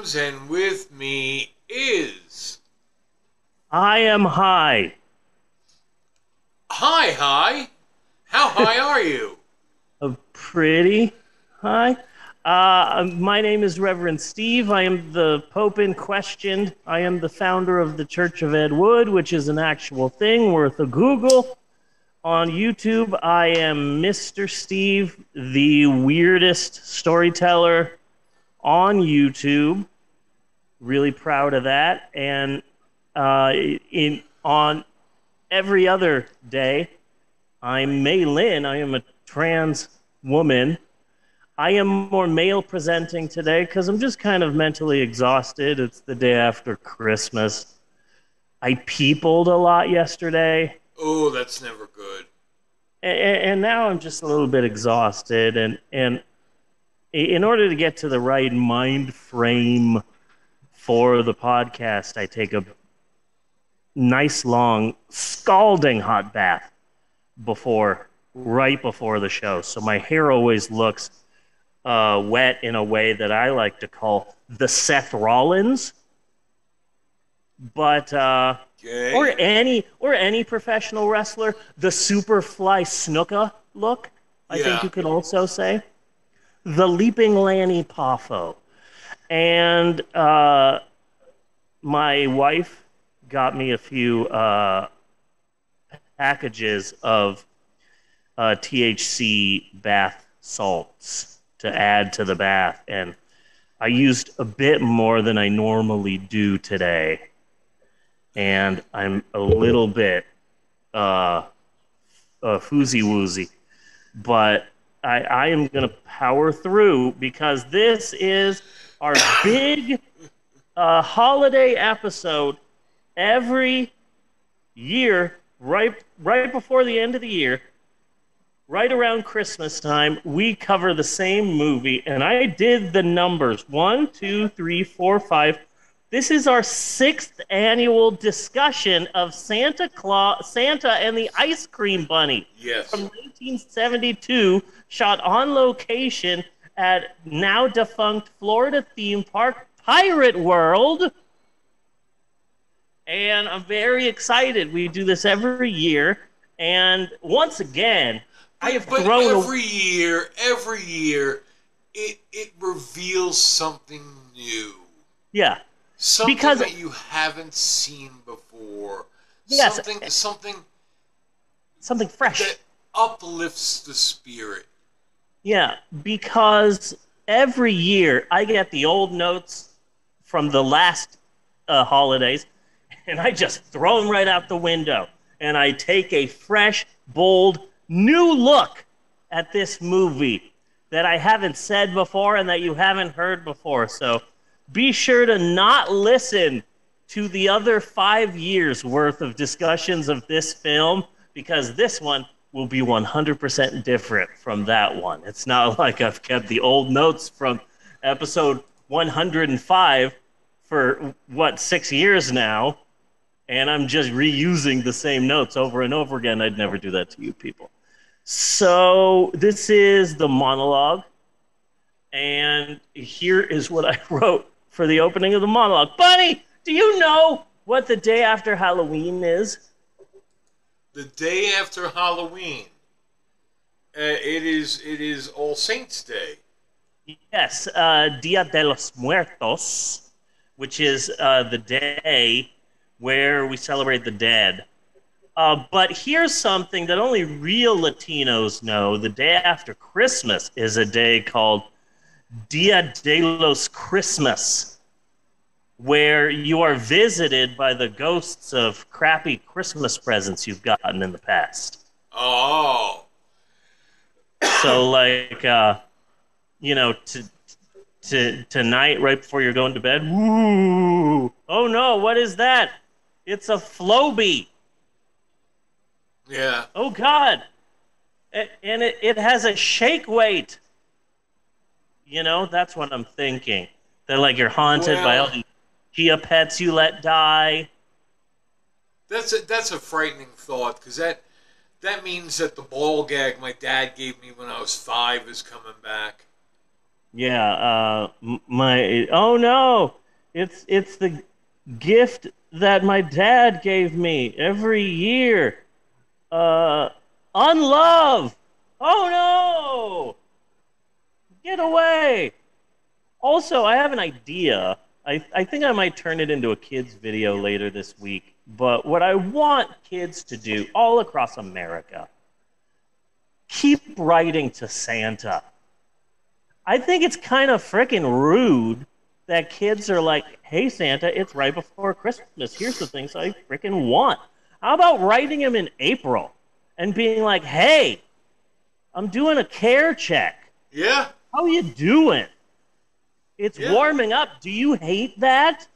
Williams, and with me is. I am high. Hi, hi. How high are you? A pretty high. Uh, my name is Reverend Steve. I am the Pope in question. I am the founder of the Church of Ed Wood, which is an actual thing worth a Google. On YouTube, I am Mr. Steve, the weirdest storyteller on YouTube. Really proud of that. And uh, in on every other day, I'm May Lynn. I am a trans woman. I am more male presenting today because I'm just kind of mentally exhausted. It's the day after Christmas. I peopled a lot yesterday. Oh, that's never good. And, and now I'm just a little bit exhausted. And, and in order to get to the right mind frame for the podcast, I take a nice long scalding hot bath before right before the show so my hair always looks uh, wet in a way that i like to call the seth rollins but uh, Okay. or any or any professional wrestler the superfly snuka look i Yeah. think you could also say the leaping lanny poffo. And uh, my wife got me a few uh, packages of uh, THC bath salts to add to the bath, and I used a bit more than I normally do today, and I'm a little bit uh, uh, woozy, but I, I am gonna power through because this is our big uh, holiday episode every year, right right before the end of the year, right around Christmas time, we cover the same movie, and I did the numbers one, two, three, four, five. This is our sixth annual discussion of Santa Claus, Santa and the Ice Cream Bunny Yes. from 1972, shot on location at now defunct Florida theme park Pirate World. And I'm very excited. We do this every year. And once again, I have but thrown every year, every year, it it reveals something new, yeah, something Because- that you haven't seen before. Yes. Something something something fresh. that uplifts the spirit. Yeah, because every year I get the old notes from the last uh, holidays, and I just throw them right out the window, and I take a fresh, bold, new look at this movie that I haven't said before and that you haven't heard before. So be sure to not listen to the other five years worth of discussions of this film because this one will be 100% different from that one. It's not like I've kept the old notes from episode 105 for what, six years now, and I'm just reusing the same notes over and over again. I'd never do that to you people. So this is the monologue, and here is what I wrote for the opening of the monologue. Bunny, do you know what the day after Halloween is? The day after Halloween, uh, it is it is All Saints Day. Yes, uh, Dia de los Muertos, which is uh, the day where we celebrate the dead. Uh, but here's something that only real Latinos know. The day after Christmas is a day called Dia de los Christmas, where you are visited by the ghosts of crappy Christmas presents you've gotten in the past. Oh, So like uh you know to to tonight right before you're going to bed. Woo! Oh no, what is that? It's a Flowbee. yeah. Oh god. And it, it has a shake weight. You know, that's what I'm thinking. That like you're haunted by all Well- the Chia pets you let die. That's a that's a frightening thought because that that means that the ball gag my dad gave me when I was five is coming back. Yeah, uh, my oh no, it's it's the gift that my dad gave me every year. Uh, unlove. Oh no! Get away! Also, I have an idea. I, I think I might turn it into a kids video later this week. But what I want kids to do all across America, keep writing to Santa. I think it's kind of freaking rude that kids are like, hey, Santa, it's right before Christmas. Here's the things I freaking want. How about writing him in April and being like, hey, I'm doing a care check. Yeah. How you doing? It's Yeah. warming up. Do you hate that?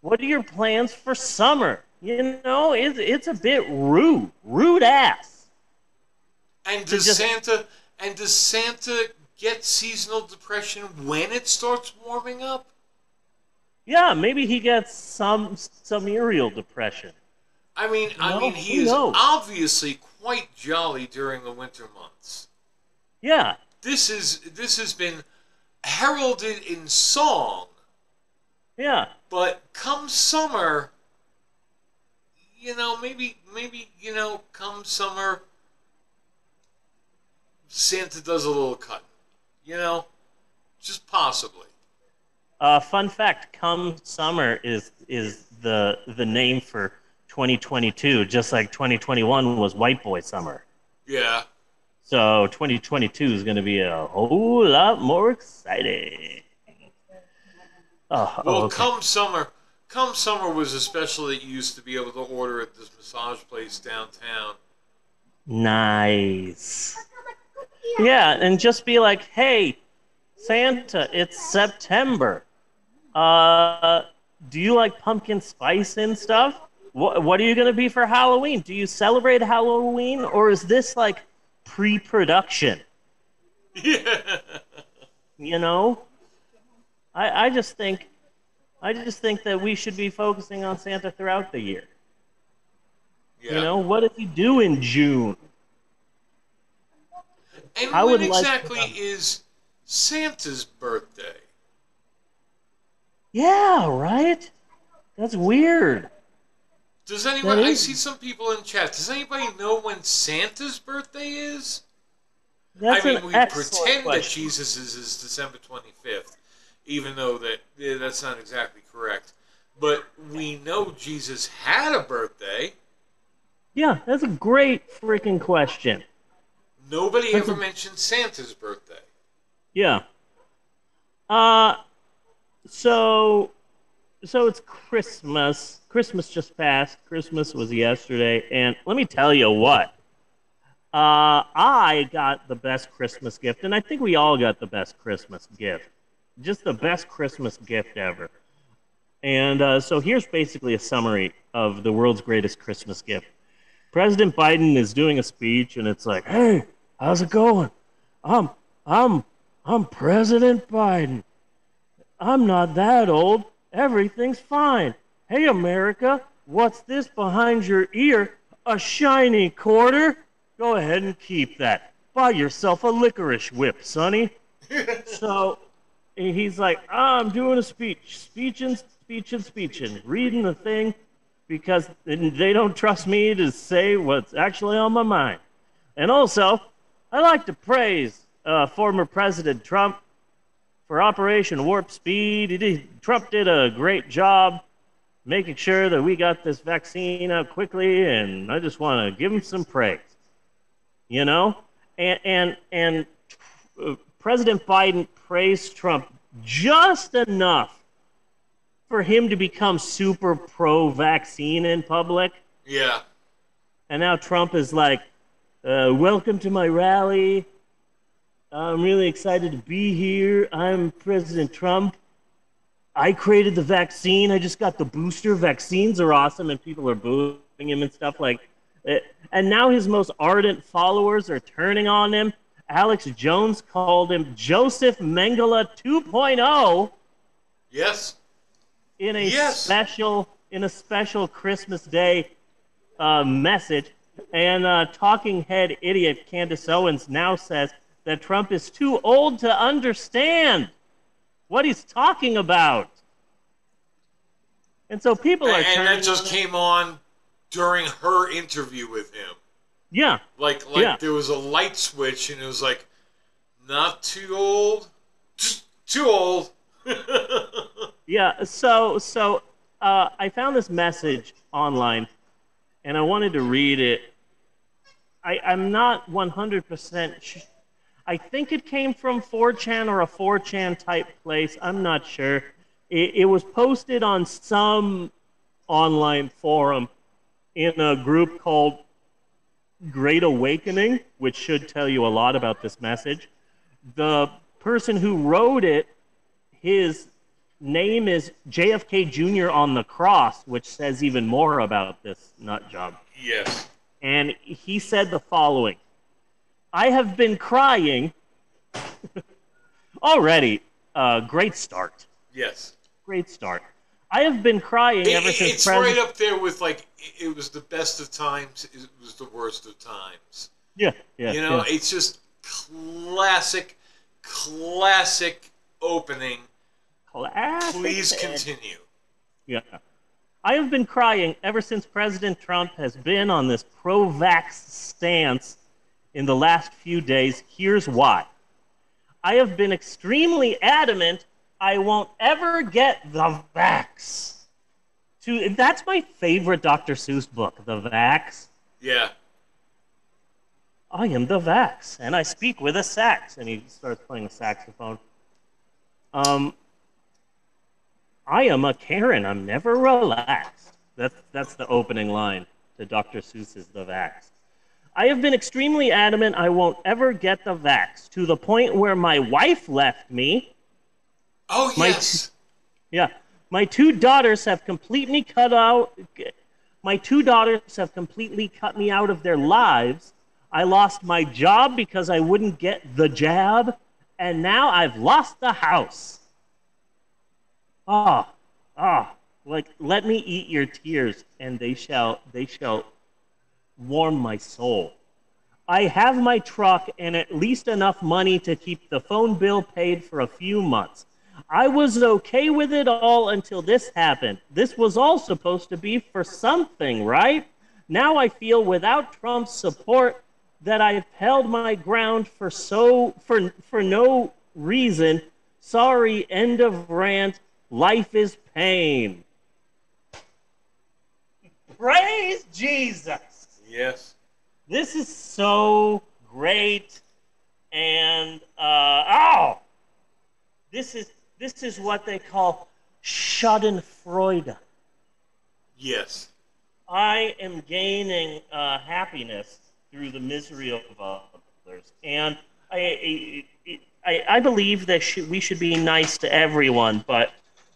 What are your plans for summer? You know, it's, it's a bit rude. Rude ass. And does just- Santa and does Santa get seasonal depression when it starts warming up? Yeah, maybe he gets some some aerial depression. I mean, I mean, he is knows? obviously quite jolly during the winter months. Yeah, This is this has been heralded in song, yeah. but come summer, you know, maybe maybe you know, come summer, Santa does a little cutting, you know, just possibly. Uh, fun fact: Come summer is is the the name for 2022, just like 2021 was White Boy Summer. Yeah. So 2022 is going to be a whole lot more exciting. Oh, Well, okay. come summer, come summer was a special that you used to be able to order at this massage place downtown. nice. Yeah, and just be like, "Hey, Santa, it's September. Uh, do you like pumpkin spice and stuff? What What are you going to be for Halloween? Do you celebrate Halloween, or is this like pre-production? Yeah. You know, I I just think, I just think that we should be focusing on Santa throughout the year. yeah. You know, what does he do in June? And I when would like exactly know. is Santa's birthday? Yeah, right. That's weird. Does anyone? I see some people in chat. Does anybody know when Santa's birthday is? That's I mean, we pretend that. Jesus is, is December twenty fifth, even though that yeah, that's not exactly correct. But we know Jesus had a birthday. Yeah, that's a great freaking question. Nobody That's ever a- mentioned Santa's birthday. Yeah. Uh so so it's Christmas. Christmas just passed. Christmas was yesterday, and let me tell you what. Uh, I got the best Christmas gift, and I think we all got the best Christmas gift. Just the best Christmas gift ever. And uh, so here's basically a summary of the world's greatest Christmas gift. President Biden is doing a speech, and it's like, "Hey, how's it going? I'm, I'm, I'm President Biden. I'm not that old. Everything's fine. Hey, America, what's this behind your ear? A shiny quarter? Go ahead and keep that. Buy yourself a licorice whip, sonny. so he's like, I'm doing a speech, speech and speech and speech and reading the thing because they don't trust me to say what's actually on my mind. And also, I like to praise uh, former President Trump for Operation Warp Speed. He Trump did a great job making sure that we got this vaccine out quickly, and I just want to give him some praise. You know, and and and uh, President Biden praised Trump just enough for him to become super pro-vaccine in public. Yeah. And now Trump is like, uh, welcome to my rally. I'm really excited to be here. I'm President Trump. I created the vaccine. I just got the booster. Vaccines are awesome, and people are booing him and stuff like it. And now his most ardent followers are turning on him. Alex Jones called him Joseph Mengele 2.0 Yes. in a Yes. special in a special Christmas Day uh, message. And uh, talking head idiot Candace Owens now says that Trump is too old to understand what he's talking about. And so people are and, and that just came on during her interview with him. Yeah, Like like Yeah. there was a light switch and it was like not too old, too old. yeah. So so uh, I found this message online, and I wanted to read it. I, I'm not 100% sh- I think it came from 4chan or a 4chan type place. I'm not sure. It, it was posted on some online forum in a group called Great Awakening, which should tell you a lot about this message. The person who wrote it, his name is JFK Jr. on the cross, which says even more about this nut job yes. and he said the following I have been crying already. Uh, great start. Yes. Great start. I have been crying ever it- since it's President. right up there with like it- was the best of times. It was the worst of times. Yeah, yeah. You know, yeah. it's just classic, classic opening. Classic. Please continue. Yeah. I have been crying ever since President Trump has been on this pro vax stance in the last few days. Here's why. I have been extremely adamant I won't ever get the vax. To, that's my favorite Dr. Seuss book, The Vax. Yeah. I am the Vax, and I speak with a sax. And he starts playing a saxophone. Um, I am a Karen. I'm never relaxed. That's, that's the opening line to Dr. Seuss's The Vax. I have been extremely adamant I won't ever get the vax to the point where my wife left me. Oh My yes. Yeah. My two daughters have completely cut out my two daughters have completely cut me out of their lives. I lost my job because I wouldn't get the jab, and now I've lost the house. Ah, ah, like let me eat your tears, and they shall they shall warm my soul. I have my truck and at least enough money to keep the phone bill paid for a few months. I was okay with it all until this happened. This was all supposed to be for something, right? Now I feel without Trump's support that I've held my ground for so for for no reason. Sorry, end of rant. Life is pain. Praise Jesus. Yes. This is so great, and uh, oh, this is this is what they call Schadenfreude. Yes. I am gaining uh, happiness through the misery of others, and I I, I believe that sh- we should be nice to everyone, but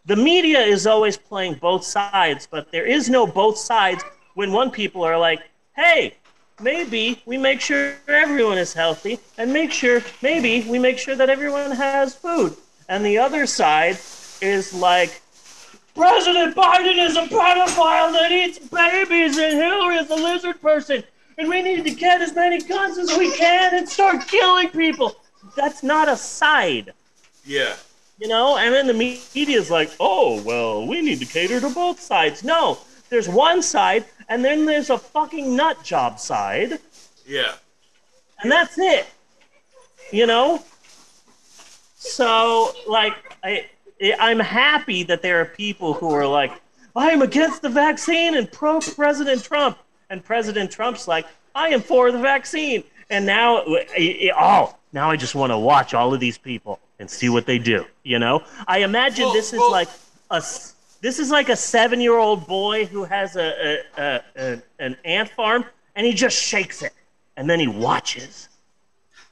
the media is always playing both sides, but there is no both sides when one people are like, hey, maybe we make sure everyone is healthy and make sure maybe we make sure that everyone has food. And the other side is like, President Biden is a pedophile that eats babies and Hillary is a lizard person. And we need to get as many guns as we can and start killing people. That's not a side. Yeah. You know, and then the media is like, oh, well, we need to cater to both sides. No, there's one side, and then there's a fucking nut job side, Yeah. and that's it. You know? So, like, I, I'm happy that there are people who are like, I am against the vaccine and pro President Trump. And President Trump's like, I am for the vaccine. And now, oh, now I just want to watch all of these people and see what they do. You know, I imagine Well, this is well- like a this is like a seven year old boy who has a, a, a, an ant farm and he just shakes it and then he watches.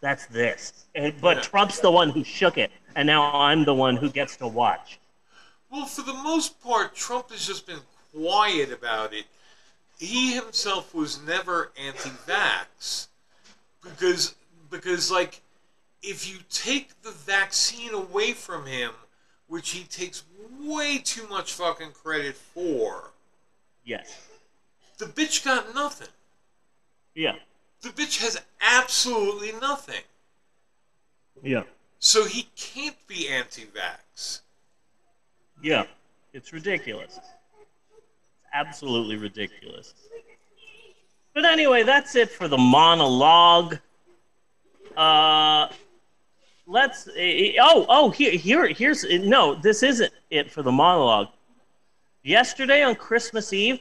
That's this. And, but Yeah. Trump's the one who shook it, and now I'm the one who gets to watch. Well, for the most part, Trump has just been quiet about it. He himself was never anti-vax because because like if you take the vaccine away from him, which he takes way too much fucking credit for, Yes. the bitch got nothing. Yeah. The bitch has absolutely nothing. Yeah. So he can't be anti-vax. Yeah. It's ridiculous. It's absolutely ridiculous. But anyway, that's it for the monologue. Uh, let's. Eh, eh, oh, oh, here, here, here's. Eh, no, this isn't it for the monologue. Yesterday on Christmas Eve,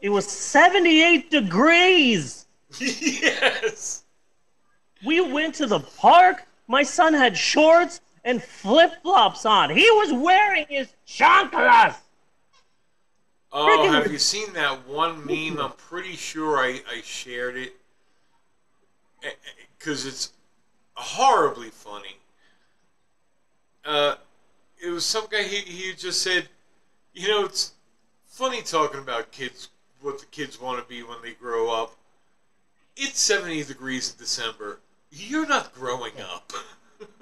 it was 78 degrees. yes. We went to the park. My son had shorts and flip flops on. He was wearing his chanclas. Oh, Freaking have you seen that one meme? I'm pretty sure I, I shared it. Eh, because it's horribly funny. Uh, it was some guy, he, he just said, you know, it's funny talking about kids, what the kids want to be when they grow up. It's 70 degrees in December. You're not growing up.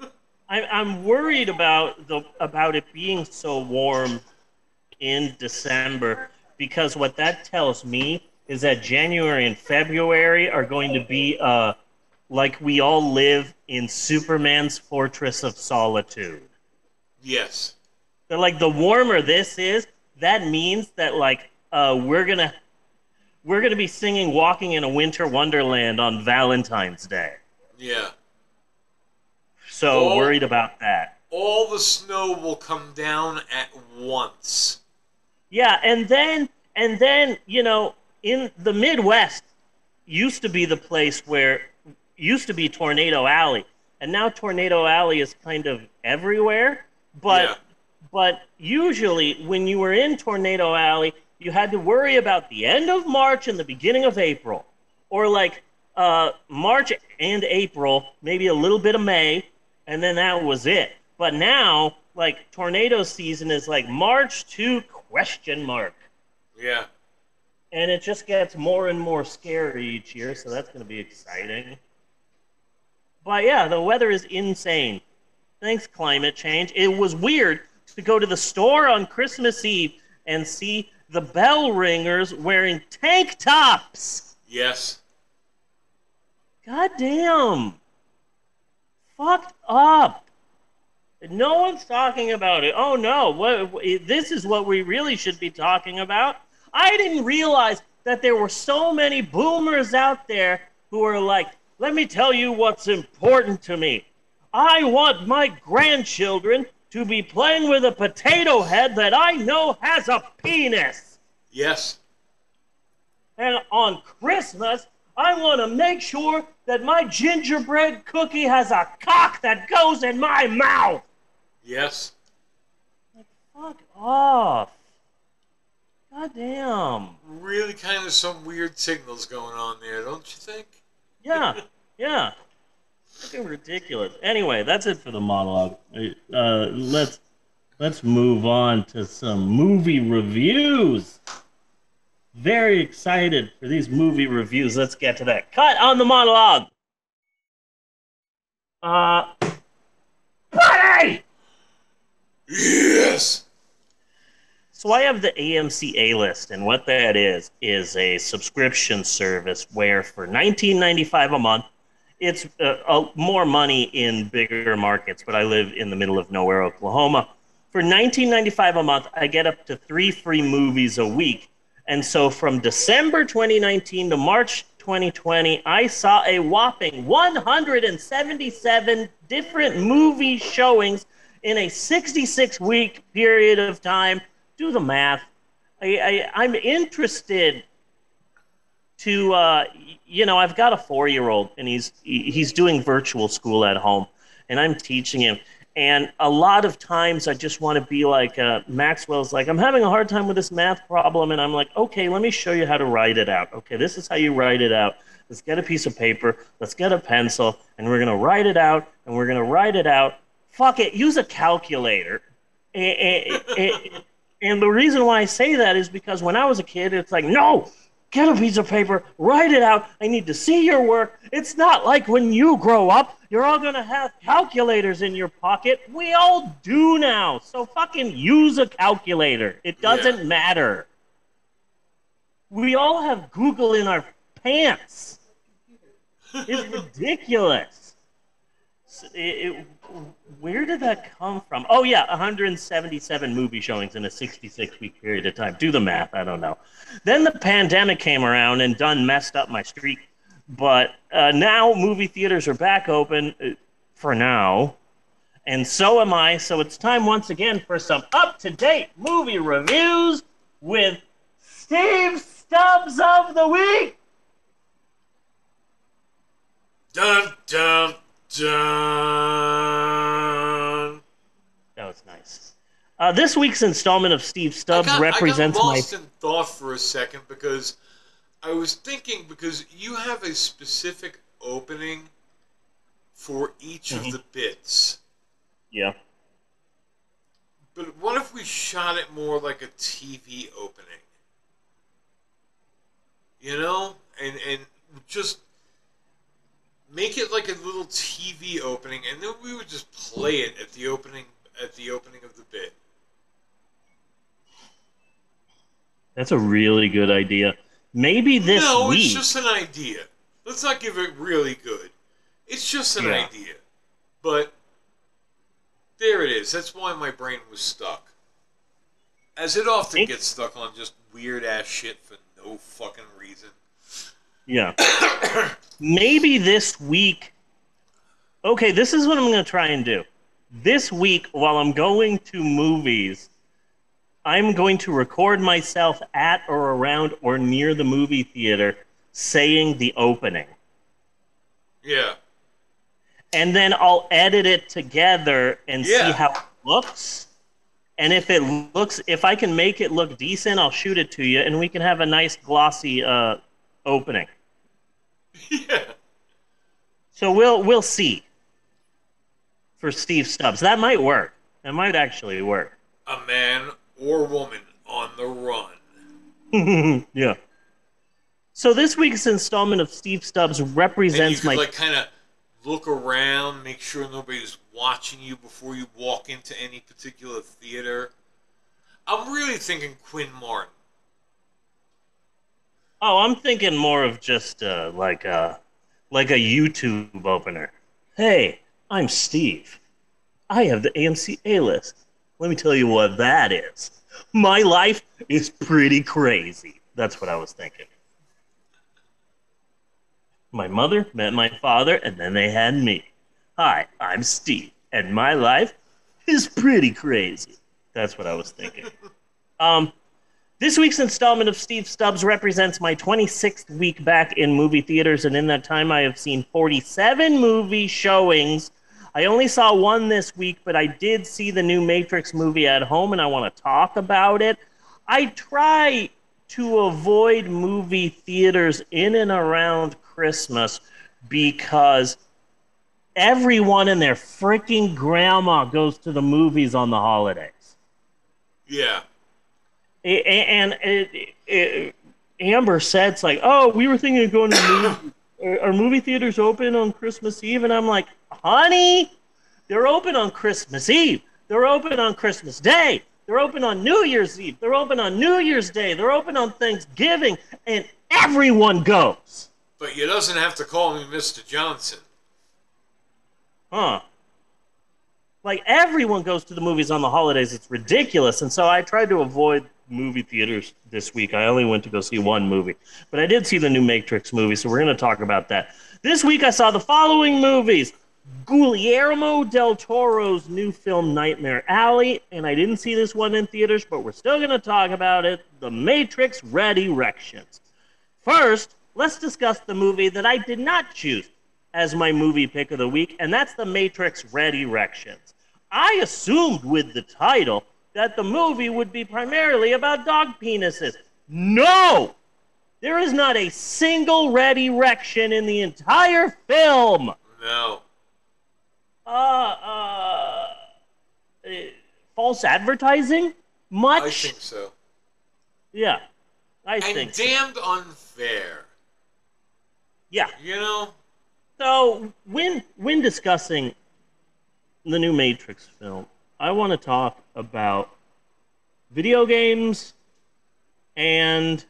I, I'm worried about the about it being so warm in December because what that tells me is that January and February are going to be uh, like we all live in Superman's fortress of solitude. yes. They're like the warmer this is, that means that like uh, we're gonna we're gonna be singing "Walking in a Winter Wonderland" on Valentine's Day. Yeah. So Oh. worried about that. All the snow will come down at once. Yeah, and then and then you know in the Midwest used to be the place where used to be Tornado Alley, and now Tornado Alley is kind of everywhere. But Yeah. but usually when you were in Tornado Alley, you had to worry about the end of March and the beginning of April, or like uh, March and April, maybe a little bit of May, and then that was it. But now, like tornado season is like March to question mark, Yeah. and it just gets more and more scary each year. So that's going to be exciting. But yeah, the weather is insane. Thanks, climate change. It was weird to go to the store on Christmas Eve and see the bell ringers wearing tank tops. Yes. God damn. Fucked up. No one's talking about it. Oh no, what, what- this is what we really should be talking about. I didn't realize that there were so many boomers out there who are like, let me tell you what's important to me. I want my grandchildren to be playing with a potato head that I know has a penis. Yes. And on Christmas, I want to make sure that my gingerbread cookie has a cock that goes in my mouth. Yes. Like, Fuck off. God damn. Really kind of some weird signals going on there, don't you think? Yeah, yeah. Fucking ridiculous. Anyway, that's it for the monologue. Uh, let's let's move on to some movie reviews. Very excited for these movie reviews. Let's get to that. Cut on the monologue. Uh, buddy. Yes. So I have the AMC A list, and what that is is a subscription service where for $19.95 a month, it's uh, uh, more money in bigger markets, but I live in the middle of nowhere, Oklahoma. For $19.95 a month, I get up to three free movies a week. And so from December 2019 to March 2020, I saw a whopping 177 different movie showings in a 66 week period of time. Do the math. I, I, I'm interested to, uh, you know, I've got a four year old and he's, he's doing virtual school at home and I'm teaching him. And a lot of times I just want to be like uh, Maxwell's like, I'm having a hard time with this math problem. And I'm like, okay, let me show you how to write it out. Okay, this is how you write it out. Let's get a piece of paper, let's get a pencil, and we're going to write it out, and we're going to write it out. Fuck it, use a calculator. And the reason why I say that is because when I was a kid, it's like, no, get a piece of paper, write it out. I need to see your work. It's not like when you grow up, you're all going to have calculators in your pocket. We all do now. So fucking use a calculator. It doesn't Yeah. matter. We all have Google in our pants. It's ridiculous. It- it- where did that come from? Oh yeah, 177 movie showings in a 66 week period of time. Do the math. I don't know. Then the pandemic came around and done messed up my streak. But uh, now movie theaters are back open uh, for now, and so am I. So it's time once again for some up to date movie reviews with Steve Stubbs of the Week. Dun dun dun. That was nice. Uh, this week's installment of Steve Stubbs I got, represents I got my. lost in thought for a second because I was thinking because you have a specific opening for each Mhm. of the bits. Yeah. But what if we shot it more like a TV opening? You know, and and just make it like a little TV opening, and then we would just play it at the opening at the opening of the bit. That's a really good idea. Maybe this no, week. it's just an idea. Let's not give it really good. It's just an Yeah. idea. But there it is. That's why my brain was stuck. As it often gets stuck on just weird ass shit for no fucking reason. Yeah. Maybe this week. Okay, this is what I'm going to try and do. This week, while I'm going to movies, I'm going to record myself at or around or near the movie theater saying the opening. Yeah. And then I'll edit it together and see how it looks. And if it looks, if I can make it look decent, I'll shoot it to you and we can have a nice glossy uh, opening. Yeah. So we'll we'll see. For Steve Stubbs, that might work. That might actually work. A man or woman on the run. yeah. So this week's installment of Steve Stubbs represents my like kind of look around, make sure nobody's watching you before you walk into any particular theater. I'm really thinking Quinn Martin. Oh, I'm thinking more of just uh, like a like a YouTube opener. Hey, I'm Steve. I have the AMC A list. Let me tell you what that is. My life is pretty crazy. That's what I was thinking. My mother met my father, and then they had me. Hi, I'm Steve, and my life is pretty crazy. That's what I was thinking. Um, this week's installment of Steve Stubbs represents my 26th week back in movie theaters, and in that time, I have seen 47 movie showings. I only saw one this week, but I did see the new Matrix movie at home, and I want to talk about it. I try to avoid movie theaters in and around Christmas because everyone and their freaking grandma goes to the movies on the holidays. Yeah. A- a- and it, it, Amber said, "It's like, oh, we were thinking of going to the movie. Are, are movie theaters open on Christmas Eve?" And I'm like, "Honey, they're open on Christmas Eve. They're open on Christmas Day. They're open on New Year's Eve. They're open on New Year's Day. They're open on Thanksgiving, and everyone goes, But you doesn't have to call me Mr. Johnson. huh?" Like everyone goes to the movies on the holidays. It's ridiculous, and so I tried to avoid movie theaters this week. I only went to go see one movie, but I did see the new Matrix movie, so we're going to talk about that. This week I saw the following movies Guillermo del Toro's new film Nightmare Alley, and I didn't see this one in theaters, but we're still going to talk about it The Matrix Red Erections. First, let's discuss the movie that I did not choose as my movie pick of the week, and that's The Matrix Red Erections. I assumed with the title that the movie would be primarily about dog penises. No! There is not a single red erection in the entire film. No. Uh, uh, uh, false advertising? Much? I think so. yeah, I And think. so. damned unfair. Yeah. You know? So when when discussing the new Matrix film, I want to talk about video games and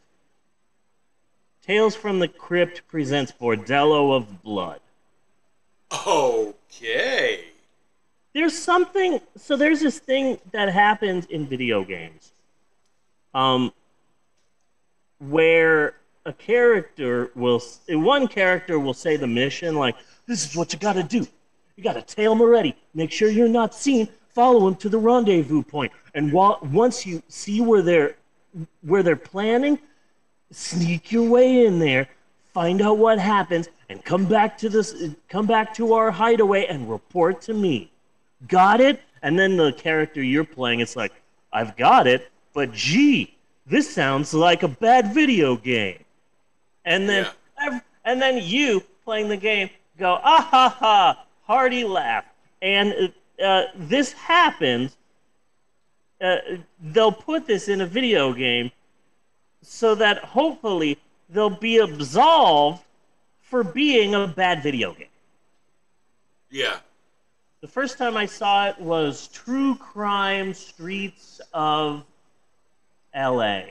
Tales from the Crypt presents Bordello of Blood. Okay. there's something so there's this thing that happens in video games um where a character will one character will say the mission like this is what you got to do you got to tail already make sure you're not seen follow them to the rendezvous point and while, once you see where they're where they're planning sneak your way in there find out what happens and come back to this come back to our hideaway and report to me got it? And then the character you're playing, it's like, I've got it, but gee, this sounds like a bad video game. And then, ev- and then you playing the game go, ah ha ha, hearty laugh. And uh, this happens. Uh, they'll put this in a video game so that hopefully they'll be absolved for being a bad video game. Yeah. The first time I saw it was True Crime Streets of LA.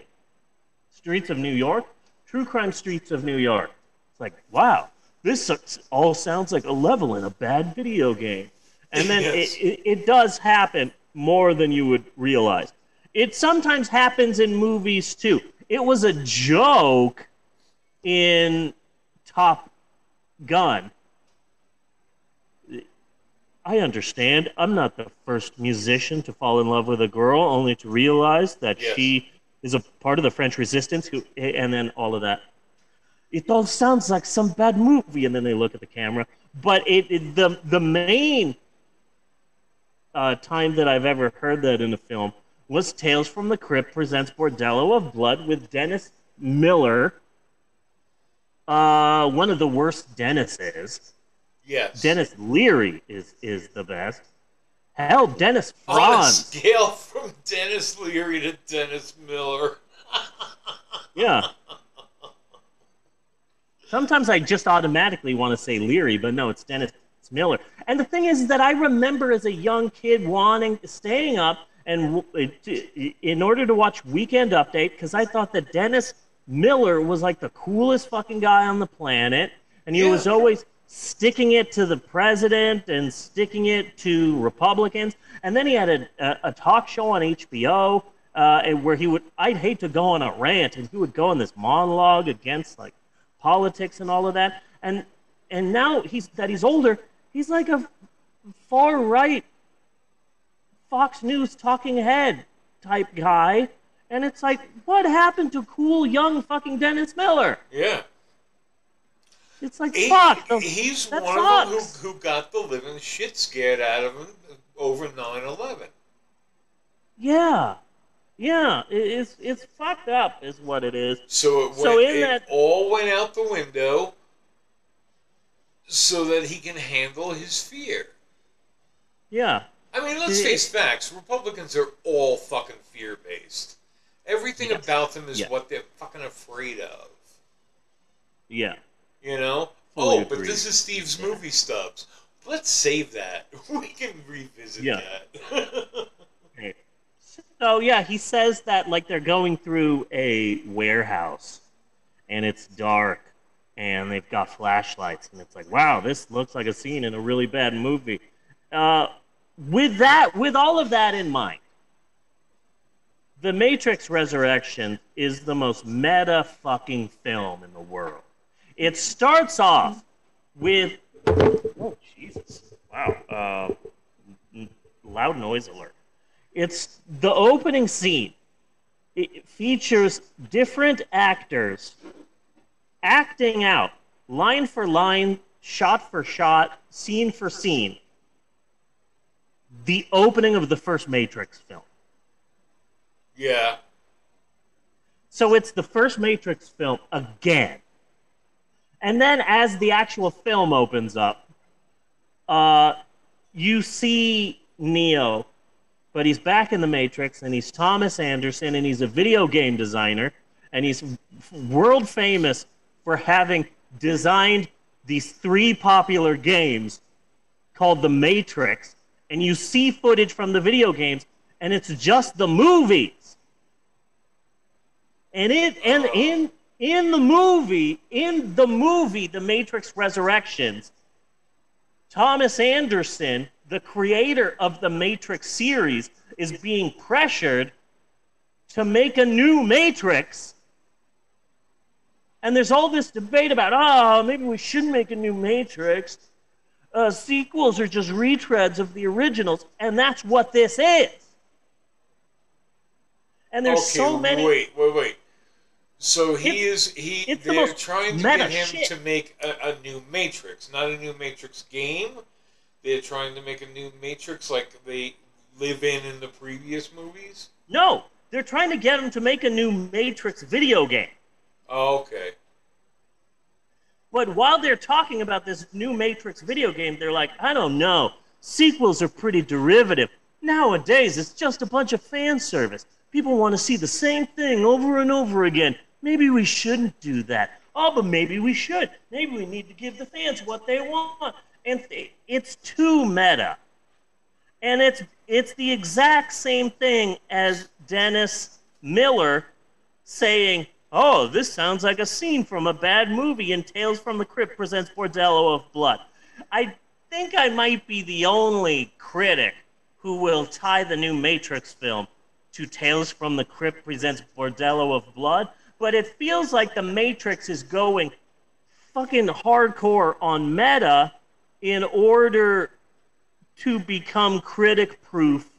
Streets of New York? True Crime Streets of New York. It's like, wow, this all sounds like a level in a bad video game. And then Yes. it, it, it does happen more than you would realize. It sometimes happens in movies too. It was a joke in Top Gun. I understand. I'm not the first musician to fall in love with a girl, only to realize that Yes. she is a part of the French Resistance, who, and then all of that. It all sounds like some bad movie, and then they look at the camera. But it, it the the main uh, time that I've ever heard that in a film was Tales from the Crypt presents Bordello of Blood with Dennis Miller. Uh, one of the worst Dennises. Yes. Denis Leary is is the best. Hell, Dennis On a scale from Denis Leary to Dennis Miller. Yeah. Sometimes I just automatically want to say Leary, but no, it's Dennis Miller. And the thing is that I remember as a young kid wanting, staying up, and in order to watch Weekend Update, because I thought that Dennis Miller was like the coolest fucking guy on the planet, and he Yeah. was always sticking it to the president and sticking it to Republicans. And then he had a, a, a talk show on HBO uh, where he would, I'd hate to go on a rant, and he would go on this monologue against like politics and all of that. And and now he's that he's older, he's like a far right Fox News talking head type guy. And it's like, what happened to cool young fucking Dennis Miller? Yeah. It's like, He- fuck. he's that one of them who, who got the living shit scared out of him over 9 11. Yeah. Yeah. It, it's, it's fucked up, is what it is. So it, went, So in it that- all went out the window so that he can handle his fear. Yeah. I mean, let's It- face facts. Republicans are all fucking fear based. Everything Yes. about them is Yeah. what they're fucking afraid of. Yeah. You know? Fully oh, but this is Steve's Yeah. movie stubs. Let's save that. We can revisit Yeah. that. So yeah, he says that like they're going through a warehouse, and it's dark, and they've got flashlights, and it's like, wow, this looks like a scene in a really bad movie. Uh, with that, with all of that in mind, The Matrix Resurrection is the most meta fucking film in the world. It starts off with, oh Jesus, wow, uh, loud noise alert. It's the opening scene. It features different actors acting out line for line, shot for shot, scene for scene. The opening of the first Matrix film. yeah. So it's the first Matrix film again. And then as the actual film opens up, uh, you see Neo, but he's back in the Matrix, and he's Thomas Anderson, and he's a video game designer, and he's world famous for having designed these three popular games called The Matrix. And you see footage from the video games, and it's just the movies. And it and in in the movie, in the movie, The Matrix Resurrections, Thomas Anderson, the creator of the Matrix series, is being pressured to make a new Matrix. And there's all this debate about, oh, maybe we shouldn't make a new Matrix. Uh, sequels are just retreads of the originals, and that's what this is. And there's okay, so many. Wait, wait, wait. So he It's- is he. they're most trying to get him shit. to make a, a new Matrix, not a new Matrix game. They're trying to make a new Matrix like they live in in the previous movies. No, they're trying to get him to make a new Matrix video game. Okay. But while they're talking about this new Matrix video game, they're like, I don't know. Sequels are pretty derivative. Nowadays, it's just a bunch of fan service. People want to see the same thing over and over again. Maybe we shouldn't do that. Oh, but maybe we should. Maybe we need to give the fans what they want. And it's too meta. And it's it's the exact same thing as Dennis Miller saying, "Oh, this sounds like a scene from a bad movie and Tales from the Crypt presents Bordello of Blood." I think I might be the only critic who will tie the new Matrix film to Tales from the Crypt presents Bordello of Blood, but it feels like the Matrix is going fucking hardcore on meta in order to become critic proof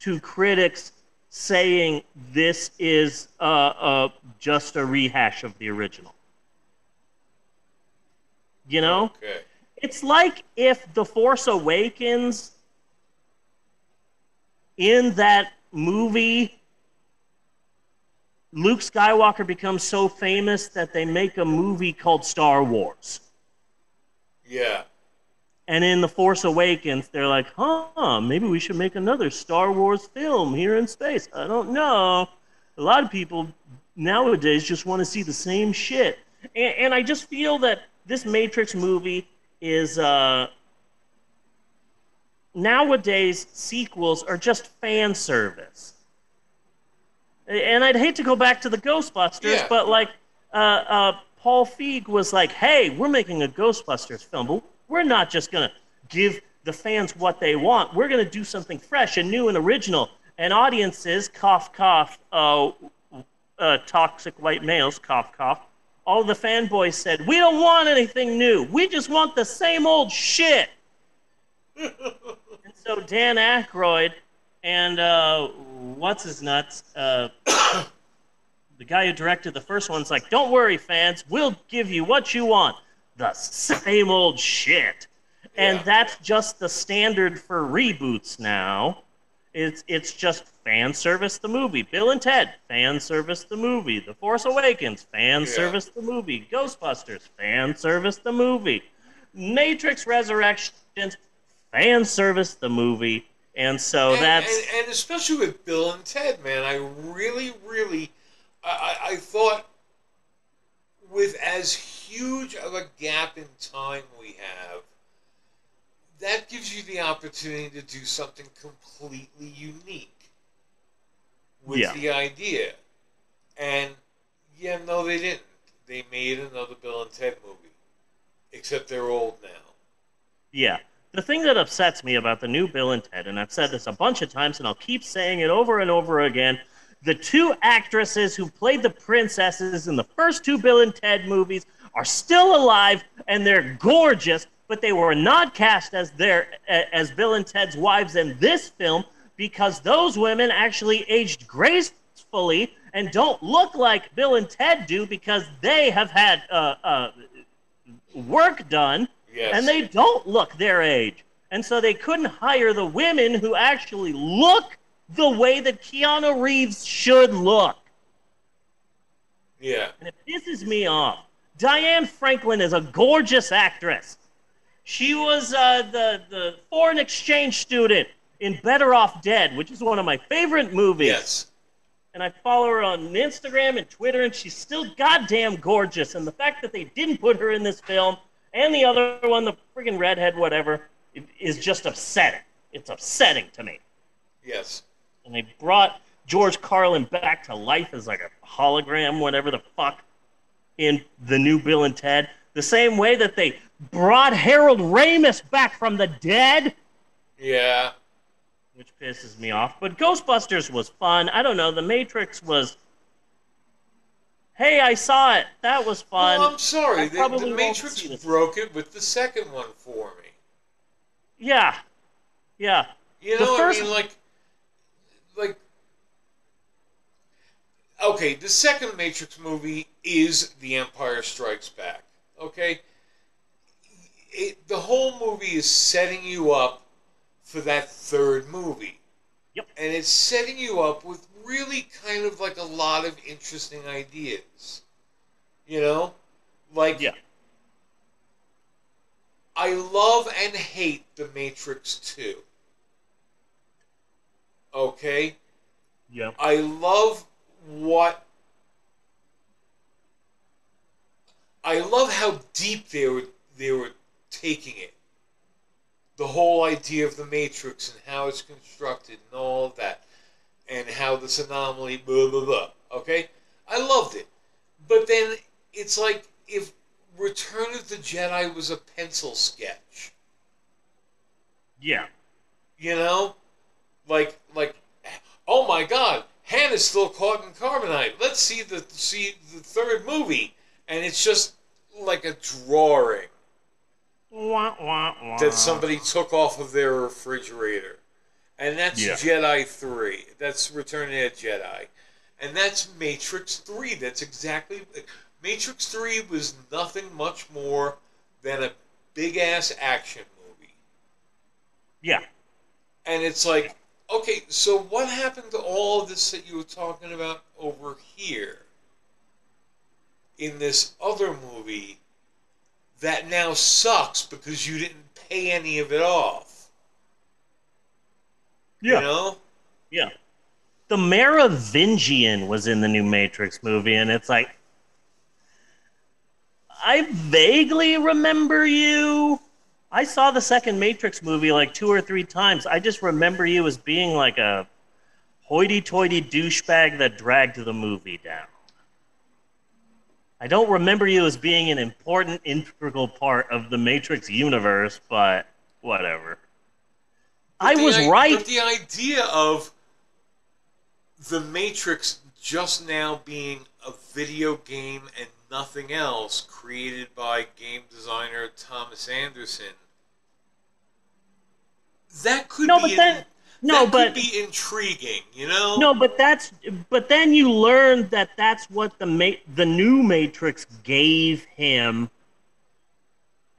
to critics saying this is uh, uh, just a rehash of the original. You know? Okay. It's like if The Force Awakens in that movie, Luke Skywalker becomes so famous that they make a movie called Star Wars. Yeah. And in The Force Awakens, they're like, huh, maybe we should make another Star Wars film here in space. I don't know. A lot of people nowadays just want to see the same shit. And, and I just feel that this Matrix movie is. Uh, nowadays, sequels are just fan service. And I'd hate to go back to the Ghostbusters, Yeah. but like, uh, uh, Paul Feig was like, hey, we're making a Ghostbusters film, but we're not just going to give the fans what they want. We're going to do something fresh and new and original. And audiences, cough, cough, uh, uh, toxic white males, cough, cough, all the fanboys said, we don't want anything new. We just want the same old shit. and so Dan Aykroyd and uh, what's his nuts, uh, the guy who directed the first one's like, "Don't worry, fans, we'll give you what you want, the same old shit." And that's just the standard for reboots now. It's it's just fan service the movie. Bill and Ted, fan service the movie. The Force Awakens, fan Yeah. service the movie. Ghostbusters, fan service the movie. Matrix Resurrections, fan service the movie. And so and, that's and, and especially with Bill and Ted, man, I really, really, I, I, I thought with as huge of a gap in time we have, that gives you the opportunity to do something completely unique with Yeah. the idea. And yeah, no, they didn't. They made another Bill and Ted movie, except they're old now. Yeah. The thing that upsets me about the new Bill and Ted, and I've said this a bunch of times and I'll keep saying it over and over again, the two actresses who played the princesses in the first two Bill and Ted movies are still alive and they're gorgeous, but they were not cast as their as Bill and Ted's wives in this film because those women actually aged gracefully and don't look like Bill and Ted do because they have had uh, uh, work done Yes. and they don't look their age. And so they couldn't hire the women who actually look the way that Keanu Reeves should look. yeah. And it pisses me off. Diane Franklin is a gorgeous actress. She was uh, the, the foreign exchange student in Better Off Dead, which is one of my favorite movies. Yes. And I follow her on Instagram and Twitter, and she's still goddamn gorgeous. And the fact that they didn't put her in this film and the other one, the friggin' redhead, whatever, is just upsetting. It's upsetting to me. Yes. And they brought George Carlin back to life as like a hologram, whatever the fuck, in the new Bill and Ted. The same way that they brought Harold Ramis back from the dead, Yeah. which pisses me off. But Ghostbusters was fun. I don't know. The Matrix was. Hey, I saw it. That was fun. Well, I'm sorry. I The, the Matrix broke it with the second one for me. Yeah. Yeah. You The know, first- I mean, like, like, okay, the second Matrix movie is The Empire Strikes Back. Okay, it, the whole movie is setting you up for that third movie. Yep. And it's setting you up with really kind of like a lot of interesting ideas. You know, like Yeah. I love and hate The Matrix 2. Okay? Yeah. I love what. I love how deep they were, they were taking it. The whole idea of the Matrix and how it's constructed and all of that. And how this anomaly, blah, blah, blah. Okay? I loved it. But then it's like if Return of the Jedi was a pencil sketch. Yeah. You know? Like like oh my god, Han is still caught in carbonite. Let's see the see the third movie. And it's just like a drawing Wah, wah, wah. that somebody took off of their refrigerator. And that's Yeah. Jedi 3. That's Return of the Jedi. And that's Matrix 3. That's exactly Matrix 3 was nothing much more than a big ass action movie. Yeah. And it's like, okay, so what happened to all of this that you were talking about over here in this other movie that now sucks because you didn't pay any of it off? Yeah. You know? Yeah. The Merovingian was in the new Matrix movie, and it's like. I vaguely remember you. I saw the second Matrix movie like two or three times. I just remember you as being like a hoity toity douchebag that dragged the movie down. I don't remember you as being an important, integral part of the Matrix universe, but whatever. I But the was i- right. But the idea of the Matrix just now being a video game and nothing else created by game designer Thomas Anderson. That could No, be but then no, that but could be intriguing, you know? no, but that's but then you learn that that's what the ma- the new Matrix gave him,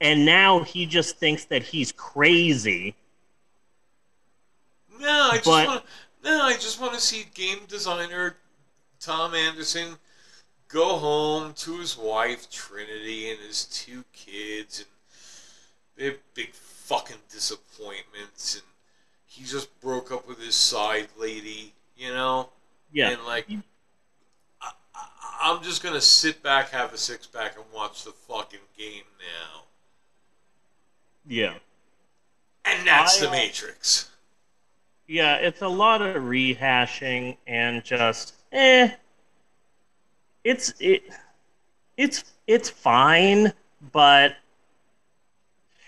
and now he just thinks that he's crazy. No, I just But- want no, I just want to see game designer Tom Anderson go home to his wife Trinity and his two kids and their big fucking disappointments and he just broke up with his side lady, you know? Yeah, And like I, I, I'm just gonna sit back, have a six pack, and watch the fucking game now. yeah, And that's I, the uh, Matrix. yeah. It's a lot of rehashing and just eh. It's it, it's it's fine, but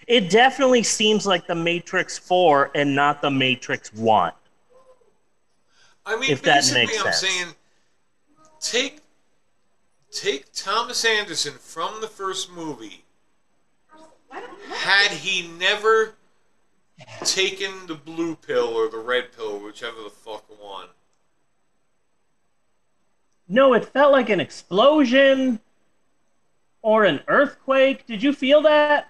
it definitely seems like the Matrix Four and not the Matrix One. I mean, if that basically, makes I'm sense. saying take take Thomas Anderson from the first movie. Had he never taken the blue pill or the red pill, whichever the fuck one, No, it felt like an explosion or an earthquake. Did you feel that?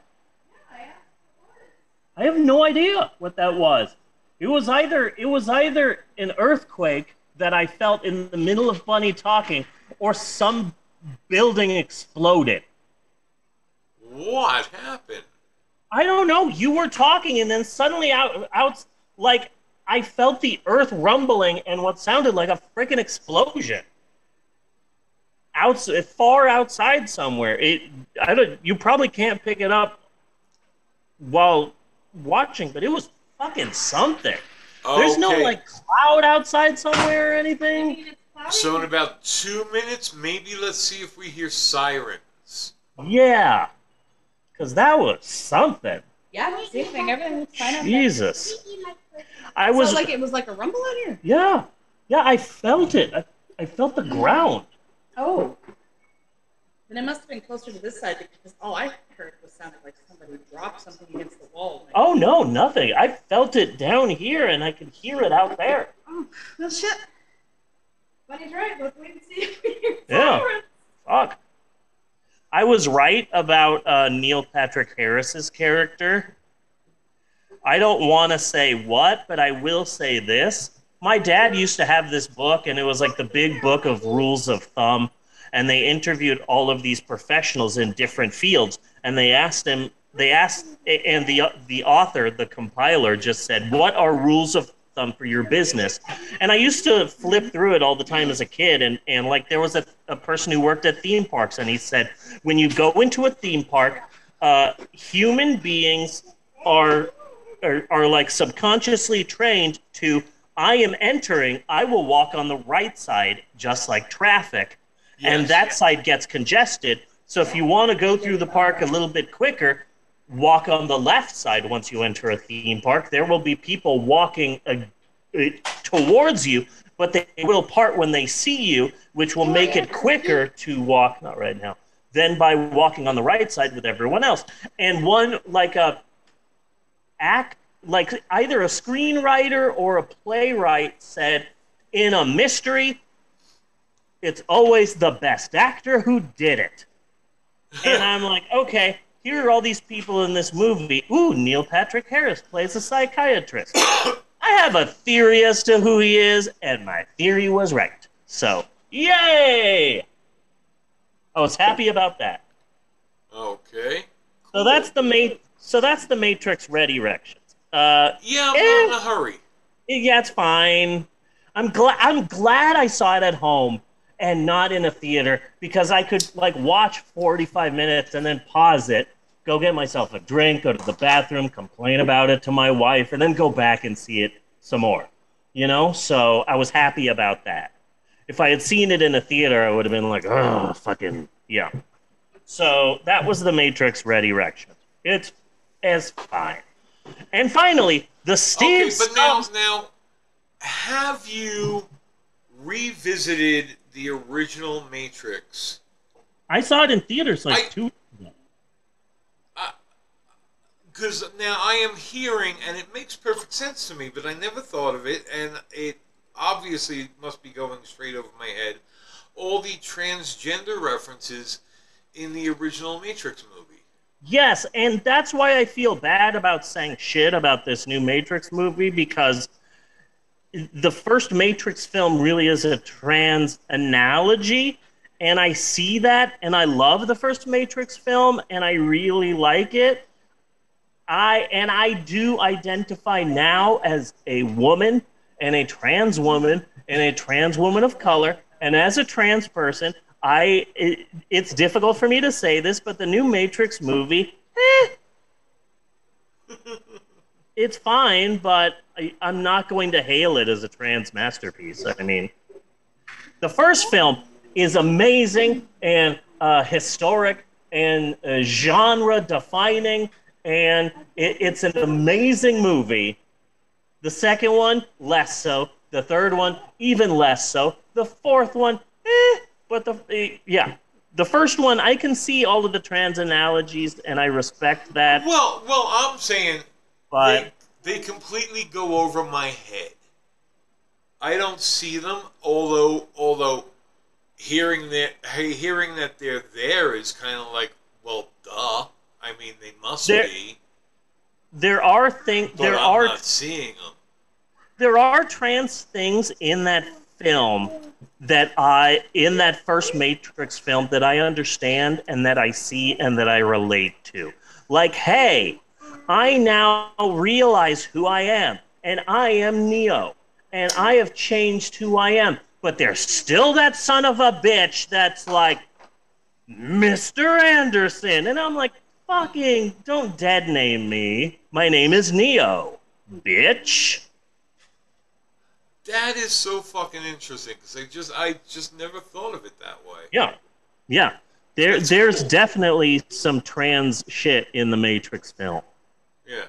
I have no idea what that was. It was either it was either an earthquake that I felt in the middle of Bunny talking, or some building exploded. what happened? I don't know. You were talking, and then suddenly out, out, like I felt the earth rumbling and what sounded like a freaking explosion. Out, far outside somewhere. It, I don't. You probably can't pick it up while watching, but it was fucking something. There's no like cloud outside somewhere or anything. So in about two minutes, maybe let's see if we hear sirens. Yeah, because that was something. Yeah, same thing. Everything was fine up there. Jesus, I was so like it was like a rumble out here. yeah, yeah. I felt it. I, I felt the ground. Oh. Then it must have been closer to this side because all I heard was sounded like somebody dropped something against the wall. Like, Oh no, nothing. I felt it down here, and I could hear it out there. oh, no shit. Buddy's right. Let's wait and see if we hear Yeah. sirens. Fuck. I was right about uh, Neil Patrick Harris's character. I don't want to say what, but I will say this. My dad used to have this book, and it was like the big book of rules of thumb. And they interviewed all of these professionals in different fields, and they asked him. They asked, and the the author, the compiler, just said, "What are rules of thumb for your business?" And I used to flip through it all the time as a kid, and and like there was a, a person who worked at theme parks, and he said, when you go into a theme park, uh, human beings are, are are like subconsciously trained to. I am entering. I will walk on the right side, just like traffic, and that side gets congested. So if you want to go through the park a little bit quicker, walk on the left side once you enter a theme park. There will be people walking uh, uh, towards you, but they will part when they see you, which will make it quicker to walk. Not right now. Than by walking on the right side with everyone else. And one like a act like either a screenwriter or a playwright said in a mystery it's always the best actor who did it. And i'm like okay here are all these people in this movie. Ooh neil patrick harris plays a psychiatrist. I have a theory as to who he is and my theory was right. So yay! I was happy about that. Okay. so that's the ma- so that's the matrix red erections uh Yeah, I'm Eh. in a hurry. yeah, it's fine. I'm glad. I'm glad I saw it at home and not in a theater because I could like watch 45 minutes and then pause it, go get myself a drink, go to the bathroom, complain about it to my wife, and then go back and see it some more. You know, so I was happy about that. If I had seen it in a theater, I would have been like, oh, fucking yeah. So that was the Matrix Red Erection. It's as fine. And finally, the Steve. Okay, but now, now, have you revisited the original Matrix? I saw it in theaters like I- two. Because now I am hearing, and it makes perfect sense to me, but I never thought of it, and it obviously must be going straight over my head. All the transgender references in the original Matrix movie. Yes, and that's why I feel bad about saying shit about this new Matrix movie because the first Matrix film really is a trans analogy, and I see that, and I love the first Matrix film, and I really like it. I and I do identify now as a woman and a trans woman and a trans woman of color, and as a trans person, I it, it's difficult for me to say this, but the new Matrix movie, eh, it's fine, but I, I'm not going to hail it as a trans masterpiece. I mean, the first film is amazing and uh, historic and uh, genre defining, and it, it's an amazing movie. The second one, less so. The third one, even less so. The fourth one, eh, but the eh, yeah, the first one, I can see all of the trans analogies, and I respect that. Well, well, I'm saying But they, they completely go over my head. I don't see them, although although hearing that hey, hearing that they're there is kind of like, well, duh. I mean, they must They're- be, there are things. There I'm are not seeing them. there are trans things in that film that I in that first Matrix film that I understand and that I see and that I relate to. Like, hey, I now realize who I am, and I am Neo, and I have changed who I am. But there's still that son of a bitch that's like, Mr. Anderson. And I'm like, fucking, don't dead name me. My name is Neo, bitch. That is so fucking interesting because I just I just never thought of it that way. Yeah, yeah. there That's there's cool. definitely some trans shit in the Matrix film, Yeah.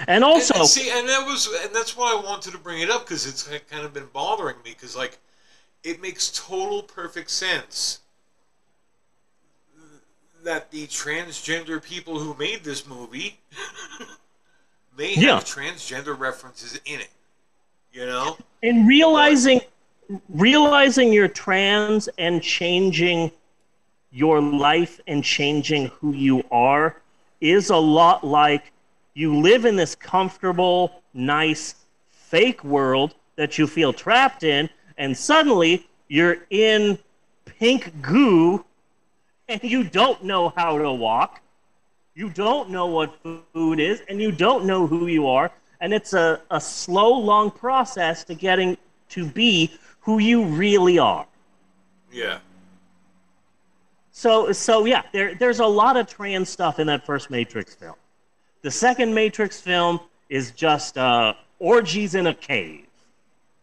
and And- also and see, and that was, and that's why I wanted to bring it up because it's kind of been bothering me because like, it makes total perfect sense that the transgender people who made this movie may have transgender references in it. You know? and realizing realizing you're trans and changing your life and changing who you are is a lot like you live in this comfortable nice fake world that you feel trapped in and suddenly you're in pink goo and you don't know how to walk you don't know what food is and you don't know who you are and it's a, a slow long process to getting to be who you really are. Yeah. so so yeah there, there's a lot of trans stuff in that first matrix film. The second matrix film is just uh, orgies in a cave.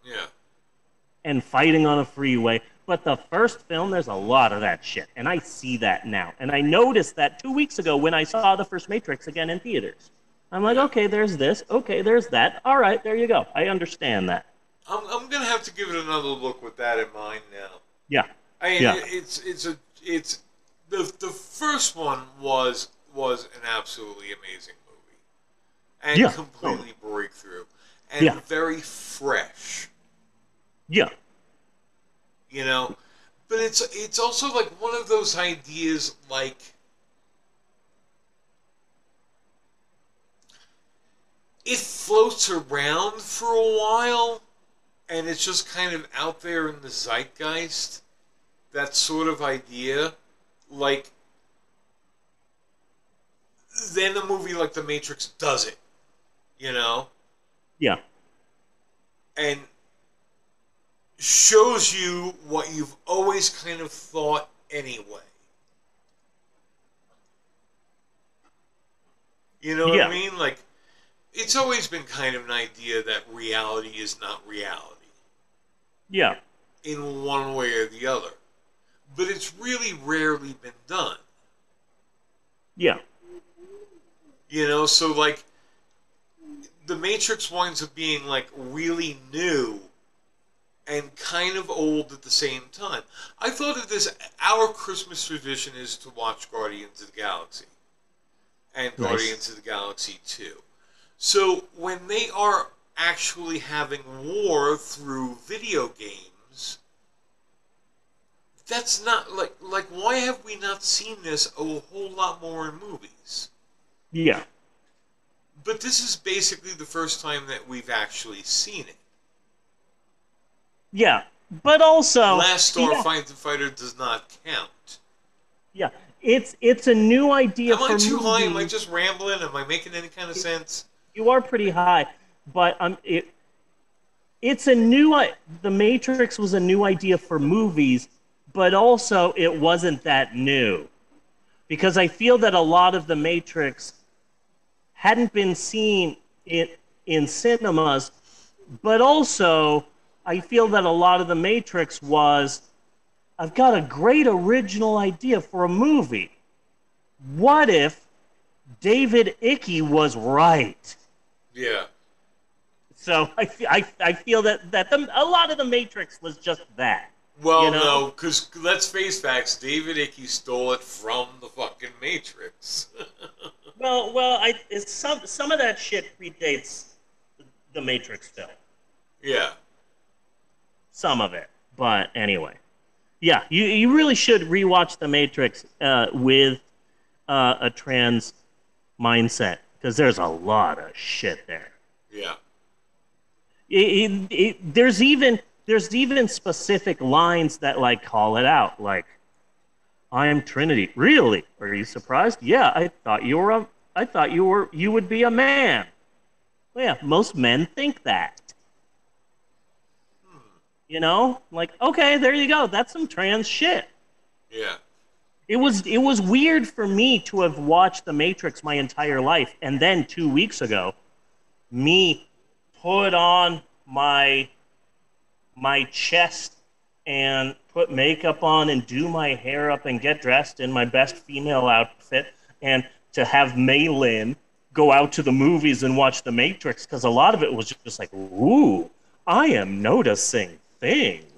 Yeah. and fighting on a freeway. But the first film there's a lot of that shit. And i see that now. And i noticed that two weeks ago when i saw the first matrix again in theaters i'm like okay there's this okay there's that all right there you go i understand that I'm, I'm gonna have to give it another look with that in mind now. yeah I mean, Yeah. it- it's it's a it's the the first one was was an absolutely amazing movie, and Yeah. completely breakthrough, and Yeah. very fresh. yeah You know, but it's it's also like one of those ideas like. It floats around for a while, and it's just kind of out there in the zeitgeist. That sort of idea, like then a movie like The Matrix does it, you know, yeah and shows you what you've always kind of thought anyway. You know what Yeah. I mean? Like, it's always been kind of an idea that reality is not reality yeah in one way or the other. But it's really rarely been done. yeah You know, so like the Matrix winds up being like really new and kind of old at the same time. I thought of this our Christmas tradition is to watch Guardians of the Galaxy and Nice. Guardians of the Galaxy 2. So when they are actually having war through video games, that's not like like why have we not seen this a whole lot more in movies? yeah But this is basically the first time that we've actually seen it. yeah but also Last yeah, Starfighter does not count. yeah it's it's a new idea Am I too high? Am I just rambling? Am I making any kind of sense? You are pretty high, but um, it, it's a new. i- The Matrix was a new idea for movies, but also it wasn't that new, because I feel that a lot of the Matrix hadn't been seen in in cinemas, but also I feel that a lot of the Matrix was. I've got a great original idea for a movie. What if David Icke was right? Yeah. So I, I, I feel that, that the, a lot of the Matrix was just that. Well, You know? no, because let's face facts. David Icke stole it from the fucking Matrix. Well, well, I it's some some of that shit predates the Matrix film. yeah. Some of it, but anyway, yeah, you you really should rewatch the Matrix uh, with uh, a trans mindset because there's a lot of shit there. Yeah. it, it, it, there's even there's even specific lines that like call it out like i am trinity. Really? Are you surprised? Yeah i thought you were a i thought you were you would be a man. Well, yeah most men think that. You know? Like okay there you go. That's some trans shit. Yeah. It was it was weird for me to have watched The Matrix my entire life, and then two weeks ago, me put on my my chest and put makeup on and do my hair up and get dressed in my best female outfit and to have Maylin go out to the movies and watch The Matrix because a lot of it was just like, ooh, I am noticing things.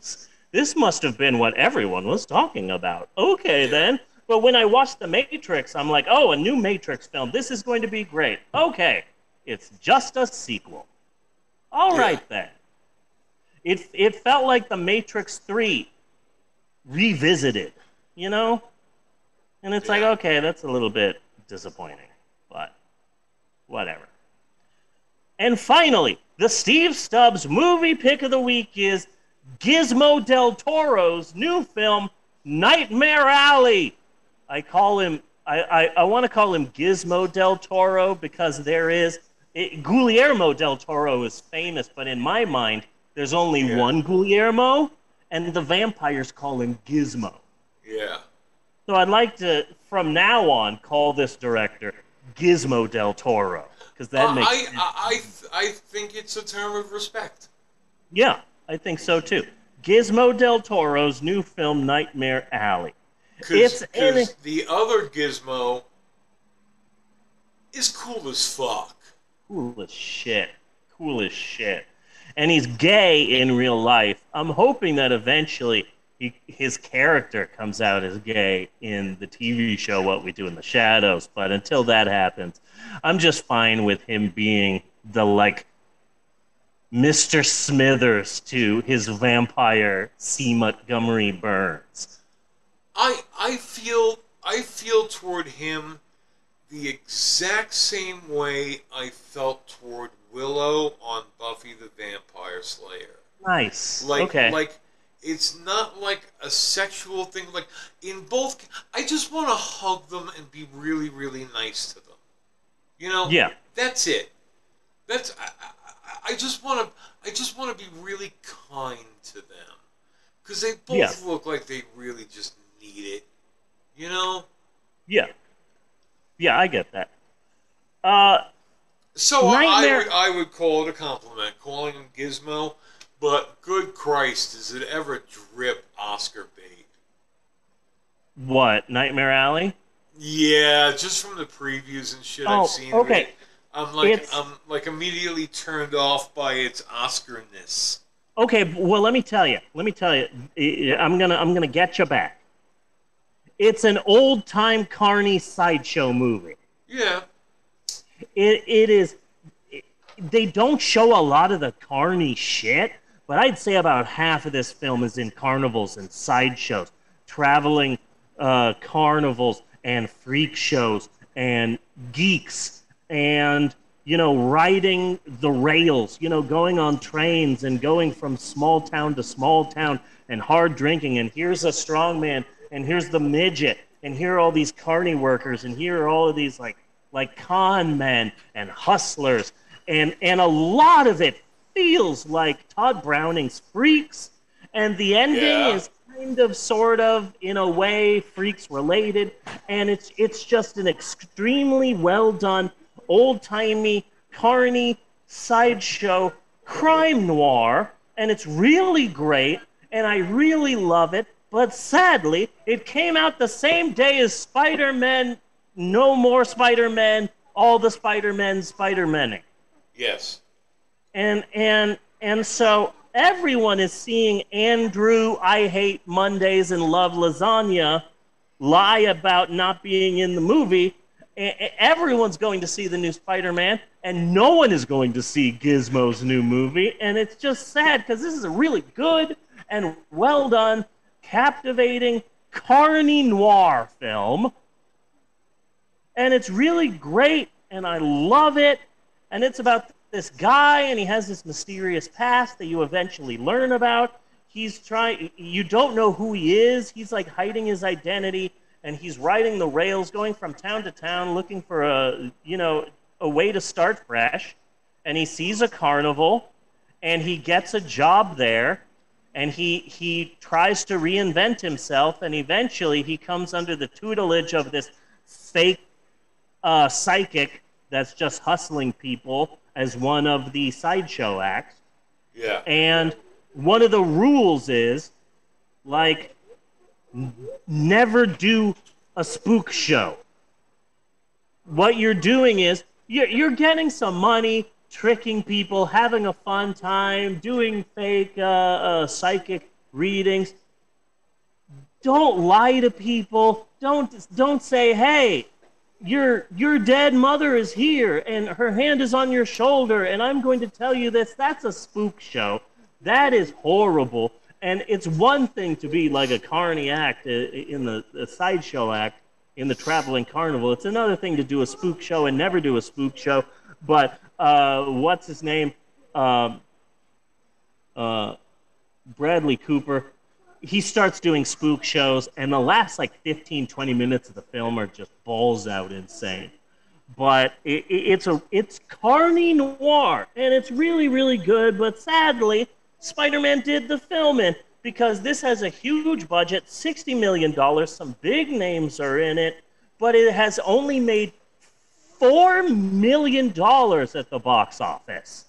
This must have been what everyone was talking about. Okay, then. But when I watched The Matrix, I'm like, oh, a new Matrix film. This is going to be great. Okay, it's just a sequel. All Yeah. right, then. It, it felt like The Matrix 3 revisited, you know? And it's like, okay, that's a little bit disappointing, but whatever. And finally, the Steve Stubbs movie pick of the week is Gizmo del Toro's new film, Nightmare Alley. I call him, I, I, I want to call him Gizmo del Toro because there is, it, Guillermo del Toro is famous, but in my mind, there's only Yeah. one Guillermo, and the vampires call him Gizmo. Yeah. So I'd like to, from now on, call this director Gizmo del Toro because that Uh, makes I. I, I, th- I think it's a term of respect. yeah, I think so too. Gizmo del Toro's new film Nightmare Alley. Because It's the other Gizmo is cool as fuck. Cool as shit. Cool as shit. And he's gay in real life. I'm hoping that eventually he, his character comes out as gay in the TV show What We Do in the Shadows. But until that happens, I'm just fine with him being the like Mr. Smithers to his vampire C. Montgomery Burns. I I feel I feel toward him the exact same way I felt toward Willow on Buffy the Vampire Slayer. Nice. Like okay. like it's not like a sexual thing. Like in both, I just want to hug them and be really really nice to them. You know. yeah. That's it. That's I, I, just want to I just want to be really kind to them because they both Yeah. look like they really just need it. You know. Yeah. Yeah, I get that. Uh, So I, I would I would call it a compliment calling him Gizmo, but good Christ, does it ever drip Oscar bait? what? Nightmare Alley? Yeah, just from the previews and shit Oh, I've seen. okay. I'm like It's- I'm like immediately turned off by its Oscarness. Okay, well, let me tell you. Let me tell you. I'm gonna I'm gonna get you back. It's an old time carny sideshow movie. Yeah. It it is. It, they don't show a lot of the carny shit, but I'd say about half of this film is in carnivals and sideshows, traveling uh, carnivals and freak shows and geeks and you know riding the rails, you know going on trains and going from small town to small town and hard drinking. And here's a strong man, and here's the midget, and here are all these carny workers, and here are all of these like like con men and hustlers, and and a lot of it feels like Tod Browning's Freaks, and the ending Yeah. is kind of sort of in a way Freaks related, and it's it's just an extremely well done old timey carny sideshow crime noir, and it's really great, and I really love it. But sadly, it came out the same day as Spider Man no more Spider-Man, all the Spider-Men Spider-Maning. Yes. And and and so everyone is seeing Andrew I hate Mondays and love lasagna lie about not being in the movie. Everyone's going to see the new Spider-Man, and no one is going to see Gizmo's new movie. And it's just sad because this is a really good and well done, captivating, carny noir film. And it's really great and i love it and it's about this guy and he has this mysterious past that you eventually learn about. He's trying you don't know who he is. He's like hiding his identity and he's riding the rails going from town to town looking for a you know a way to start fresh and he sees a carnival and he gets a job there and he he tries to reinvent himself and eventually he comes under the tutelage of this fake uh, psychic that's just hustling people as one of the sideshow acts Yeah. and one of the rules is Like, never do a spook show. What you're doing is you're, you're getting some money, tricking people, having a fun time, doing fake uh, uh, psychic readings. Don't lie to people. Don't don't say, "Hey, your your dead mother is here and her hand is on your shoulder and I'm going to tell you this." That's a spook show. That is horrible. And it's one thing to be like a carny act uh, in the, sideshow act in the traveling carnival. It's another thing to do a spook show and never do a spook show. But uh, what's his name? Um, uh, Bradley Cooper. He starts doing spook shows, and the last like 15, 20 minutes of the film are just balls out insane. But it, it, it's a it's carny noir, and it's really really good. But sadly, Spider-Man did the filming because this has a huge budget, sixty million dollars. Some big names are in it, but it has only made four million dollars at the box office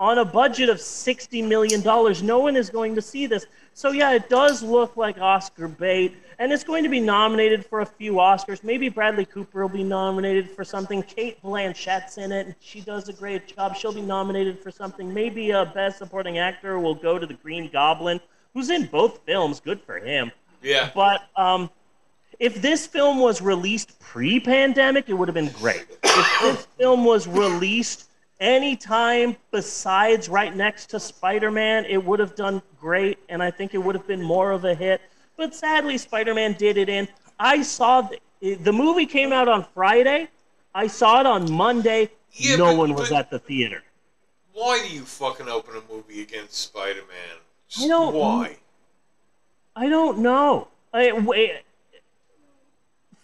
on a budget of $60 million. No one is going to see this. So, yeah, it does look like Oscar bait, and it's going to be nominated for a few Oscars. Maybe Bradley Cooper will be nominated for something. Cate Blanchett's in it, and she does a great job. She'll be nominated for something. Maybe a Best Supporting Actor will go to the Green Goblin, who's in both films. Good for him. Yeah. But um, if this film was released pre-pandemic, it would have been great. If this film was released anytime besides right next to Spider-Man, it would have done great, and I think it would have been more of a hit. But sadly, Spider-Man did it in. I saw the, the movie came out on Friday. I saw it on Monday. Yeah, no but- one was at the theater. Why do you fucking open a movie against Spider-Man? Just I don't- Why? I don't know. I, wait, eh,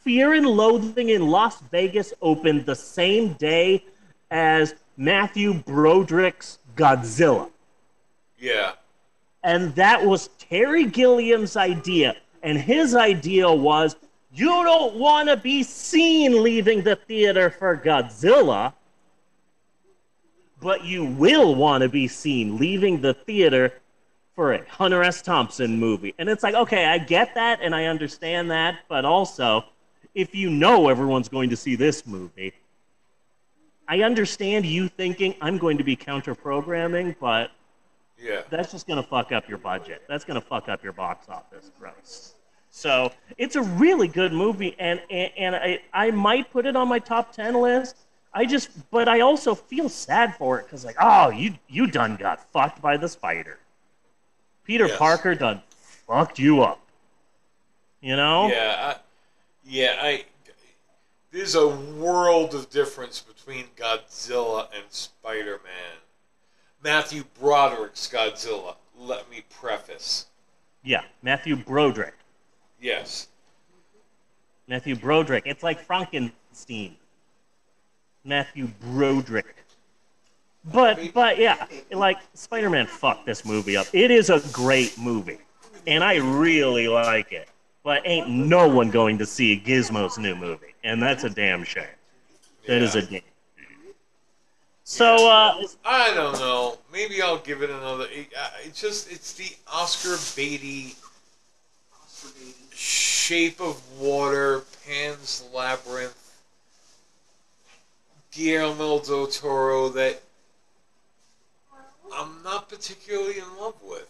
Fear and Loathing in Las Vegas opened the same day as Matthew Broderick's Godzilla. Yeah. And that was Terry Gilliam's idea. And his idea was you don't want to be seen leaving the theater for Godzilla, but you will want to be seen leaving the theater for a Hunter S. Thompson movie. And it's like, okay, I get that and I understand that, but also, if you know everyone's going to see this movie, I understand you thinking I'm going to be counter programming, but Yeah. that's just going to fuck up your budget. That's going to fuck up your box office gross. So it's a really good movie, and and, and I, I might put it on my top ten list. I just, but I also feel sad for it because like, oh, you you done got fucked by the spider. Peter Yes. Parker done fucked you up. You know? Yeah, I, yeah, I. There's a world of difference between Godzilla and Spider-Man. Matthew Broderick's Godzilla. Let me preface. Yeah, Matthew Broderick. Yes. Matthew Broderick. It's like Frankenstein. Matthew Broderick. But but yeah, like Spider-Man fucked this movie up. It is a great movie. And I really like it. But ain't no one going to see Gizmo's new movie. And that's a damn shame. That is Yeah. a damn shame. So uh I don't know. Maybe I'll give it another. It, uh, it's just it's the Oscar Beatty Shape of Water, Pan's Labyrinth, Guillermo del Toro that I'm not particularly in love with.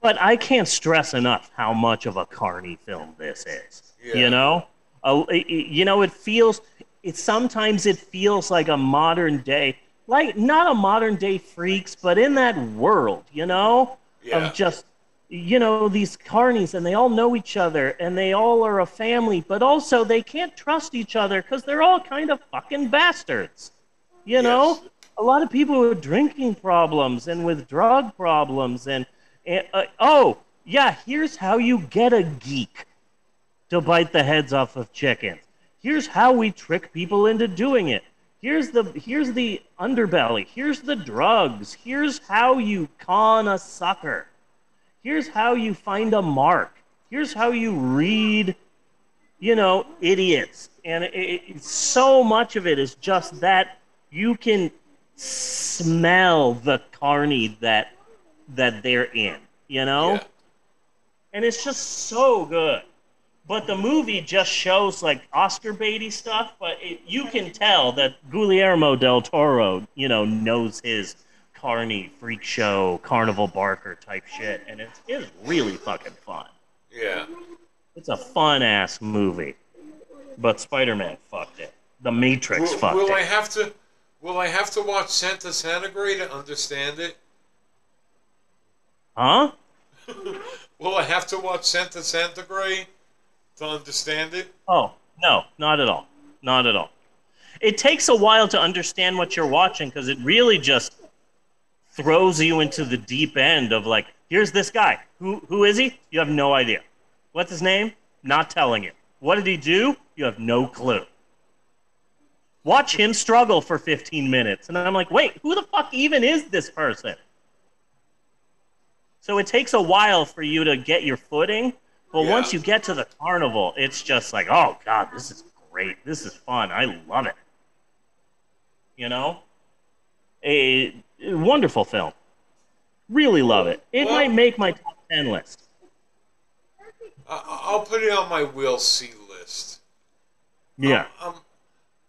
But I can't stress enough how much of a carny film this is. Yeah. You know, Uh, you know, it feels. It sometimes it feels like a modern day, like not a modern day freaks, but in that world, you know, Yeah. of just, you know, these carnies, and they all know each other, and they all are a family, but also they can't trust each other because they're all kind of fucking bastards. You know, Yes. a lot of people with drinking problems and with drug problems and, and uh, oh yeah here's how you get a geek to bite the heads off of chickens. Here's how we trick people into doing it. Here's the here's the underbelly. Here's the drugs. Here's how you con a sucker. Here's how you find a mark. Here's how you read you know idiots. And it, it, so much of it is just that you can smell the carny that that they're in you know? Yeah. And it's just so good. But the movie just shows like Oscar baity stuff, but it, you can tell that Guillermo del Toro, you know, knows his carny, freak show, carnival barker type shit, and it's, it's really fucking fun. Yeah. It's a fun ass movie. But Spider Man fucked it. The Matrix Will, fucked will it. I have to? Will I have to watch Santa Sangre to understand it? Huh? Will I have to watch Santa Sangre to understand it? Oh, no, not at all. Not at all. It takes a while to understand what you're watching because it really just throws you into the deep end of like, here's this guy. Who who is he? You have no idea. What's his name? Not telling you. What did he do? You have no clue. Watch him struggle for 15 minutes. And I'm like, wait, who the fuck even is this person? So it takes a while for you to get your footing. But Yeah. once you get to the carnival, it's just like, oh god, this is great. This is fun. I love it. You know, a, a wonderful film. Really love it. It Well- might make my top ten list. I'll put it on my will see list. Yeah. I'm,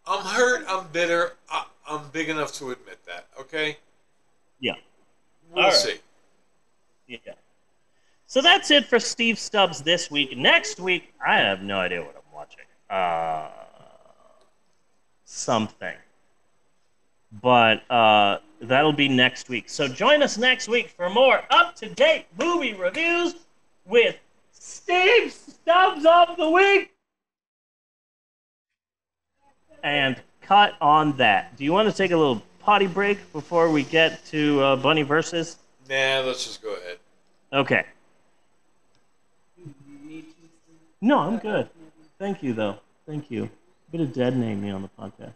I'm, I'm hurt. I'm bitter. I, I'm big enough to admit that. Okay. Yeah. We'll All right. Yeah. So that's it for Steve Stubbs this week. Next week, I have no idea what I'm watching. Uh, something. But uh, that'll be next week. So join us next week for more up to date movie reviews with Steve Stubbs of the Week. And cut on that. Do you want to take a little potty break before we get to uh, Bunny Versus? Nah, let's just go ahead. Okay. No, I'm good. Thank you, though. Thank you. A Bit of dead name me on the podcast.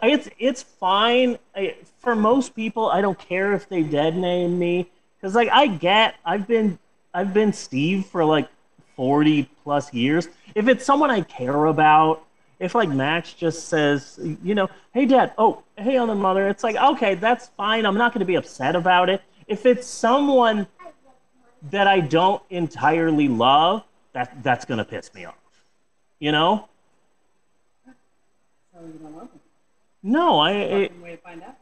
I- It's it's fine. I, for most people, I don't care if they dead name me because like I get I've been I've been Steve for like forty plus years. If it's someone I care about, if like Max just says, you know, hey dad, oh hey other mother, it's like okay, that's fine. I'm not going to be upset about it. If it's someone that I don't entirely love, that that's going to piss me off. You know? So you don't love him. No, I. I way to find out.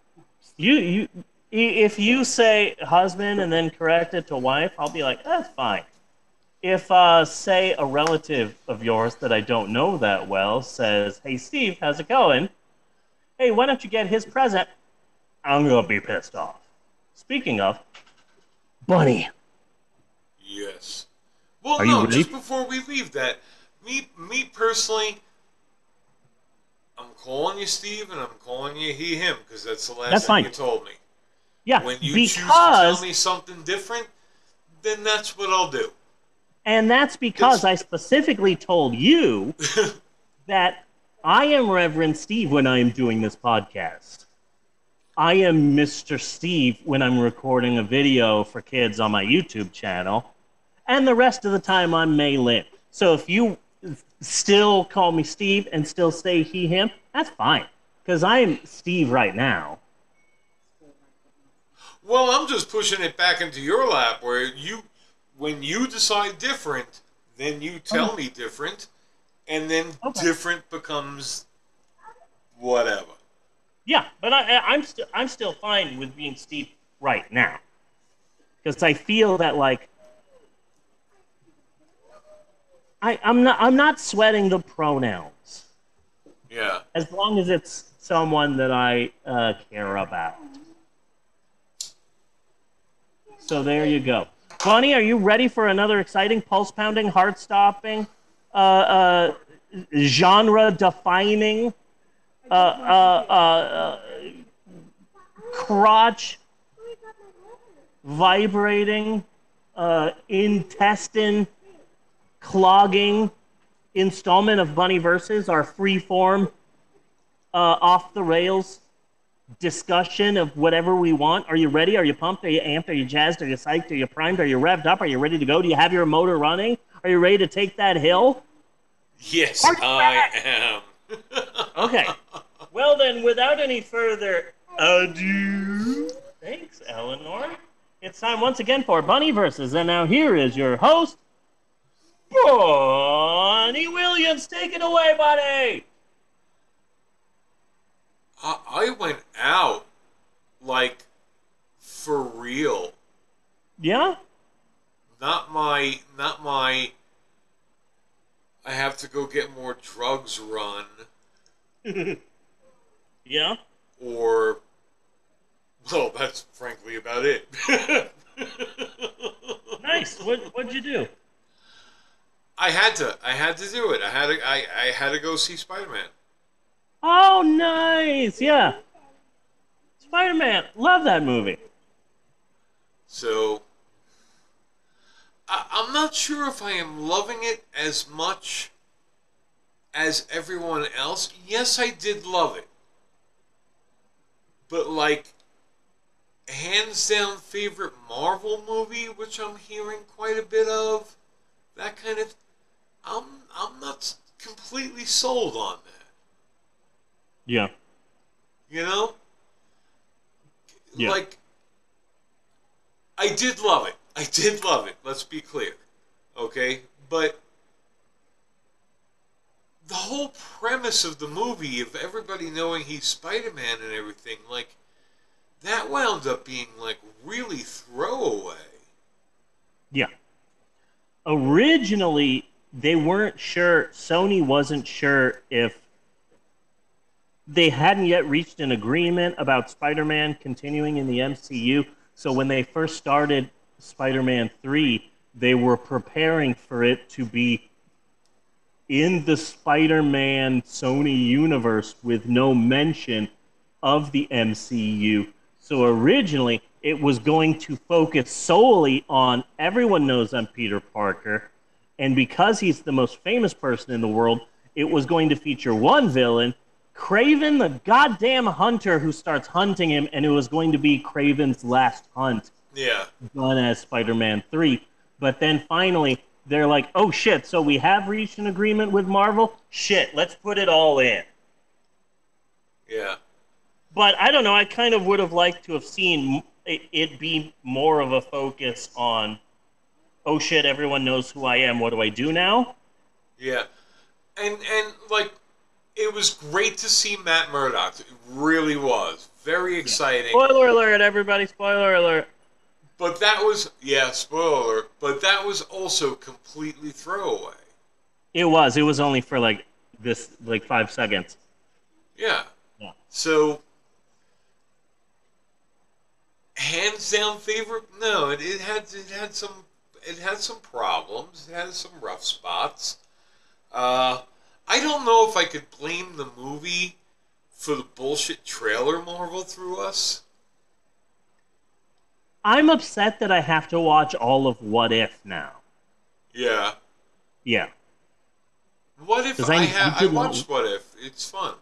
You you i- if you say husband and then correct it to wife, I'll be like, that's fine. If uh, say a relative of yours that I don't know that well says, "Hey Steve, how's it going?" Hey, why don't you get his present? I'm gonna be pissed off. Speaking of, Bunny, Yes. Well, Are you no. ready? Just before we leave that, me, me personally, I'm calling you Steve, and I'm calling you he, him, because that's the last That's thing fine. you told me. yeah, When you choose to tell me something different, then that's what I'll do. And that's because. I specifically told you that I am Reverend Steve when I am doing this podcast. I am Mr. Steve when I'm recording a video for kids on my YouTube channel. And the rest of the time, I'm May Lin. So if you still call me Steve and still say he, him, that's fine. Because I'm Steve right now. Well, I'm just pushing it back into your lap, where you, when you decide different, then you tell me different, and then Okay. different becomes whatever. Yeah, but I, I- I'm still I'm still fine with being Steve right now, because I feel that like I I'm not I'm not sweating the pronouns Yeah. as long as it's someone that I uh, care about. So there you go, Bunny. Are you ready for another exciting, pulse pounding, heart stopping, uh, uh, genre defining? uh, uh, uh, uh, crotch vibrating, intestine clogging installment of Bunny Versus, our free form, off the rails discussion of whatever we want. Are you ready? Are you pumped? Are you amped? Are you jazzed? Are you psyched? Are you primed? Are you revved up? Are you ready to go? Do you have your motor running? Are you ready to take that hill? Yes, I am. Okay. Well, then, without any further ado, thanks, Eleanor. It's time once again for Bunny Versus, and now here is your host, Bunny Williams. Take it away, Bunny. I, I went out like for real. Yeah. Not my, not my. I have to go get more drugs run, Yeah. or well, that's frankly about it. Nice. What what'd you do? I had to, I had to do it. I had to, I, I had to go see Spider Man. Oh, nice. Yeah. Spider Man. Love that movie. So I, I'm not sure if I am loving it as much as everyone else. Yes, I did love it, but like hands down favorite Marvel movie, which I'm hearing quite a bit of, that kind of. I'm I'm not completely sold on that. Yeah. You know? Yeah. Like, I did love it. I did love it. Let's be clear. Okay? But the whole premise of the movie, of everybody knowing he's Spider Man and everything, like, that wound up being, like, really throwaway. Yeah. Originally, they weren't sure, Sony wasn't sure if they hadn't yet reached an agreement about Spider Man continuing in the MCU. So when they first started Spider Man 3, they were preparing for it to be in the Spider Man Sony universe with no mention of the MCU. So originally, it was going to focus solely on everyone knows I'm Peter Parker. And because he's the most famous person in the world, it was going to feature one villain, Kraven the goddamn hunter who starts hunting him, and it was going to be Kraven's last hunt Yeah. done as Spider Man 3. But then finally, they're like, oh shit, so we have reached an agreement with Marvel? Shit, let's put it all in. Yeah. But I don't know, I kind of would have liked to have seen it, it be more of a focus on, oh shit, everyone knows who I am, what do I do now? Yeah. And, and, like, it was great to see Matt Murdock. It really was. Very exciting. Spoiler alert, everybody, spoiler alert. But that was yeah, spoiler. alert, But that was also completely throwaway. It was, it was only for like this, like five seconds. Yeah. Yeah. So hands down favorite? No, it, it had it had some it had some problems. It had some rough spots. Uh, I don't know if I could blame the movie for the bullshit trailer Marvel threw us. I'm upset that I have to watch all of What If now. Yeah. Yeah. What if I, I- ha- I watched What If? It's fun.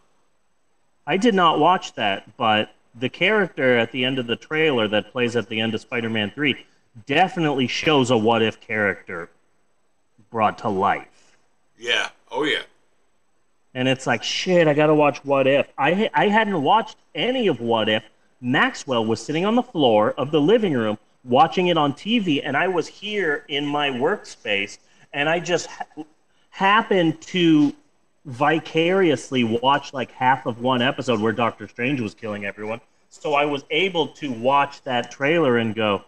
I did not watch that, but the character at the end of the trailer that plays at the end of Spider Man 3 definitely shows a what if character brought to life. Yeah. Oh yeah. And it's like, shit, I gotta watch What If. I, I hadn't watched any of What If. Maxwell was sitting on the floor of the living room watching it on TV, and I was here in my workspace, and I just ha- happened to vicariously watch like half of one episode where Doctor Strange was killing everyone. So I was able to watch that trailer and go,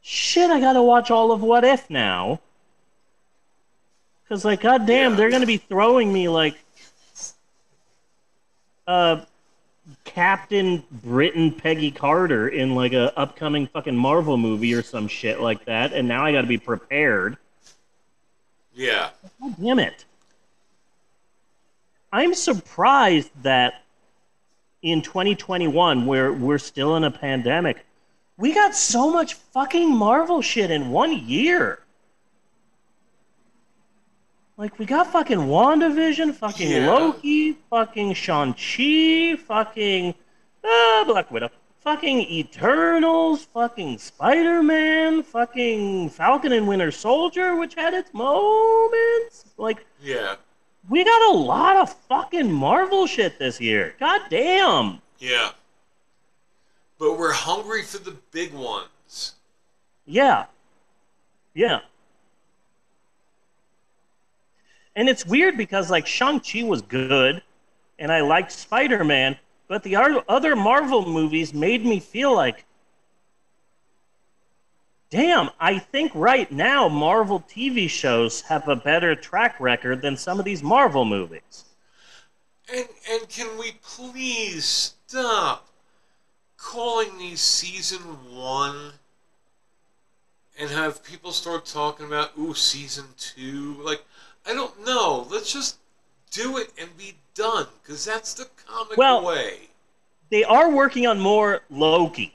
shit, I gotta watch all of What If now. Because, like, goddamn, Yeah. they're gonna be throwing me like, uh, Captain Britain Peggy Carter in like a upcoming fucking Marvel movie or some shit like that, and now I gotta be prepared. Yeah. God damn it. I'm surprised that in 2021, where we're still in a pandemic, we got so much fucking Marvel shit in one year. Like, we got fucking WandaVision, fucking Yeah. Loki, fucking Shang-Chi, fucking uh, Black Widow, fucking Eternals, fucking Spider-Man, fucking Falcon and Winter Soldier, which had its moments. Like, Yeah. we got a lot of fucking Marvel shit this year. God damn. Yeah. but we're hungry for the big ones. Yeah. Yeah. And it's weird because like Shang-Chi was good and I liked Spider-Man, but the other Marvel movies made me feel like damn, I think right now Marvel TV shows have a better track record than some of these Marvel movies. And and can we please stop calling these season one and have people start talking about ooh season two? Like I don't know. Let's just do it and be done because that's the comic Well- way. They are working on more Loki.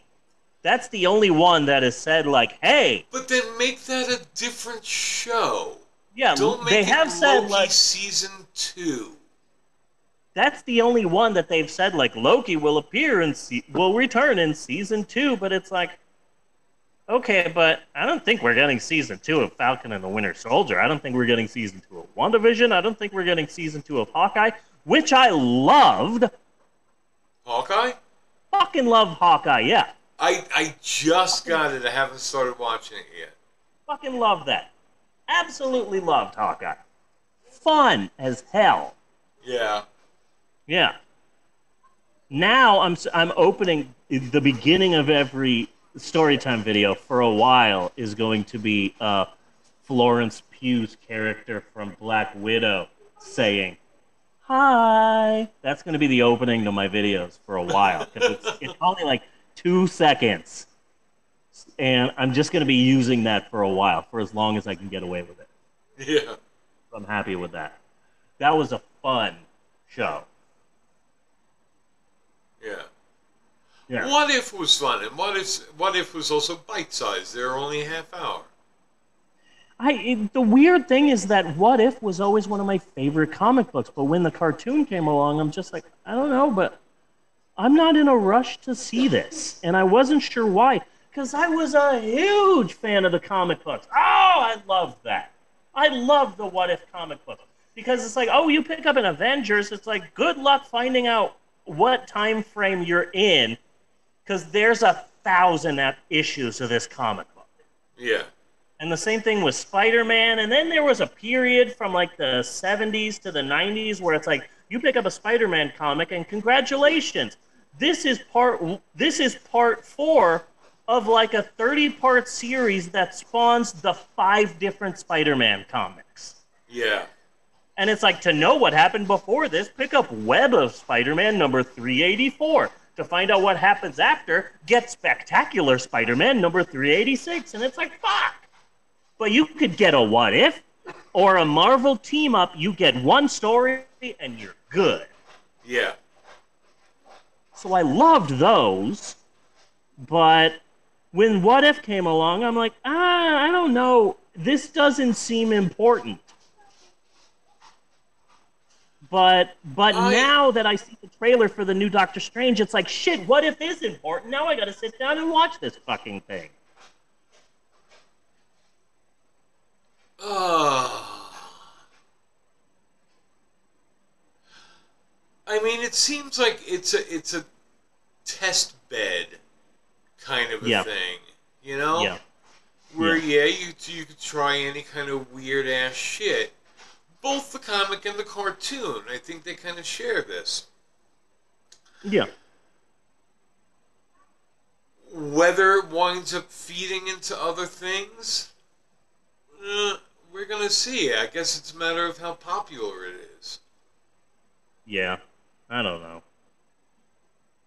That's the only one that has said like, "Hey, But then make that a different show. yeah, Don't make they it have said Loki like season two. that's the only one that they've said like Loki will appear and will return in season two, but it's like, okay, but I don't think we're getting season two of Falcon and the Winter Soldier. I don't think we're getting season two of WandaVision. I don't think we're getting season two of Hawkeye, which I loved. Hawkeye? Fucking love Hawkeye, yeah. I I just got it. I haven't started watching it yet. Fucking love that. Absolutely loved Hawkeye. Fun as hell. Yeah. Yeah. Now I'm s- I'm opening the beginning of every storytime video for a while is going to be uh, Florence Pugh's character from Black Widow saying hi. That's going to be the opening to my videos for a while 'cause it's, it's only like two seconds, and I'm just going to be using that for a while for as long as I can get away with it. Yeah. I'm happy with that. That was a fun show. Yeah. Yeah. What if was fun, and what if what if was also bite sized? They're only a half hour. I it, the weird thing is that What If was always one of my favorite comic books, but when the cartoon came along, I'm just like, I don't know, but I'm not in a rush to see this, and I wasn't sure why, because I was a huge fan of the comic books. Oh, I loved that. I love the What If comic book because it's like, oh, you pick up an Avengers, it's like, good luck finding out what time frame you're in, because there's a thousand issues of this comic book. Yeah. And the same thing with Spider Man. And then there was a period from like the 70s to the 90s where it's like you pick up a Spider Man comic and congratulations. This is part this is part 4 of like a 30 part series that spawns the five different Spider Man comics. Yeah. And it's like to know what happened before this, pick up Web of Spider Man number 384. To find out what happens after, get Spectacular Spider Man number 386. And it's like, fuck! But you could get a what if or a Marvel team up, you get one story and you're good. Yeah. So I loved those. But when What If came along, I'm like, ah, I don't know. This doesn't seem important. But but now that I see the trailer for the new Doctor Strange, it's like shit. What if is important? Now I got to sit down and watch this fucking thing. Uh, I mean, it seems like it's a it's a test bed kind of a Yeah. thing, you know? Yeah. Where yeah, you you could try any kind of weird ass shit. Both the comic and the cartoon, I think they kind of share this. Yeah. Whether it winds up feeding into other things, uh, we're gonna see. I guess it's a matter of how popular it is. Yeah. I don't know.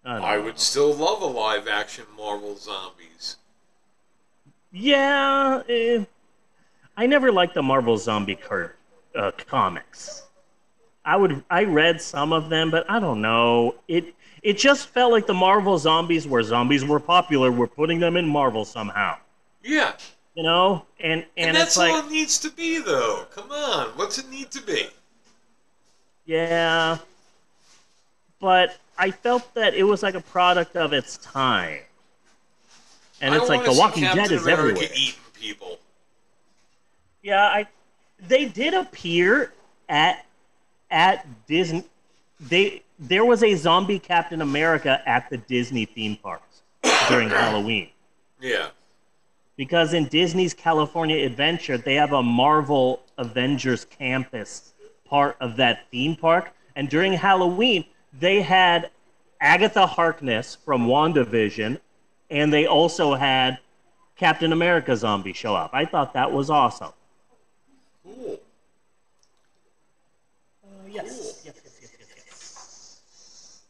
I, don't I know. would still love a live action Marvel Zombies. Yeah, eh, I never liked the Marvel Zombie cart, uh, comics. I would I read some of them, but I don't know. It it just felt like the Marvel zombies, where zombies were popular, were putting them in Marvel somehow. Yeah, You know, and and, and, that's like all it needs to be, though. Come on, what's it need to be? yeah, but I felt that it was like a product of its time. And I it's like The Walking Captain Dead is America everywhere. eating people. Yeah, I they did appear at at Disney. They there was a zombie Captain America at the Disney theme parks. during Halloween. Yeah. Because in Disney's California Adventure, they have a Marvel Avengers campus part of that theme park. And during Halloween, they had Agatha Harkness from WandaVision, and they also had Captain America zombie show up. I thought that was awesome. Cool. yes, yes, yes, yes, yes, yes.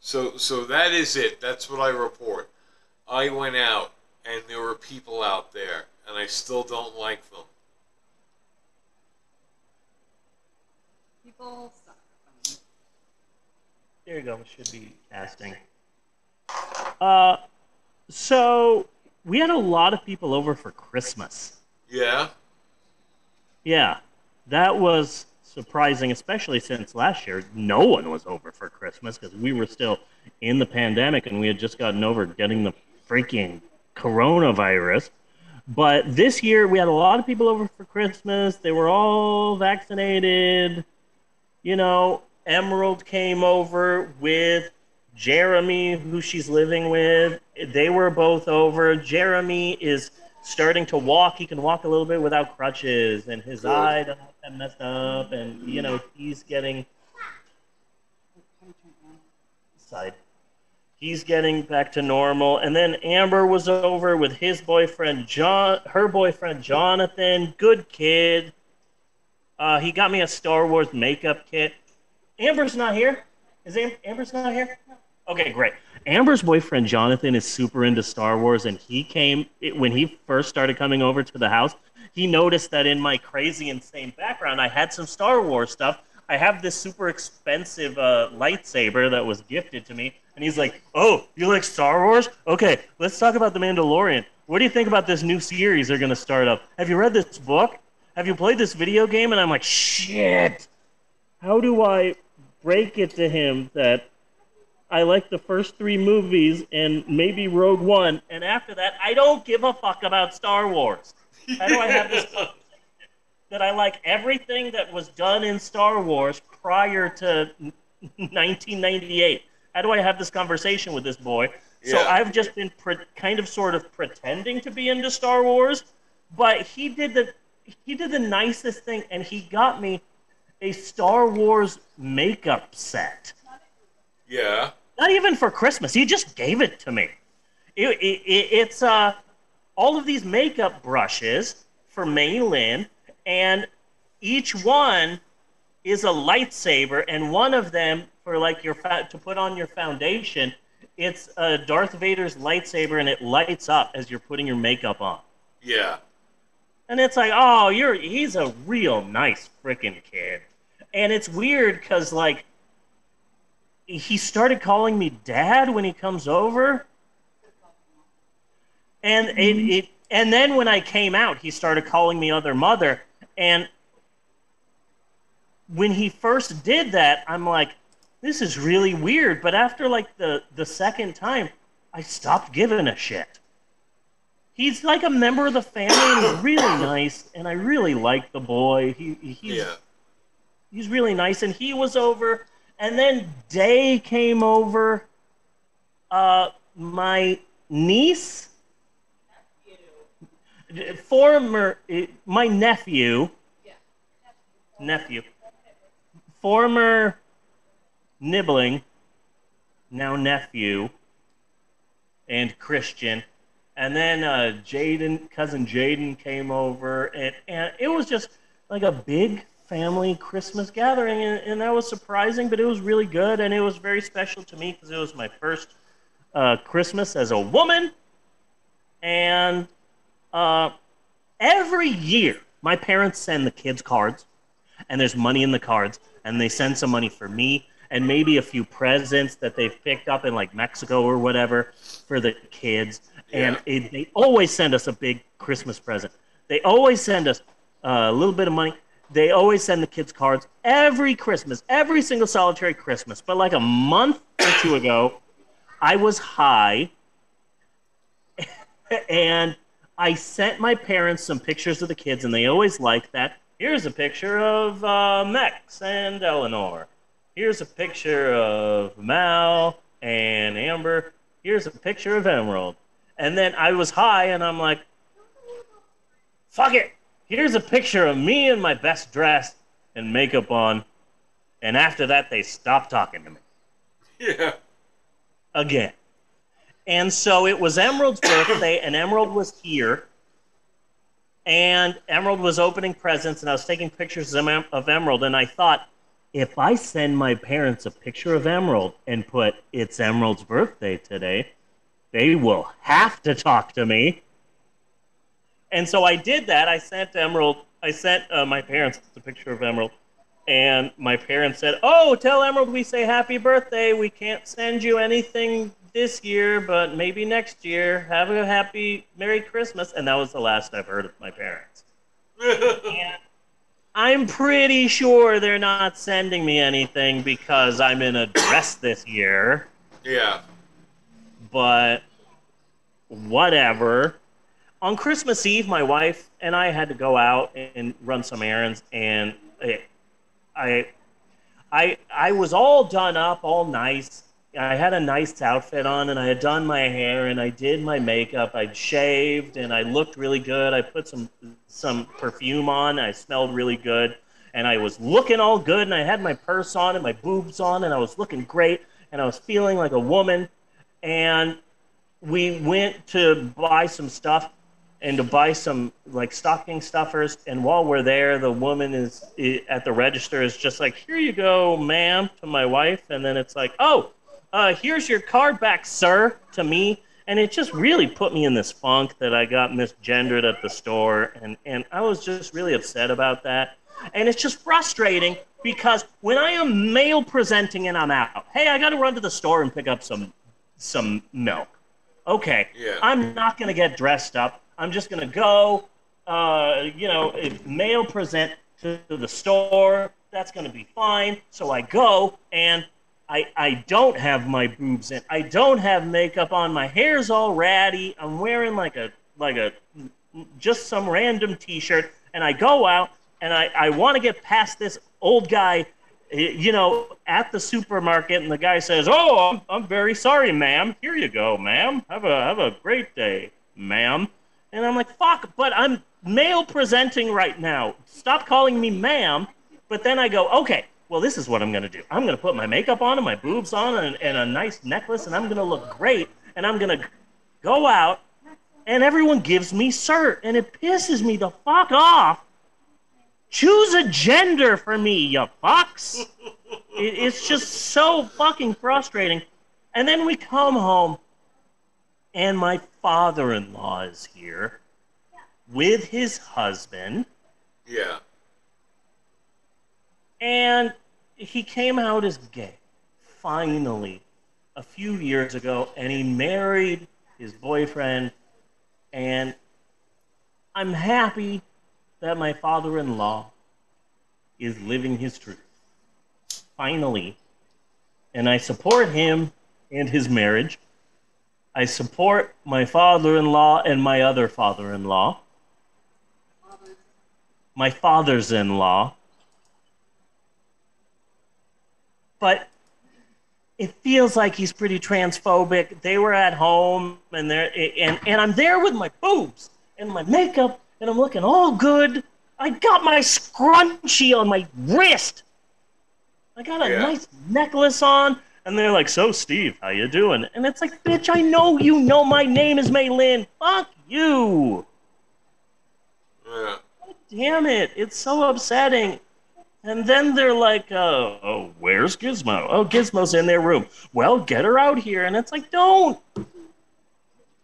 So so that is it. That's what I report. I went out and there were people out there and I still don't like them. People suck. There you go. We should be casting. Uh, so we had a lot of people over for Christmas. Yeah? Yeah, that was surprising, especially since last year no one was over for Christmas because we were still in the pandemic and we had just gotten over getting the freaking coronavirus. But this year we had a lot of people over for Christmas. They were all vaccinated. You know, Emerald came over with Jeremy, who she's living with. They were both over. Jeremy is starting to walk. He can walk a little bit without crutches, and his Good. eye doesn't get messed up. And you know, he's getting side. He's getting back to normal. And then Amber was over with his boyfriend John, her boyfriend Jonathan. Good kid. Uh, he got me a Star Wars makeup kit. Amber's not here. Is Am- Amber's not here? Okay, great. Amber's boyfriend Jonathan is super into Star Wars, and he came it, when he first started coming over to the house. He noticed that in my crazy, insane background, I had some Star Wars stuff. I have this super expensive uh, lightsaber that was gifted to me, and he's like, "Oh, you like Star Wars? Okay, let's talk about the Mandalorian. What do you think about this new series they're going to start up? Have you read this book? Have you played this video game?" And I'm like, "Shit! How do I break it to him that I like the first three movies and maybe Rogue One, and after that, I don't give a fuck about Star Wars. How do I have this that I like everything that was done in Star Wars prior to 1998? How do I have this conversation with this boy? So I've just been pre- kind of sort of pretending to be into Star Wars, but he did the he did the nicest thing, and he got me a Star Wars makeup set Yeah. Not even for Christmas. He just gave it to me. It, it, it, it's uh, all of these makeup brushes for Mei Lin, and each one is a lightsaber, and one of them for like your fa- to put on your foundation. It's uh, Darth Vader's lightsaber, and it lights up as you're putting your makeup on. Yeah. And it's like, oh, you're he's a real nice freaking kid. And it's weird because like he started calling me dad when he comes over. And it, mm-hmm. it and then when I came out, he started calling me other mother. And when he first did that, I'm like, this is really weird. But after like the, the second time, I stopped giving a shit he's like a member of the family and he's really nice and i really like the boy he, he's, Yeah. he's really nice and he was over and then day came over uh, my niece? Former my nephew. Nephew. Former nibbling now nephew and christian. And then uh, Jaden, cousin Jaden, came over, and, and it was just like a big family Christmas gathering, and, and that was surprising, but it was really good, and it was very special to me because it was my first uh, Christmas as a woman, and uh, every year my parents send the kids cards, and there's money in the cards, and they send some money for me. And maybe a few presents that they've picked up in like Mexico or whatever for the kids and it, they always send us a big Christmas present. They always send us uh, a little bit of money. They always send the kids cards every Christmas, every single solitary Christmas. But like a month or two ago, I was high, and I sent my parents some pictures of the kids, and they always like that. Here's a picture of uh, Max and Eleanor. Here's a picture of Mal and Amber. Here's a picture of Emerald. And then I was high, and I'm like, fuck it. Here's a picture of me in my best dress and makeup on. And after that, they stopped talking to me Yeah. again. And so it was Emerald's birthday, and Emerald was here. And Emerald was opening presents, and I was taking pictures of Em- of Emerald. And I thought, if I send my parents a picture of Emerald and put, it's Emerald's birthday today, they will have to talk to me. And so I did that. I sent Emerald, I sent uh, my parents a picture of Emerald. And my parents said, Oh, tell Emerald we say happy birthday. We can't send you anything this year, but maybe next year. Have a happy Merry Christmas. And that was the last I've heard of my parents. And I'm pretty sure they're not sending me anything because I'm in a dress this year, yeah. but whatever. On Christmas Eve, my wife and I had to go out and run some errands, and I, I, I, I was all done up, all nice. I had a nice outfit on, and I had done my hair, and I did my makeup. I'd shaved, and I looked really good. I put some some perfume on. I smelled really good, and I was looking all good. And I had my purse on and my boobs on, and I was looking great, and I was feeling like a woman. And we went to buy some stuff and to buy some like stocking stuffers. And while we're there, the woman is at the register is just like, "Here you go, ma'am," to my wife, and then it's like, "Oh, uh, here's your card back, sir," to me. And it just really put me in this funk that I got misgendered at the store, and and I was just really upset about that. And it's just frustrating because when I am male presenting and I'm out, hey, I got to run to the store and pick up some some milk. Okay, Yeah. I'm not going to get dressed up. I'm just going to go, uh, you know, male present to the store. That's going to be fine. So I go and I, I don't have my boobs in. I don't have makeup on. My hair's all ratty. I'm wearing like a like a just some random T-shirt, and I go out and I, I want to get past this old guy, you know, at the supermarket, and the guy says, "Oh, I'm, I'm very sorry, ma'am. Here you go, ma'am. Have a have a great day, ma'am." And I'm like, "Fuck!" But I'm male presenting right now. Stop calling me ma'am. But then I go, "Okay." Well, this is what I'm going to do. I'm going to put my makeup on and my boobs on and, and a nice necklace, and I'm going to look great. And I'm going to go out and everyone gives me cert, and it pisses me the fuck off. Choose a gender for me, you fucks. It, it's just so fucking frustrating. And then we come home, and my father in law is here with his husband, Yeah. and he came out as gay finally a few years ago, and he married his boyfriend and I'm happy that my father in law is living his truth. Finally. And I support him and his marriage. I support my father in law and my other father in law. My father's in law. But it feels like he's pretty transphobic. They were at home, and they're and and I'm there with my boobs and my makeup, and I'm looking all good. I got my scrunchie on my wrist. I got a Yeah. nice necklace on, and they're like, "So, Steve, how you doing?" And it's like, "Bitch, I know you know my name is Maylin. Fuck you." Yeah. damn it, it's so upsetting. And then they're like, uh, oh, where's Gizmo? Oh, Gizmo's in their room. Well, get her out here. And it's like, don't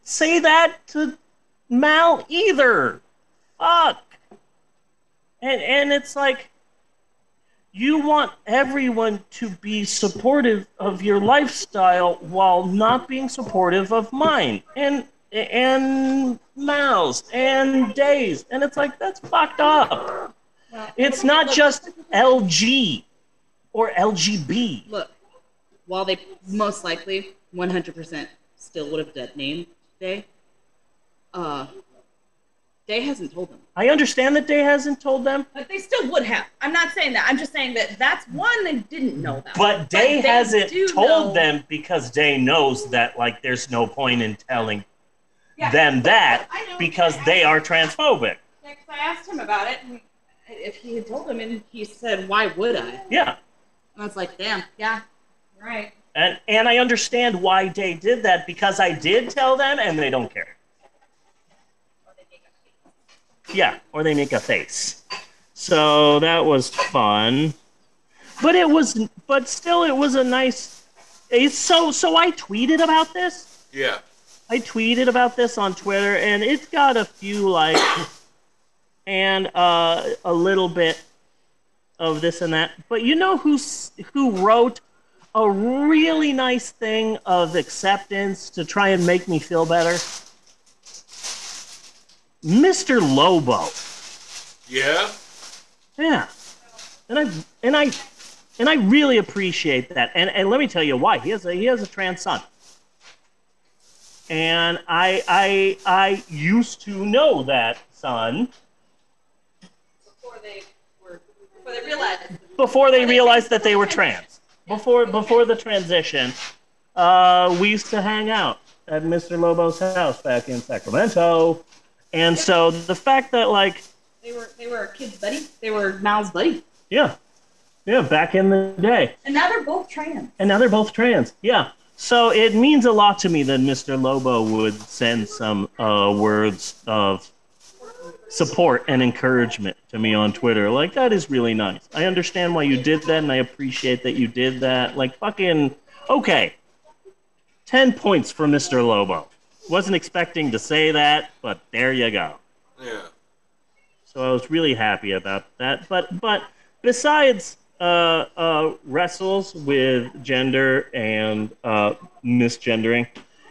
say that to Mal either. Fuck. And, and it's like, you want everyone to be supportive of your lifestyle while not being supportive of mine. And and Mal's and Days. And it's like, that's fucked up. Well, It's not look, just LG or LGB. Look, while they most likely 100% still would have dead name today, uh, Day hasn't told them. I understand that Day hasn't told them, But they still would have. I'm not saying that. I'm just saying that that's one they didn't know about. but Day they hasn't told know- them because Day knows that like there's no point in telling Yeah. them that because they are transphobic. Yeah, 'cause I asked him about it, and if he had told him, and he said, "Why would I?" Yeah. And. I was like, "Damn, yeah, right." And and I understand why Day did that because I did tell them and they don't care. Yeah, or they make a face. So that was fun. But it was but still it was a nice it's so so I tweeted about this. Yeah. I tweeted about this on Twitter and it's got a few likes and uh, a little bit of this and that. But you know who's who wrote a really nice thing of acceptance to try and make me feel better? Mr. Lobo. Yeah. Yeah. And I and I and I really appreciate that. And and let me tell you why. He has a he has a trans son. And I I I used to know that son Before they were, before they realized. before they realized that they were trans. Before before the transition, uh, we used to hang out at Mr. Lobo's house back in Sacramento. And so the fact that like They were they were a kid's buddy. They were Mal's buddy, yeah. Yeah, back in the day. and now they're both trans. And now they're both trans. Yeah. So it means a lot to me that Mr. Lobo would send some uh, words of support and encouragement to me on Twitter. Like, that is really nice. I understand why you did that, and I appreciate that you did that. Like, fucking, okay. 10 points for Mr. Lobo. Wasn't expecting to say that, but there you go. Yeah. So I was really happy about that. But but besides uh, uh, wrestles with gender and uh, misgendering,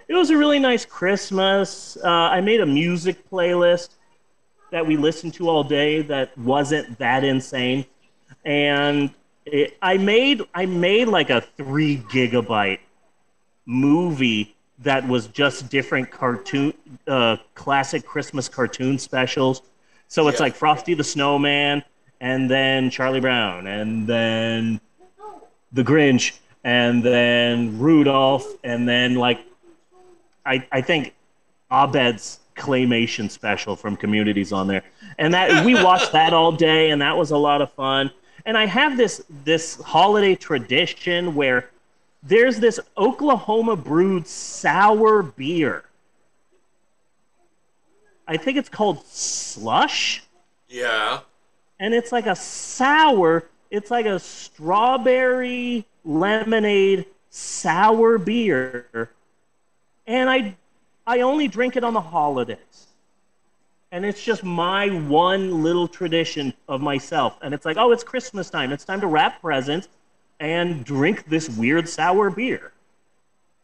it was a really nice Christmas. Uh, I made a music playlist that we listened to all day that wasn't that insane, and it, I made I made like a three gigabyte movie that was just different cartoon uh, classic Christmas cartoon specials. So it's Yeah. like Frosty the Snowman, and then Charlie Brown, and then the Grinch, and then Rudolph, and then like I I think Abed's claymation special from Community's on there, and that we watched that all day, and that was a lot of fun. And I have this this holiday tradition where there's this Oklahoma brewed sour beer. I think it's called Slush. Yeah. and it's like a sour it's like a strawberry lemonade sour beer. And i i only drink it on the holidays. And it's just my one little tradition of myself. And it's like oh it's christmas time. It's time to wrap presents and drink this weird sour beer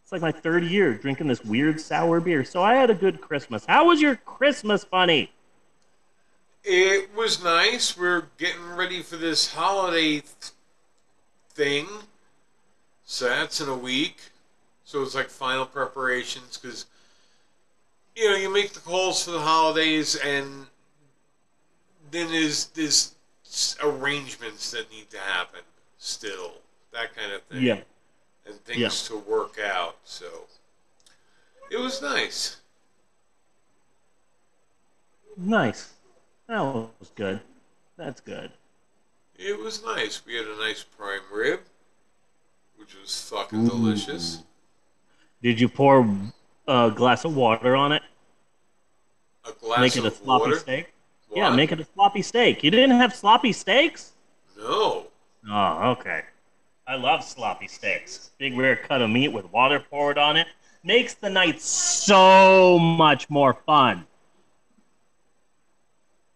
it's like my third year drinking this weird sour beer so i had a good christmas how was your christmas bunny It was nice. We're getting ready for this holiday th- thing. So that's in a week. So it's like final preparations because, you know, you make the calls for the holidays and then there's, there's arrangements that need to happen still. That kind of thing. yeah And things Yeah. to work out. So it was nice. Nice. That was good. That's good. It was nice. We had a nice prime rib, which was fucking delicious. Did you pour uh, a glass of water on it? A glass make it a sloppy water. steak? What? Yeah, make it a sloppy steak. You didn't have sloppy steaks? No. Oh, okay. I love sloppy steaks. Big rare cut of meat with water poured on it makes the night so much more fun.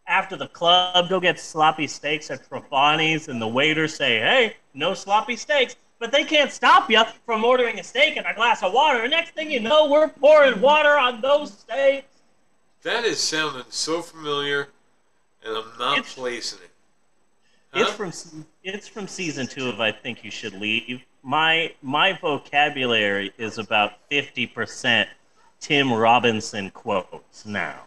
After the club, go get sloppy steaks at Truffoni's, and the waiters say, "Hey, no sloppy steaks." But they can't stop you from ordering a steak and a glass of water. And next thing you know, we're pouring water on those steaks. That is sounding so familiar, and I'm not It's- placing it. It's from it's from season two of I Think You Should Leave. My my vocabulary is about fifty percent Tim Robinson quotes now.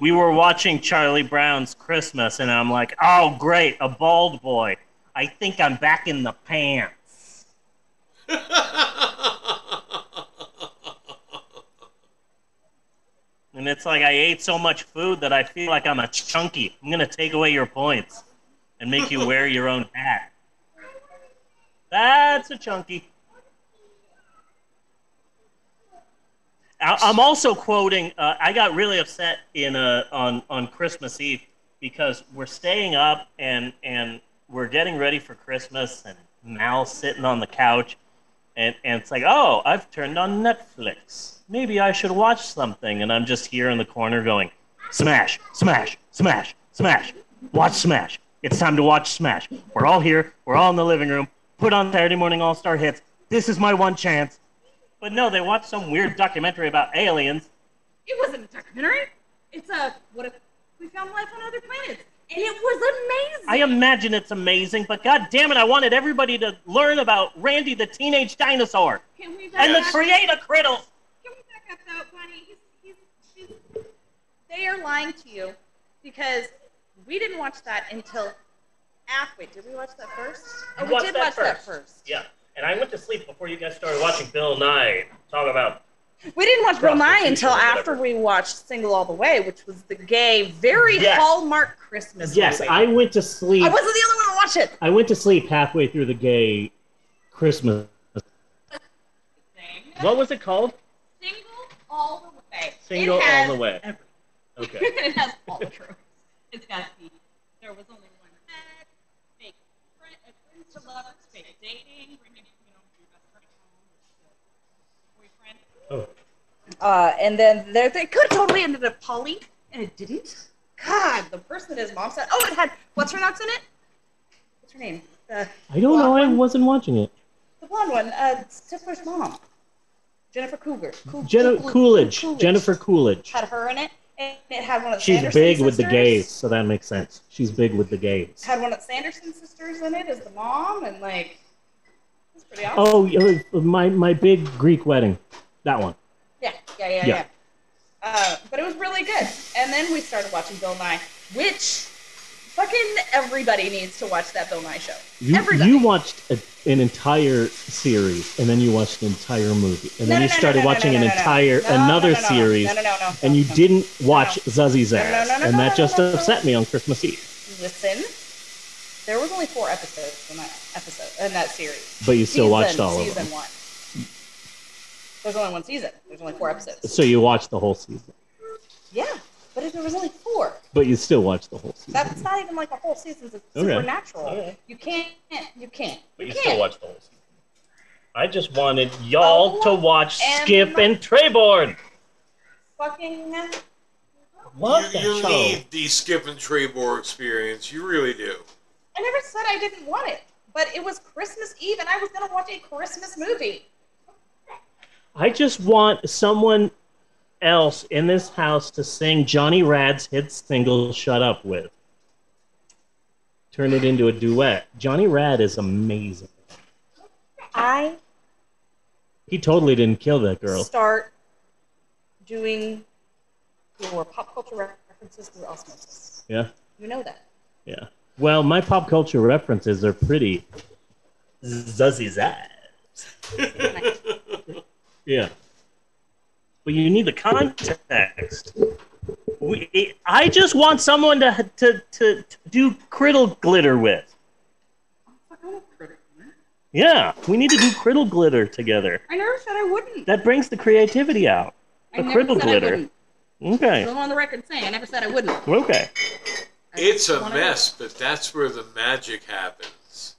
we were watching Charlie Brown's Christmas, and I'm like, oh, great, a bald boy. I think I'm back in the pants. And it's like I ate so much food that I feel like I'm a chunky. I'm gonna take away your points and make you wear your own hat. That's a chunky. I'm also quoting. Uh, I got really upset in uh, on on Christmas Eve because we're staying up and and we're getting ready for Christmas and Mal's sitting on the couch and and it's like, oh, I've turned on Netflix. Maybe I should watch something. And I'm just here in the corner going, smash, smash, smash, smash. Watch Smash. It's time to watch Smash. We're all here. We're all in the living room. Put on Saturday Morning All Star Hits. This is my one chance. But no, they watched some weird documentary about aliens. It wasn't a documentary. It's a what if we found life on other planets, and it was amazing. I imagine it's amazing, but god damn it, I wanted everybody to learn about Randy the teenage dinosaur Can we and the creator criddle. Can we back up though, Bunny? He's, he's, she's, they are lying to you because we didn't watch that until after. Wait, did we watch that first? Oh, we watched did that watch that first. first. Yeah, and I went to sleep before you guys started watching Bill Nye talk about. We didn't watch Bill Nye until after we watched Single All the Way, which was the gay, very Yes. hallmark Christmas Yes, movie. I went to sleep. I wasn't the only one to watch it. I went to sleep halfway through the gay Christmas. What was it called? Single All the Way. Single It has All the Way. everything. Okay. it has all the tropes. It's got the there was only one bed, fake friend, uh, friends to lovers, fake dating, bringing you know your best friend home, boyfriend. Oh. Uh, and then there, they could have totally ended up poly, and it didn't. God, the person that his mom said, oh, it had what's her nuts in it? What's her name? The I don't know. I wasn't watching it. The blonde one. Uh, Stifler's mom, Jennifer Cougar. Coo- Jenna Coo- Coolidge. Coolidge. Jennifer Coolidge. had her in it, and it had one of the She's Sanderson big with the gays, so that makes sense. She's big with the gays. Had one of the Sanderson sisters in it as the mom, and like, it's pretty awesome. Oh, my my big Greek wedding. That one. Yeah, yeah, yeah, Yeah. yeah. Uh, but it was really good. And then we started watching Bill Nye, which fucking everybody needs to watch that Bill Nye show. You Everybody. you watched a, an entire series, and then you watched an entire movie, and No, then no, you started no, watching an entire No, no, another no, no, no. series, No, no, no, no, and you didn't watch No. Zuzzy's No, no, ass, no, no, and that just upset me on Christmas Eve. Listen, there was only four episodes in that episode in that series. But you still season, watched all of season them, one. There's only one season. There's only four episodes. so you watched the whole season. Yeah, but if there was only four, But you still watch the whole season. that's not even like a whole season. It's Okay. supernatural. Okay. You can't. You can't. But you can't. still watch the whole season. I just wanted y'all Oh, to watch and- Skip and Trayborn. Fucking. Love you that you show. need the Skip and Treybor experience. You really do. I never said I didn't want it, but it was Christmas Eve, and I was gonna watch a Christmas movie. I just want someone else in this house to sing Johnny Rad's hit single "Shut Up" with. Turn it into a duet. Johnny Rad is amazing. I He totally didn't kill that girl. start doing your pop culture references through osmosis. Yeah, You know that. yeah. Well, my pop culture references are pretty zuzzy zaz. Yeah. But you need the context. We, I just want someone to, to, to, to do criddle glitter with. Yeah, we need to do criddle glitter together. I never said I wouldn't. That brings the creativity out. I The never criddle I glitter. wouldn't. Okay. I'm on the record saying I never said I wouldn't. Okay. I It's a wanna- mess, but that's where the magic happens.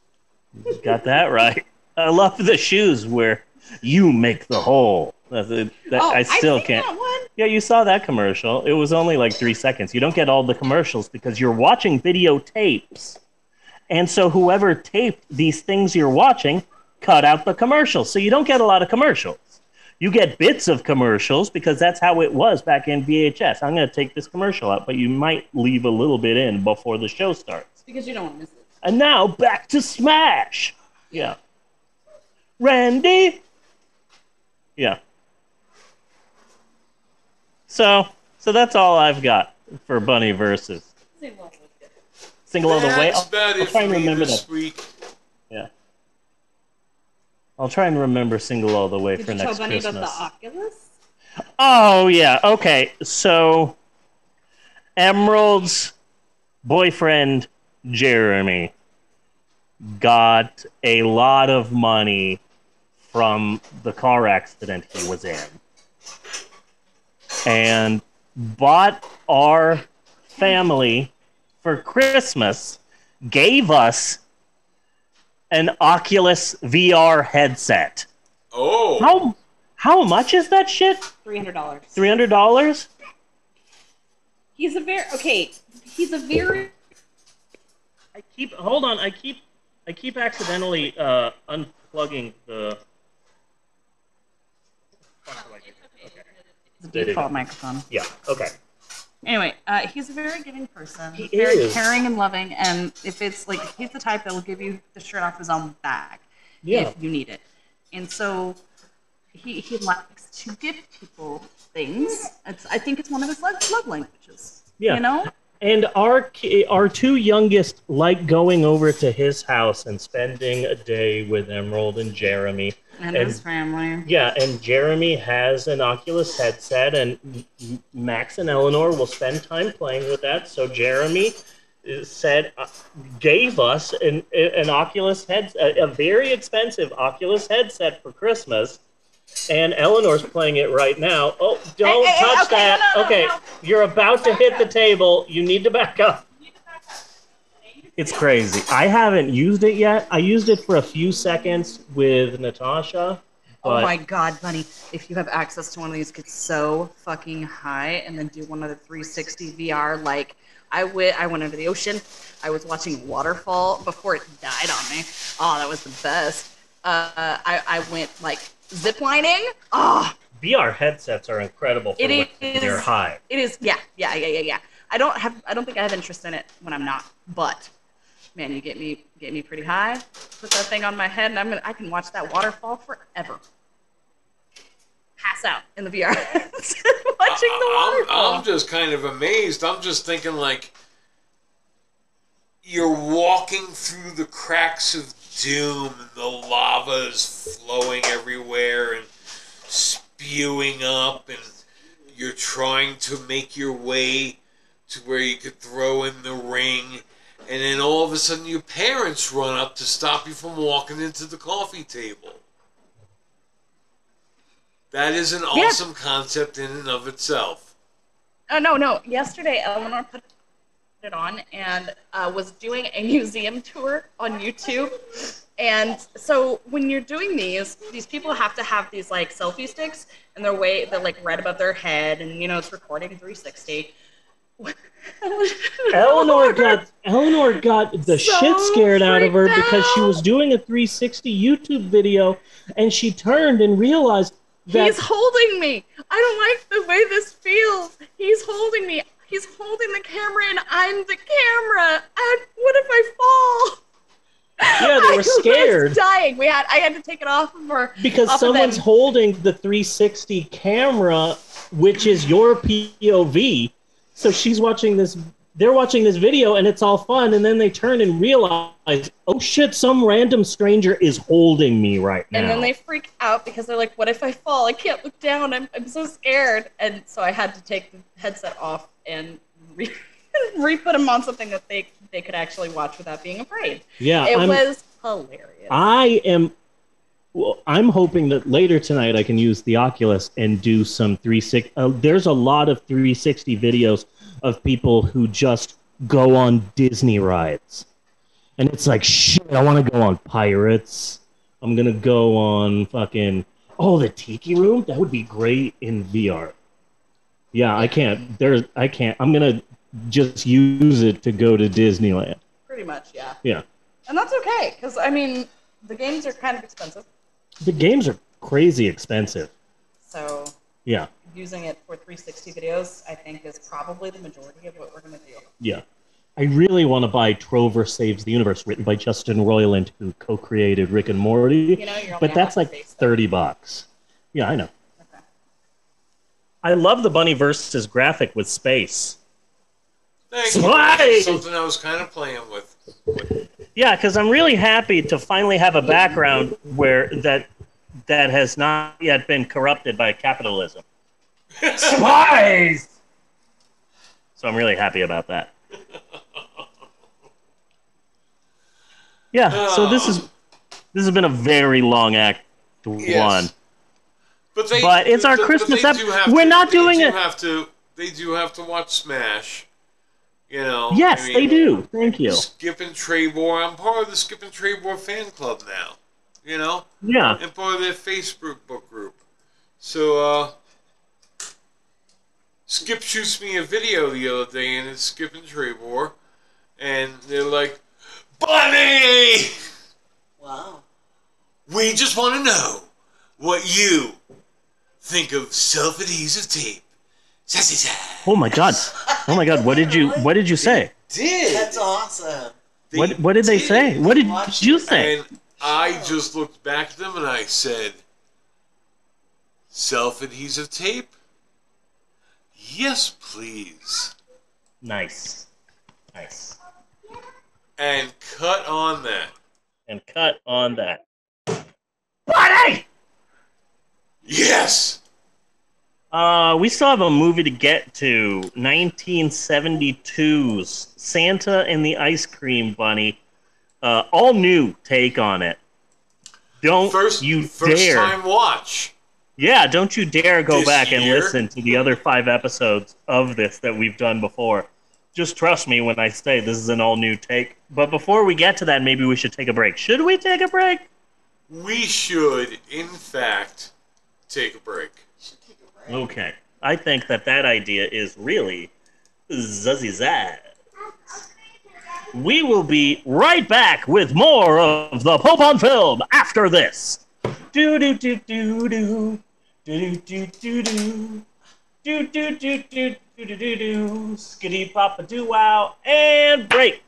Got that right. I love the shoes where you make the hole. Uh, that's it. That, Oh, I still can't. That. Yeah, you saw that commercial. It was only like three seconds. You don't get all the commercials because you're watching videotapes. And so whoever taped these things you're watching cut out the commercials. So you don't get a lot of commercials. You get bits of commercials because that's how it was back in VHS. I'm going to take this commercial out, but you might leave a little bit in before the show starts. Because you don't want to miss it. And now back to Smash. Yeah. Randy. Yeah. So, so that's all I've got. for Bunny versus Sing Love. Single All the Way. That's I'll, I'll try and remember this that. week. Yeah. I'll try and remember Single All the Way Did for you next tell Bunny Christmas. about the Oculus? Oh yeah. Okay. So Emerald's boyfriend Jeremy got a lot of money from the car accident he was in and bought our family for Christmas gave us an Oculus VR headset. Oh, How how much is that shit? Three hundred dollars. Three hundred dollars? He's a very okay. He's a very I keep hold on. I keep I keep accidentally uh, unplugging the. The There default microphone. Yeah. Okay. Anyway, uh, he's a very giving person. He very is. caring and loving, and if it's like he's the type that will give you the shirt off his own back Yeah. if you need it. And so he he likes to give people things. It's I think it's one of his love, love languages. Yeah. You know? And our our two youngest like going over to his house and spending a day with Emerald and Jeremy. And, And- his family. Yeah, and Jeremy has an Oculus headset, and Max and Eleanor will spend time playing with that. So Jeremy uh, said, uh, gave us an an Oculus head, a, a very expensive Oculus headset for Christmas. And Eleanor's playing it right now. Oh, don't Hey, hey, hey, touch okay, that. no, no, no, okay, no. you're about to hit the table. You need to back up. It's crazy. I haven't used it yet. I used it for a few seconds with Natasha. Oh my god, Bunny! If you have access to one of these, get so fucking high, and then do one of the 360 VR. Like I went, I went into the ocean. I was watching waterfall before it died on me. Oh, that was the best. Uh, I, I went like zip lining. Ah. Oh, VR headsets are incredible for It when is- they're high. it is. Yeah, yeah, yeah, yeah, yeah. I don't have. I don't think I have interest in it when I'm not. But man, you get me, get me pretty high. Put that thing on my head, and I'm gonna. I can watch that waterfall forever. Pass out in the VR, watching the I'm, waterfall. I'm just kind of amazed. I'm just thinking like you're walking through the cracks of doom and the lava is flowing everywhere and spewing up and you're trying to make your way to where you could throw in the ring and then all of a sudden your parents run up to stop you from walking into the coffee table. That is an Yeah. awesome concept in and of itself. Oh no, no. Yesterday, Eleanor put it on and uh, was doing a museum tour on YouTube. And so when you're doing these, these people have to have these like selfie sticks, and they're way they're like right above their head, and you know it's recording 360. Eleanor got Eleanor got the So shit scared out of her freaked because she was doing a 360 YouTube video and she turned and realized that He's holding me. I don't like the way this feels. He's holding me. He's holding the camera, and I'm the camera. And what if I fall? Yeah, they were I were was scared. dying. We had. I had to take it off of her. because off of someone's holding the 360 camera, which is your POV. So she's watching this. They're watching this video, and it's all fun. And then they turn and realize, oh shit, some random stranger is holding me right now. And then they freak out because they're like, "What if I fall? I can't look down. I'm, I'm so scared." And so I had to take the headset off and re- re-put them on something that they they could actually watch without being afraid. yeah, It I'm, was hilarious. I am. Well, I'm hoping that later tonight I can use the Oculus and do some 360. Uh, there's a lot of 360 videos of people who just go on Disney rides, and it's like shit. I want to go on Pirates. I'm gonna go on fucking. Oh, the Tiki Room. That would be great in VR. Yeah, I can't. There's. I can't. I'm gonna just use it to go to Disneyland. Pretty much, yeah. Yeah. And that's okay because I mean the games are kind of expensive, The games are crazy expensive. So Yeah. using it for 360 videos, I think, is probably the majority of what we're gonna do. Yeah. I really want to buy Trover Saves the Universe, written by Justin Roiland, who co created Rick and Morty. You know, you're but that's like face, 30 bucks. Yeah, I know. Okay. I love the Bunny versus graphic with space. Thank you. Something I was kind of playing with. Yeah, because I'm really happy to finally have a background where that that has not yet been corrupted by capitalism. Spies. So I'm really happy about that. Yeah. So um, this is this has been a very long act Yes. one. But they, But it's our but Christmas they ep- do have we're to- not they doing do it- Have to, they do have to watch Smash. You know. Yes, I they do. Thank you. Skip and Treybor. I'm part of the Skip and Treybor fan club now. You know, Yeah. and part of their Facebook book group. So, uh, Skip shoots me a video the other day, and it's Skip and Trebor, and they're like, "Bunny, Wow. we just want to know what you think of self-adhesive tape." Sassy sass. Oh my god. Oh my god. What did you What did you say? Did That's awesome. They What What did they say? What did you say? And I just looked back at them and I said, self adhesive tape? Yes, please. Nice. Nice. And cut on that. And cut on that. Buddy! Yes! Uh, we still have a movie to get to. 1972's Santa and the Ice Cream Bunny. Uh, all new take on it. Don't First, you first dare. time watch. Yeah, don't you dare go This back and listen to the other five episodes of this that we've done before. Just trust me when I say this is an all new take. But before we get to that, maybe we should take a break. Should we take a break? We should, in fact, take a break. Should take a break. Okay. I think that that idea is really zuzzy zaz. We will be right back with more of the Pope on Film after this. Do do do do do do do do do do do do do do do do do do skitty papa doo wow and break.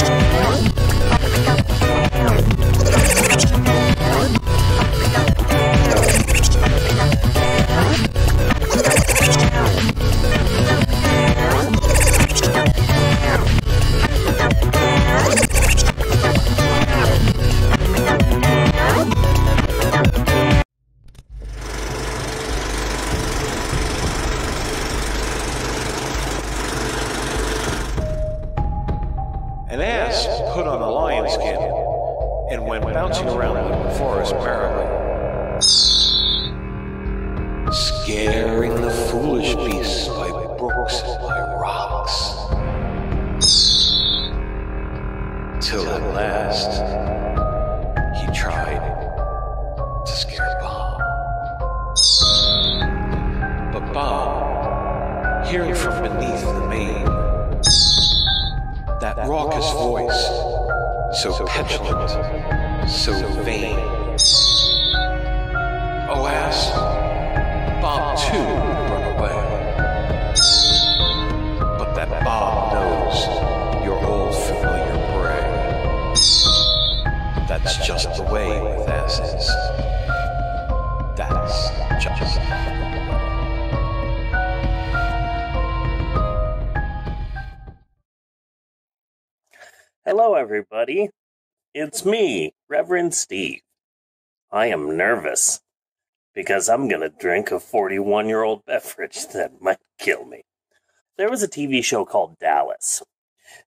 An and went bouncing around the forest merrily, scaring the foolish beasts by brooks and by rocks. Till at last he tried to scare Bob. But Bob, hearing from beneath the mane, that raucous voice, so petulant, so vain. Oh, ass, Bob too would run away. But that Bob knows your old familiar bray. That's just the way with asses. Hello, everybody. It's me, Reverend Steve. I am nervous because I'm going to drink a 41 year old beverage that might kill me. There was a TV show called Dallas.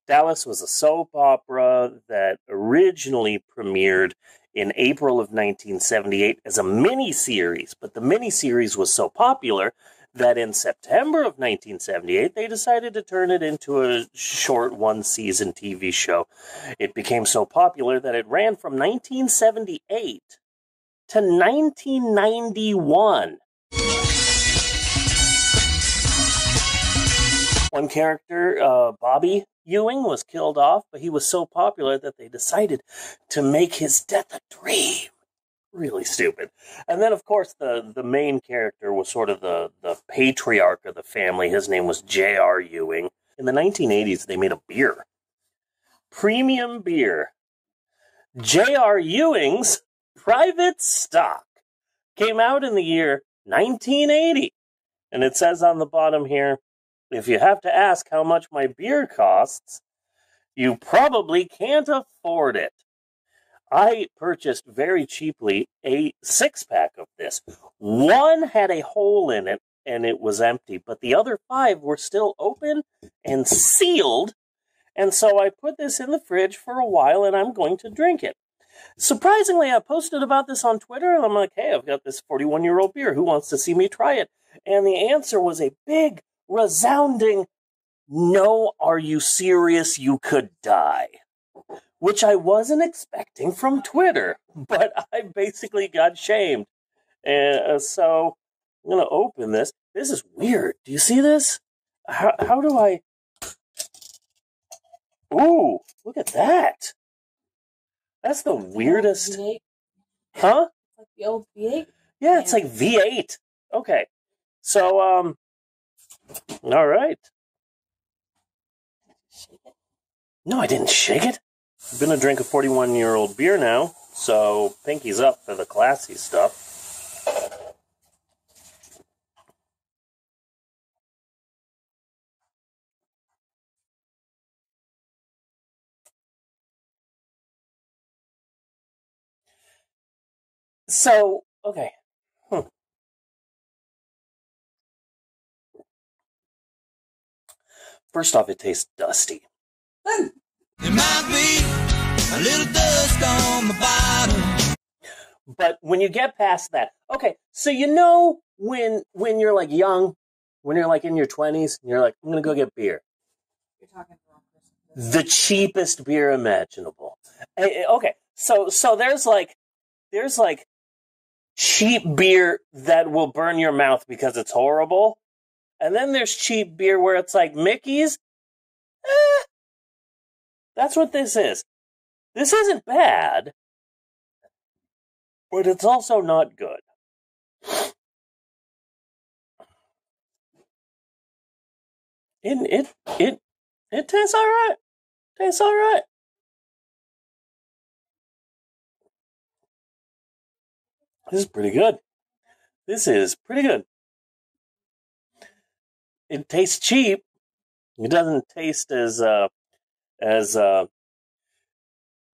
Dallas was a soap opera that originally premiered in April of 1978 as a mini series, but the mini series was so popular that in September of 1978 they decided to turn it into a short one season TV show. It became so popular that it ran from 1978 to 1991. One character, uh, Bobby Ewing, was killed off, but he was so popular that they decided to make his death a dream. Really stupid. And then, of course, the, the main character was sort of the, the patriarch of the family. His name was J.R. Ewing. In the 1980s, they made a beer premium beer. J.R. Ewing's Private Stock came out in the year 1980. And it says on the bottom here if you have to ask how much my beer costs, you probably can't afford it. I purchased very cheaply a six pack of this. One had a hole in it and it was empty, but the other five were still open and sealed. And so I put this in the fridge for a while and I'm going to drink it. Surprisingly, I posted about this on Twitter and I'm like, hey, I've got this 41 year old beer. Who wants to see me try it? And the answer was a big, resounding no, are you serious? You could die. Which I wasn't expecting from Twitter, but I basically got shamed. And uh, so I'm going to open this. This is weird. Do you see this? How, how do I. Ooh, look at that. That's the weirdest. V8, Huh? like the old V8. Yeah, it's like V8. Okay. So, um, all right. No, I didn't shake it. I'm gonna drink of 41 year old beer now, so pinky's up for the classy stuff. So, okay. Hmm. First off, it tastes dusty. It might be a little dust on my bottom. But when you get past that, okay, so you know when when you're like young, when you're like in your twenties, you're like, I'm gonna go get beer. You're talking to the wrong person. The cheapest beer imaginable. Eh, eh, Okay, so so there's like there's like cheap beer that will burn your mouth because it's horrible. And then there's cheap beer where it's like Mickey's. Eh, that's what this is. This isn't bad, but it's also not good. It it it it tastes all right. Tastes all right. This is pretty good. This is pretty good. It tastes cheap. It doesn't taste as uh as uh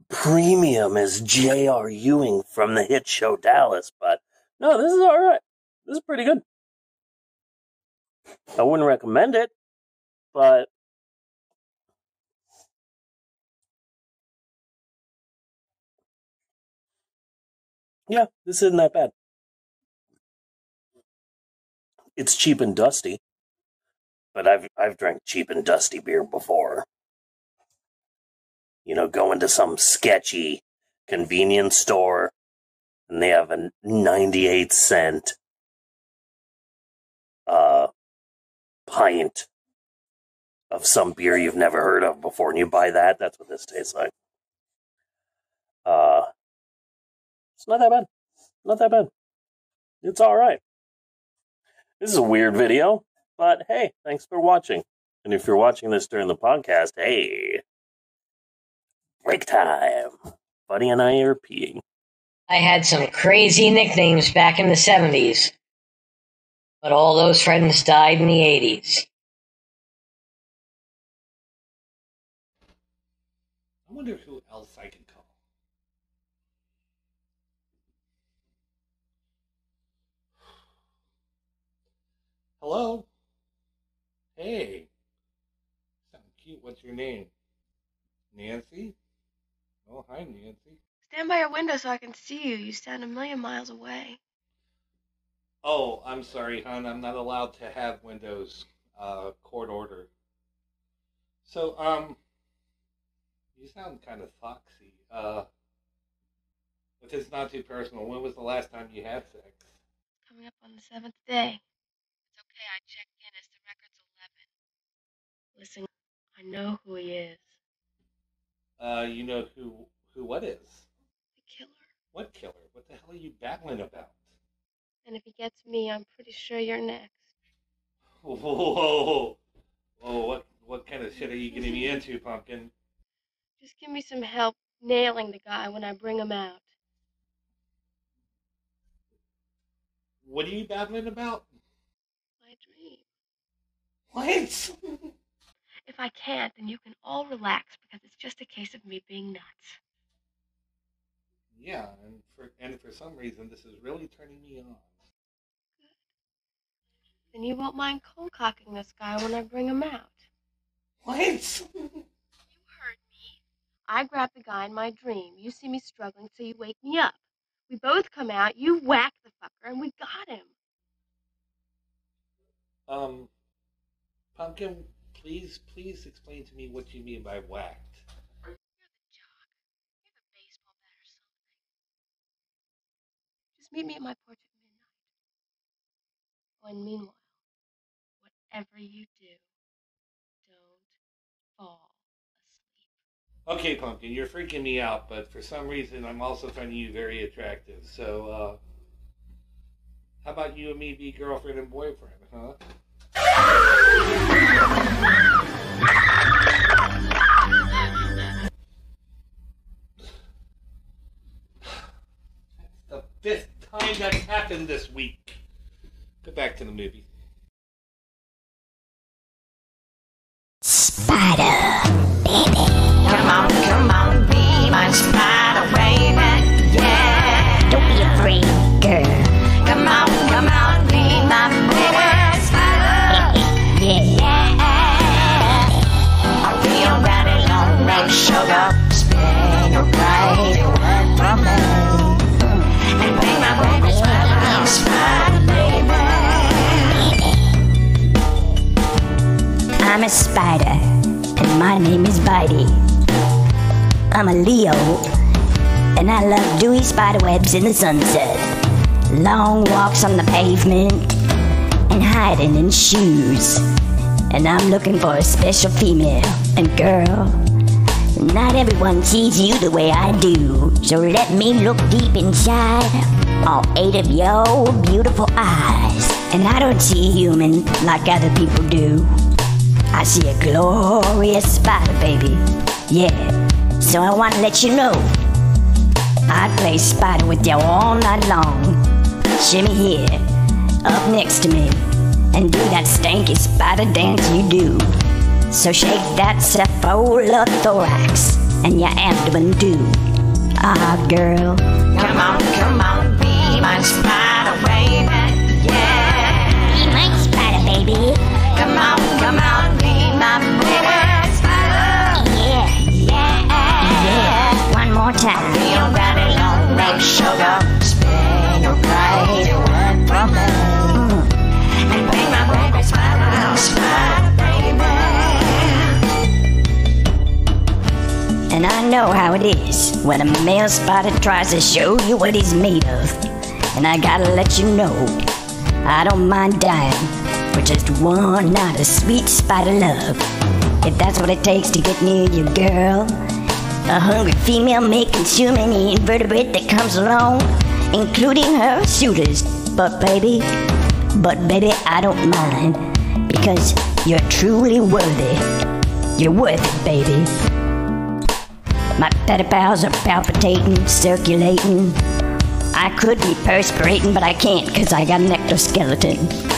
premium as J.R. Ewing from the hit show Dallas, but no, this is all right. This is pretty good. I wouldn't recommend it, but yeah, this isn't that bad. It's cheap and dusty, but I've I've drank cheap and dusty beer before. You know, go into some sketchy convenience store and they have a 98 cent uh pint of some beer you've never heard of before and you buy that that's what this tastes like. Uh it's not that bad. Not that bad. It's all right. This is a weird video but hey thanks for watching. And if you're watching this during the podcast hey break time buddy and i are peeing I had some crazy nicknames back in the 70s, but all those friends died in the 80s. I wonder who else I can call. Hello? Hey. Sound cute. What's your name? Nancy? Oh, hi, Nancy. Stand by your window so I can see you. You stand a million miles away. Oh, I'm sorry, hon. I'm not allowed to have windows. Uh, court order. So, um, you sound kind of foxy. Uh, if it's not too personal, when was the last time you had sex? Coming up on the seventh day. It's okay. I checked in. It's the record's eleven. Listen, I know who he is. Uh, you know who who what is? The killer. What killer? What the hell are you babbling about? And if he gets me, I'm pretty sure you're next. Whoa, whoa, whoa, whoa! What what kind of shit are you getting me into, pumpkin? Just give me some help nailing the guy when I bring him out. What are you babbling about? My dream. What? If I can't, then you can all relax because it's just a case of me being nuts. Yeah, and for and for some reason this is really turning me on. Good. Then you won't mind cold cocking this guy when I bring him out. What? You heard me. I grab the guy in my dream. You see me struggling, so you wake me up. We both come out, you whack the fucker, and we got him. Um, Pumpkin, please, please explain to me what you mean by whacked. You're the jock. You're the baseball bat or something. Just meet me at my porch at midnight. Oh, and meanwhile, whatever you do, don't fall asleep. Okay, Pumpkin, you're freaking me out, but for some reason I'm also finding you very attractive. So, uh, how about you and me be girlfriend and boyfriend, huh? The fifth time that's happened this week. Go back to the movie. Spider, baby. Come on, come on, be my spider, spider, and my name is Bitey. I'm a Leo, and I love dewy spider webs in the sunset, long walks on the pavement, and hiding in shoes. And I'm looking for a special female, and girl, not everyone sees you the way I do. So let me look deep inside all eight of your beautiful eyes. And I don't see human like other people do. I see a glorious spider, baby. Yeah. So I want to let you know I'd play spider with you all night long. Shimmy here, up next to me, and do that stanky spider dance you do. So shake that cephalothorax and your abdomen too. Ah, girl. Come on, come on, be my spider, baby. Yeah. Be my spider, baby. Come on, come on, Yeah, yeah, yeah. One more time. Me. Mm. And. And I know how it is when a male spider tries to show you what he's made of. And I gotta let you know, I don't mind dying for just one night of sweet spider love. If that's what it takes to get near you, girl. A hungry female may consume any invertebrate that comes along, including her suitors. But baby, but baby, I don't mind because you're truly worthy. You're worth it, baby. My pedipalps are palpitating, circulating. I could be perspirating, but I can't because I got an ectoskeleton.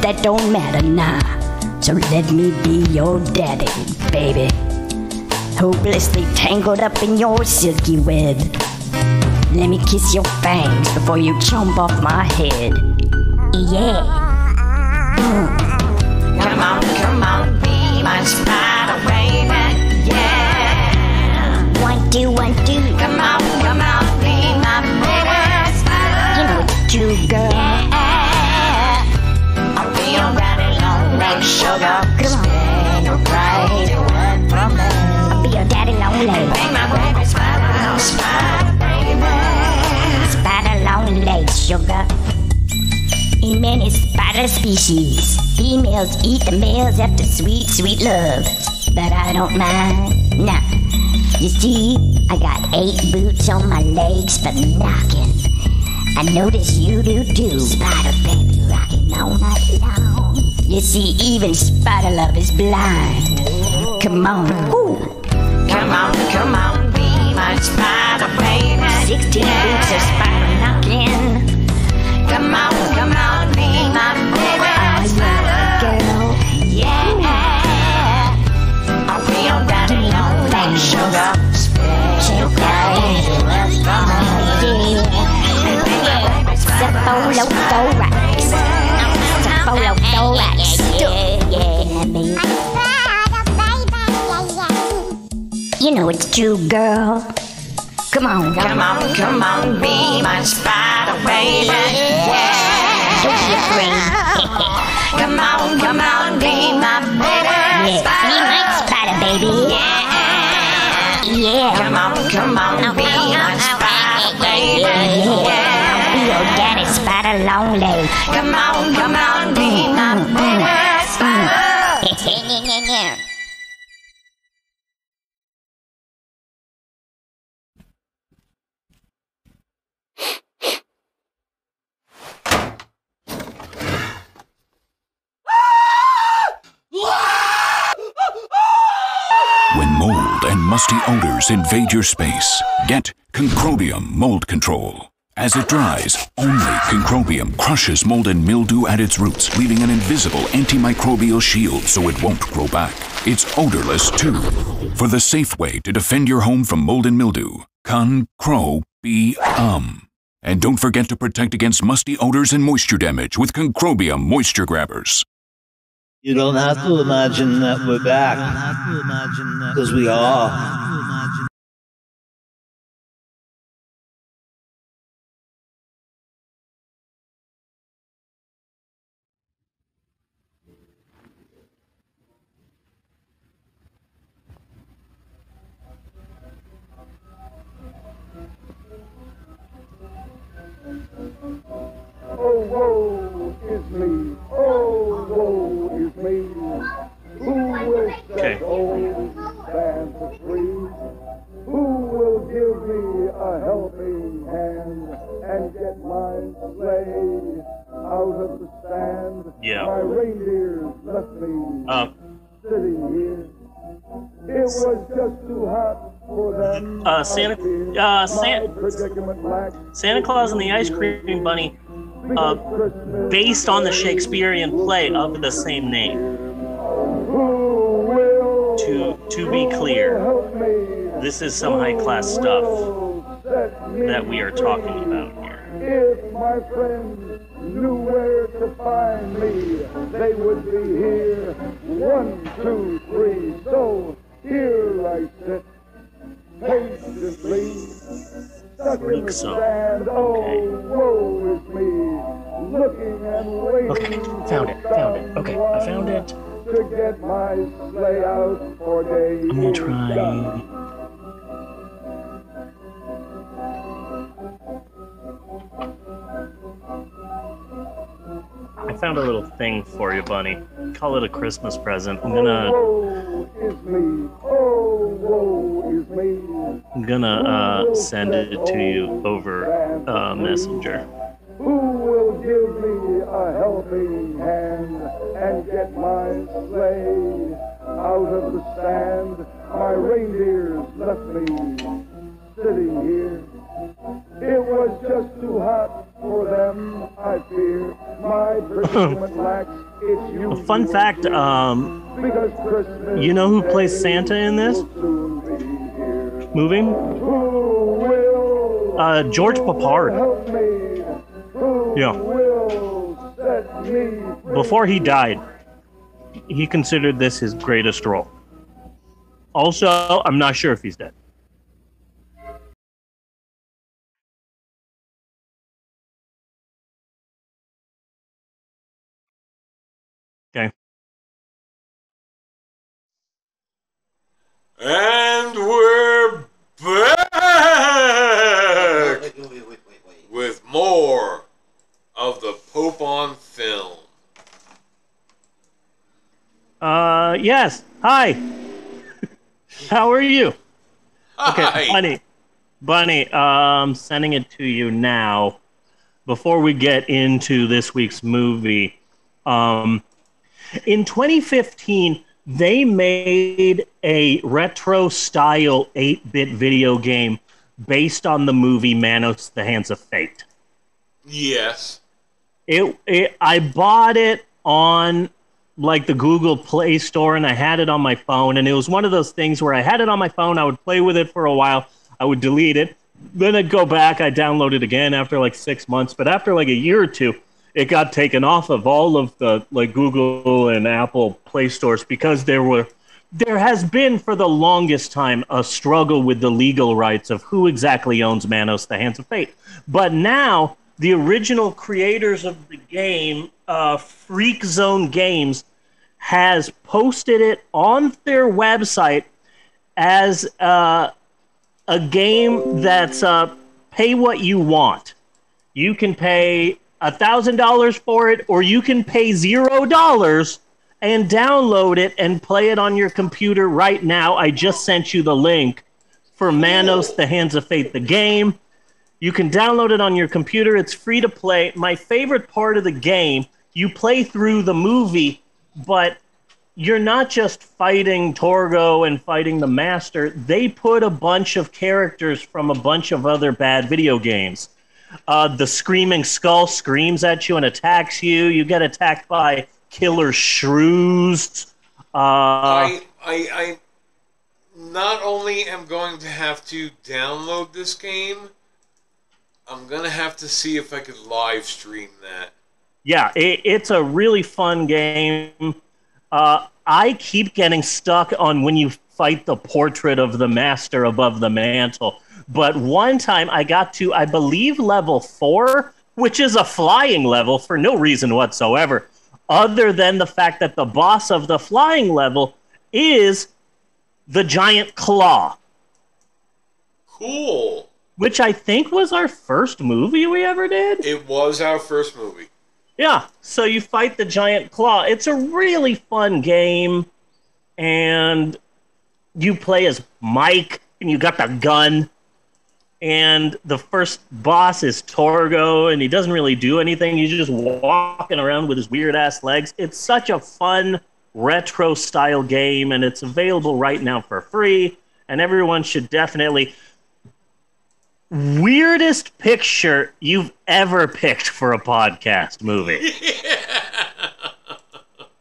That don't matter, nah. So let me be your daddy, baby. Hopelessly tangled up in your silky web. Let me kiss your fangs before you jump off my head. Yeah. Come on, come on, be my spider, baby. Yeah. One, two, one, two. Come on, come on, be my baby spider. You know it's true, girl. Yeah. Sugar. Come on. Spin your right away from me. I'll be your daddy lonely. Be my baby spider, spider, baby. Spider lonely, sugar. In many spider species, females eat the males after sweet, sweet love. But I don't mind. Nah. You see, I got eight boots on my legs for knocking. I notice you do too. Spider baby rocking all night long. You see, even spider love is blind. Come on. Ooh. Come on, come on, be my spider baby. Sixteen boots of spider knocking. Come on, come on, be my baby. Spider girl, yeah. A real daddy long leg sugar. Sugar, Cephalothoracks. Cephalothoracks. Yeah, baby. You know it's true, girl. Come on, come on, come on, be my spider baby. Yeah. Don't be afraid. come on, come on, be my baby. Yeah, be my spider baby. Yeah. Yeah. Come on, come on, be my spider baby. Yeah. Daddy spider long leg. Come on, come on, be my spider. When mold and musty odors invade your space, get Concrobium Mold Control. As it dries, only Concrobium crushes mold and mildew at its roots, leaving an invisible antimicrobial shield so it won't grow back. It's odorless, too. For the safe way to defend your home from mold and mildew, Concrobium. And don't forget to protect against musty odors and moisture damage with Concrobium Moisture Grabbers. You don't have to imagine that we're back. Because we are. Woe is me. Oh, woe is me. Who will set old Santa free? Who will give me a helping hand and get my sleigh out of the stand? Yeah. My reindeers left me Um, sitting here. It was just too hot for them. uh, Santa, uh, Santa, Santa Claus and the Ice Cream Bunny, uh, based on the Shakespearean play of the same name. To to be clear, this is some high class stuff that we are talking about here. If my friends knew where to find me, they would be here. One, two, three. So here I sit, patiently, the so. sand. Oh, woe is me, looking and. Okay, found it, found it. Okay, I found it. To get my sleigh for days. I'm gonna try. Found a little thing for you, Bunny. Call it a Christmas present. I'm gonna Woe is me, oh, woe is me. I'm gonna uh, send it to you over uh, Messenger. Who will give me a helping hand and get my sleigh out of the stand? My reindeers left me sitting here. It was just too hot for them, I fear. My predicament lacks its A usual fun fact: um, you know who plays Santa in this movie? Uh, George Peppard. help me. Who Yeah. will set me Before he died, he considered this his greatest role. Also, I'm not sure if he's dead. And we're back with more of the Pope on film. Uh, yes. Hi. How are you? Okay, Hi. Bunny. Bunny, um, sending it to you now. Before we get into this week's movie, um, in 2015, they made a retro style 8 bit video game based on the movie Manos the Hands of Fate. Yes. It, it I bought it on like the Google Play Store and I had it on my phone and it was one of those things where I had it on my phone, I would play with it for a while, I would delete it, then I'd go back, I'd download it again after like 6 months, but after like a year or two, it got taken off of all of the like Google and Apple Play stores because there were there has been for the longest time a struggle with the legal rights of who exactly owns Manos the Hands of Fate. But now the original creators of the game, uh, Freak Zone Games, has posted it on their website as uh, a game that's uh, pay what you want. You can pay a thousand dollars for it, or you can pay zero dollars and download it and play it on your computer right now. I just sent you the link for Manos: The Hands of Fate, the game. You can download it on your computer. It's free to play. My favorite part of the game, you play through the movie, but you're not just fighting Torgo and fighting the Master. They put a bunch of characters from a bunch of other bad video games. Uh, the Screaming Skull screams at you and attacks you. You get attacked by killer shrews. Uh, I, I, I not only am going to have to download this game, I'm gonna have to see if I could live stream that. yeah, it, it's a really fun game. Uh, I keep getting stuck on when you fight the portrait of the master above the mantle. But one time I got to, I believe, level four, which is a flying level for no reason whatsoever, other than the fact that the boss of the flying level is the giant claw, Cool. which I think was our first movie we ever did. It was our first movie. Yeah, so you fight the giant claw. It's a really fun game, and you play as Mike, and you got the gun. And the first boss is Torgo, and he doesn't really do anything. He's just walking around with his weird ass legs. It's such a fun retro style game, and it's available right now for free. And everyone should definitely weirdest picture you've ever picked for a podcast movie. Yeah.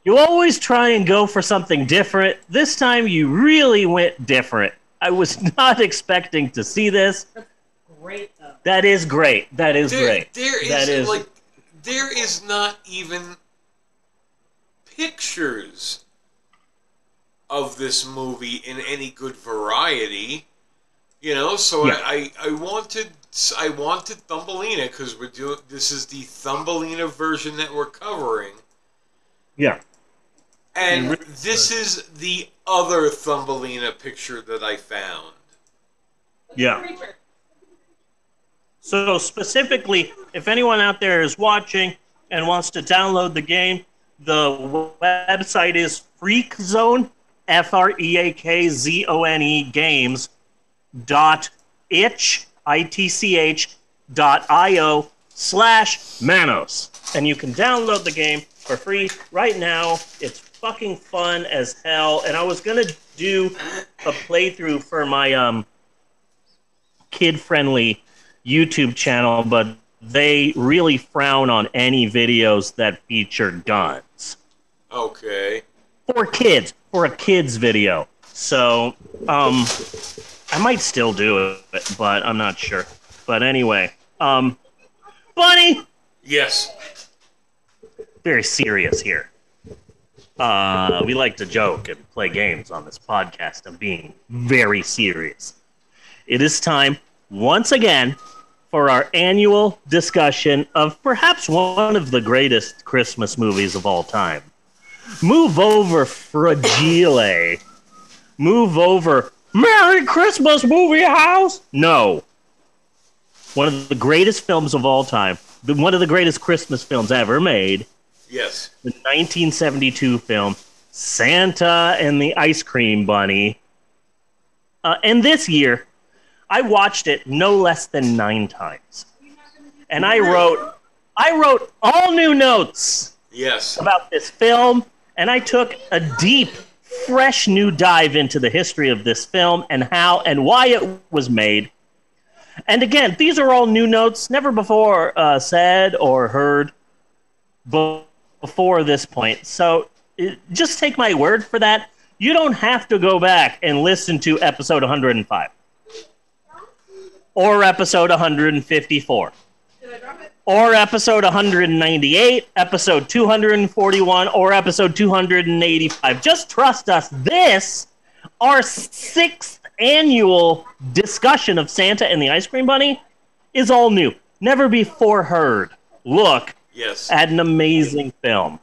You always try and go for something different. This time you really went different. I was not expecting to see this. Great though. That is great. That is There, great. there is, That is like there is not even pictures of this movie in any good variety. You know, so Yeah. I, I I wanted I wanted Thumbelina because we're doing this is the Thumbelina version that we're covering, yeah. and this is the other Thumbelina picture that I found. Yeah. So specifically, if anyone out there is watching and wants to download the game, the website is freakzone, F R E A K Z O N E games dot itch i t c h dot i o slash manos, and you can download the game for free right now. It's fucking fun as hell, and I was gonna do a playthrough for my um kid friendly YouTube channel, but they really frown on any videos that feature guns Okay. for kids, for a kids video. So, um, I might still do it, but I'm not sure. But anyway, um, Bunny, Yes. very serious here. Uh, we like to joke and play games on this podcast of being very serious. It is time, once again, for our annual discussion of perhaps one of the greatest Christmas movies of all time. Move over, Fragile. Move over, Merry Christmas Movie House. No. One of the greatest films of all time, one of the greatest Christmas films ever made Yes. the 1972 film Santa and the Ice Cream Bunny. Uh, and this year, I watched it no less than nine times, and I wrote, I wrote all new notes Yes. about this film, and I took a deep fresh new dive into the history of this film and how and why it was made. And again, these are all new notes, never before uh, said or heard before this point. So it, just take my word for that. You don't have to go back and listen to episode 105 or episode 154 or episode 198, episode 241, or episode 285. Just trust us. This, our sixth annual discussion of Santa and the Ice Cream Bunny, is all new. Never before heard. Look Yes. at an amazing film.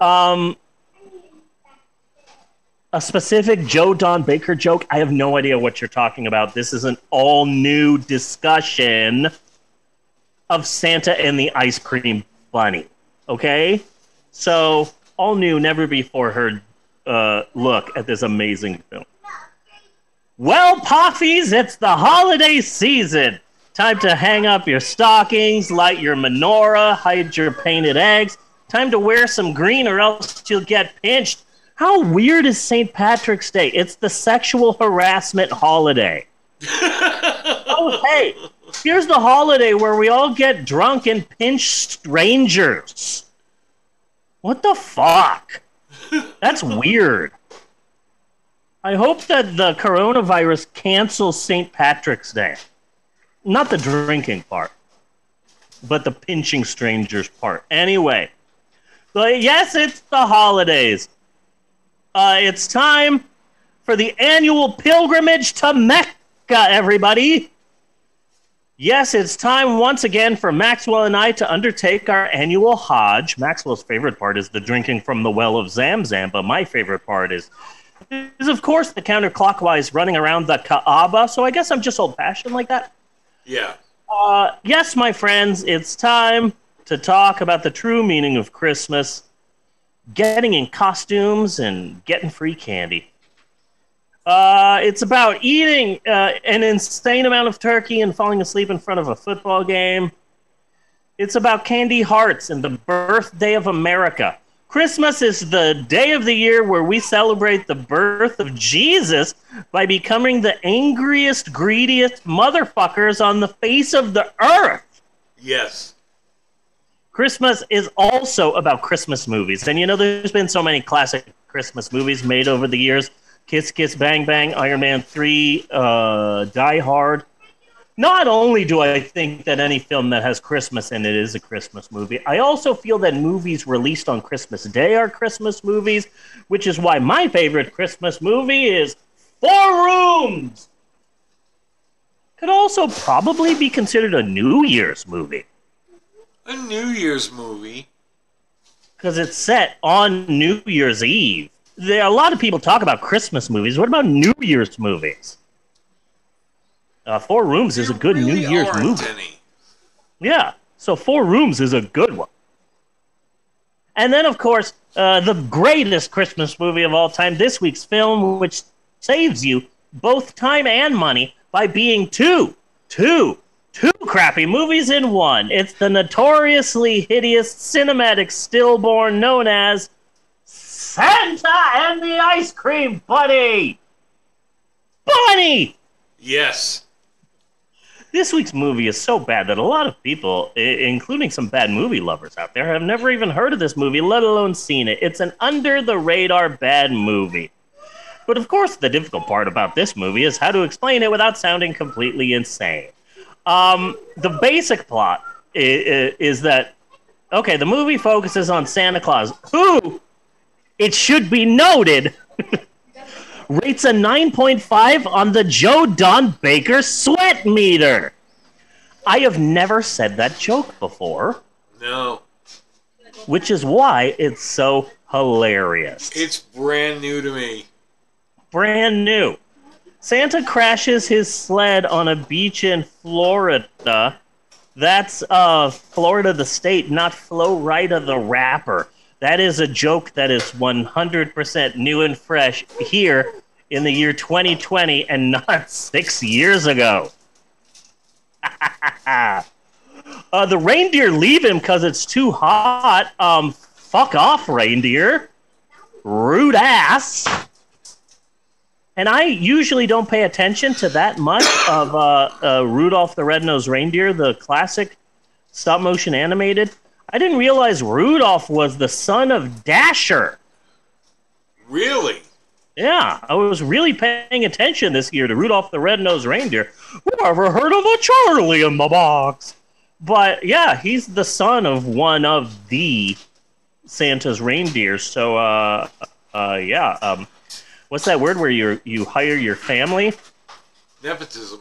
Um, a specific Joe Don Baker joke. I have no idea what you're talking about. This is an all new discussion of Santa and the Ice Cream Bunny. Okay? So, all new, never before heard uh, look at this amazing film. Well, Poffies, it's the holiday season. Time to hang up your stockings, light your menorah, hide your painted eggs. Time to wear some green or else you'll get pinched. How weird is St. Patrick's Day? It's the sexual harassment holiday. oh, hey, here's the holiday where we all get drunk and pinch strangers. What the fuck? That's weird. I hope that the coronavirus cancels St. Patrick's Day. Not the drinking part, but the pinching strangers part. Anyway, but yes, it's the holidays. Uh, it's time for the annual pilgrimage to Mecca, everybody. Yes, it's time once again for Maxwell and I to undertake our annual Hajj. Maxwell's favorite part is the drinking from the well of Zamzam, but my favorite part is, is of course, the counterclockwise running around the Kaaba. So I guess I'm just old fashioned like that. Yeah. Uh, yes, my friends, it's time to talk about the true meaning of Christmas getting in costumes and getting free candy. Uh, it's about eating uh, an insane amount of turkey and falling asleep in front of a football game. It's about candy hearts and the birthday of America. Christmas is the day of the year where we celebrate the birth of Jesus by becoming the angriest, greediest motherfuckers on the face of the earth. Yes. Christmas is also about Christmas movies. And you know, there's been so many classic Christmas movies made over the years Kiss Kiss Bang Bang, Iron Man 3, uh, Die Hard. Not only do I think that any film that has Christmas in it is a Christmas movie, I also feel that movies released on Christmas Day are Christmas movies, which is why my favorite Christmas movie is Four Rooms. Could also probably be considered a New Year's movie A New Year's movie. because it's set on New Year's Eve. There, are a lot of people talk about Christmas movies. What about New Year's movies? Uh, Four Rooms is a good New Year's movie. any. Yeah, so Four Rooms is a good one. And then, of course, uh, the greatest Christmas movie of all time, this week's film, which saves you both time and money by being two, two, two crappy movies in one. It's the notoriously hideous cinematic stillborn known as Santa and the Ice Cream Bunny! Bunny! Yes. This week's movie is so bad that a lot of people, i- including some bad movie lovers out there, have never even heard of this movie, let alone seen it. It's an under the radar bad movie. But of course, the difficult part about this movie is how to explain it without sounding completely insane. Um, the basic plot is, is that, okay, the movie focuses on Santa Claus, who, it should be noted, rates a 9.5 on the Joe Don Baker sweat meter. I have never said that joke before, No. which is why it's so hilarious. It's brand new to me. Brand new. Santa crashes his sled on a beach in Florida. That's uh, Florida the state, not Flo Rida the rapper. That is a joke that is 100% new and fresh here in the year 2020 and not six years ago. uh, the reindeer leave him because it's too hot. Um, fuck off, reindeer. rude ass. And I usually don't pay attention to that much of uh, uh, Rudolph the Red-Nosed Reindeer, the classic stop motion animated. I didn't realize Rudolph was the son of Dasher. Really? Yeah, I was really paying attention this year to Rudolph the Red-Nosed Reindeer. Who ever heard of a Charlie in the box? But yeah, he's the son of one of the Santa's reindeers. So uh, uh, yeah, um, what's that word where you you hire your family? Nepotism.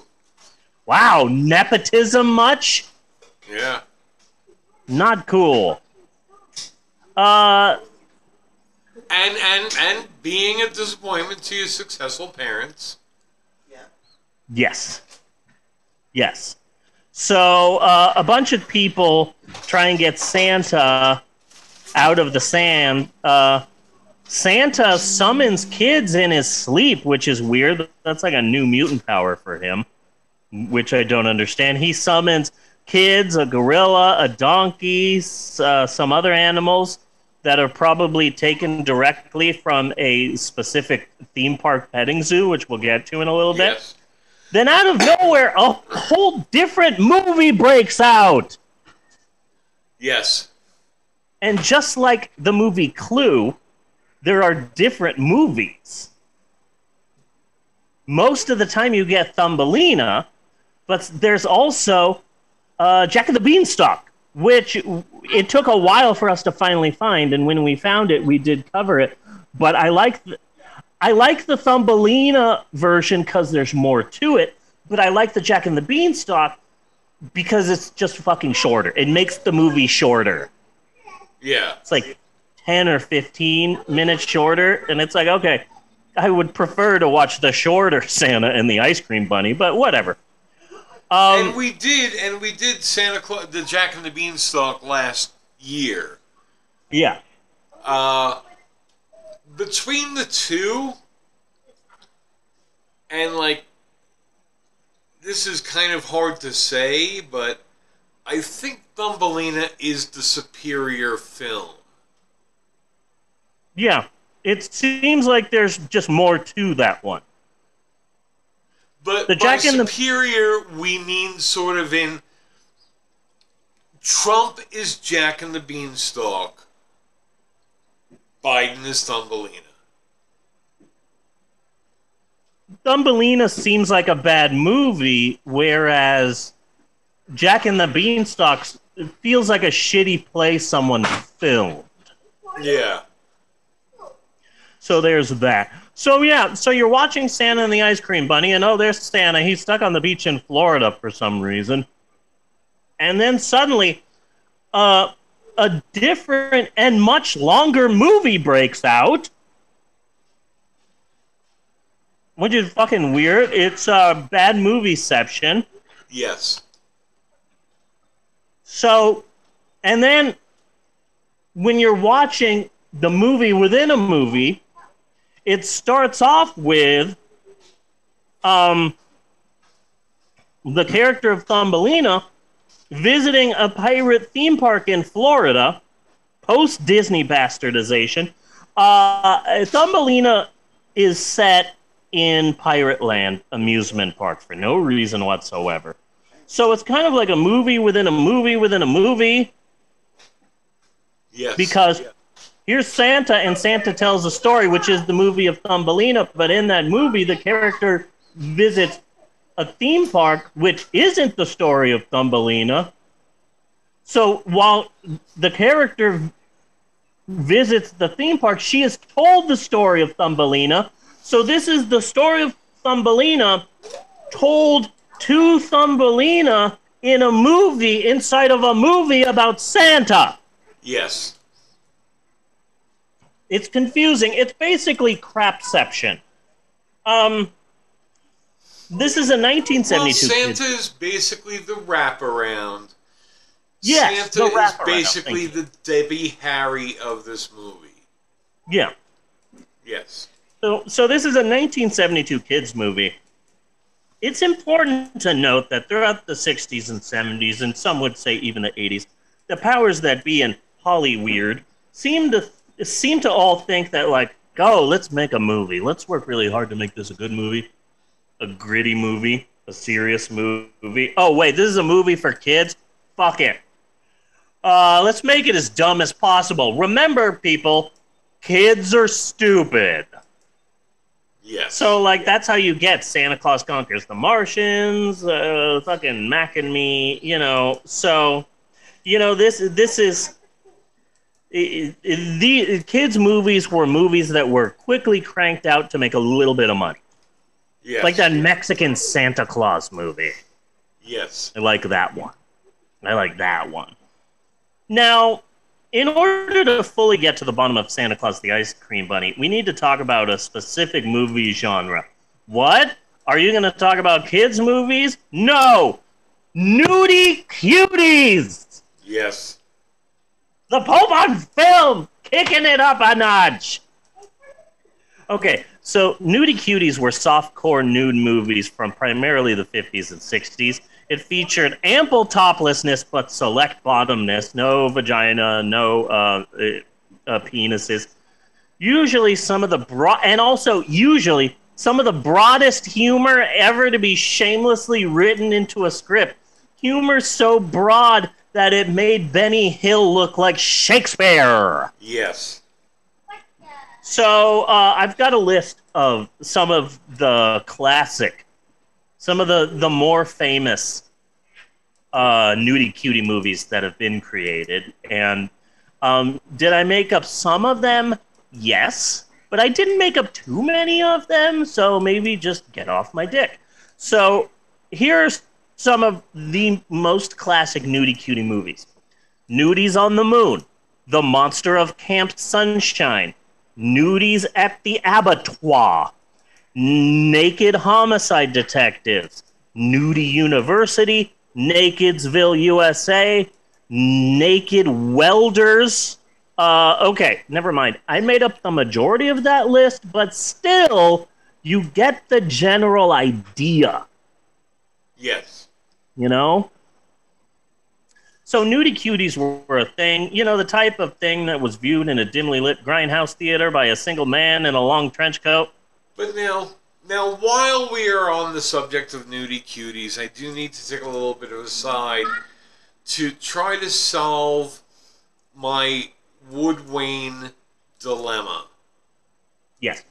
Wow, nepotism much? Yeah. Not cool. Uh, And and and being a disappointment to your successful parents. Yeah. Yes. Yes. So uh, a bunch of people try and get Santa out of the sand. Uh, Santa summons kids in his sleep, which is weird. That's like a new mutant power for him, which I don't understand. He summons kids, a gorilla, a donkey, uh, some other animals that are probably taken directly from a specific theme park petting zoo, which we'll get to in a little bit. Yes. Then out of nowhere, a whole different movie breaks out. Yes. And just like the movie Clue, there are different movies. Most of the time you get Thumbelina, but there's also uh, Jack and the Beanstalk, which it took a while for us to finally find, and when we found it, we did cover it. But I like the, I like the Thumbelina version because there's more to it, but I like the Jack and the Beanstalk because it's just fucking shorter. It makes the movie shorter. Yeah. It's like 10 or 15 minutes shorter, and it's like, okay, I would prefer to watch the shorter Santa and the Ice Cream Bunny, but whatever. Um, and we did, and we did Santa Claus, the Jack and the Beanstalk last year. yeah. Uh, between the two, and like, this is kind of hard to say, but I think Thumbelina is the superior film. Yeah. It seems like there's just more to that one. But The by Jack and the- superior, we mean sort of in Trump is Jack and the Beanstalk. Biden is Thumbelina. Thumbelina seems like a bad movie, whereas Jack and the Beanstalk feels like a shitty play someone filmed. Yeah. So there's that. So yeah, so you're watching Santa and the Ice Cream Bunny, and oh, there's Santa. He's stuck on the beach in Florida for some reason. And then suddenly, uh, a different and much longer movie breaks out, which is fucking weird. It's uh, bad movieception. Yes. So, and then when you're watching the movie within a movie, it starts off with um, the character of Thumbelina visiting a pirate theme park in Florida post Disney bastardization. Uh, Thumbelina is set in Pirate Land amusement park for no reason whatsoever. So it's kind of like a movie within a movie within a movie Yes. because here's Santa, and Santa tells a story, which is the movie of Thumbelina. But in that movie, the character visits a theme park, which isn't the story of Thumbelina. So while the character visits the theme park, she is told the story of Thumbelina. So this is the story of Thumbelina told to Thumbelina in a movie inside of a movie about Santa. Yes. It's confusing. It's basically crapception. Um, this is a 1972 Well, kid. Santa is basically the wraparound. Yes, Santa the wraparound, is basically the Debbie Harry of this movie. Yeah. Yes. So, so this is a 1972 kids movie. It's important to note that throughout the 60s and 70s, and some would say even the 80s, the powers that be in Hollyweird seem to seem to all think that like, go, let's make a movie. Let's work really hard to make this a good movie, a gritty movie, a serious movie. Oh wait, this is a movie for kids. Fuck it. Uh, let's make it as dumb as possible. Remember, people, kids are stupid. Yes. So like that's how you get Santa Claus conquers the Martians, uh, fucking Mac and me, you know. So, you know this this is i- i- the kids movies were movies that were quickly cranked out to make a little bit of money, Yes. like that Mexican Santa Claus movie. Yes. I like that one. I like that one. Now, in order to fully get to the bottom of Santa Claus the Ice Cream Bunny, we need to talk about a specific movie genre. What? Are you going to talk about kids' movies? No! Nudie Cuties! Yes. The Pope on film! Kicking it up a notch! Okay, so Nudie Cuties were softcore nude movies from primarily the 50s and 60s. It featured ample toplessness but select bottomness, no vagina, no uh, uh, uh, penises. Usually, some of the broad, and also usually some of the broadest humor ever to be shamelessly written into a script. Humor so broad that it made Benny Hill look like Shakespeare. Yes. So uh, I've got a list of some of the classic, some of the the more famous uh, nudie cutie movies that have been created. And um, did I make up some of them? Yes, but I didn't make up too many of them. So maybe just get off my dick. So here's some of the most classic nudie cutie movies: Nudies on the Moon, The Monster of Camp Sunshine. Nudies at the Abattoir, Naked Homicide Detectives, Nudie University, Nakedsville, USA, Naked Welders. Uh, okay, never mind. I made up the majority of that list, but still, you get the general idea, Yes. You know? So nudie cuties were, a thing, you know, the type of thing that was viewed in a dimly lit grindhouse theater by a single man in a long trench coat. But now, now, while we are on the subject of nudie cuties, I do need to take a little bit of a side to try to solve my Wood Wayne dilemma. Yes.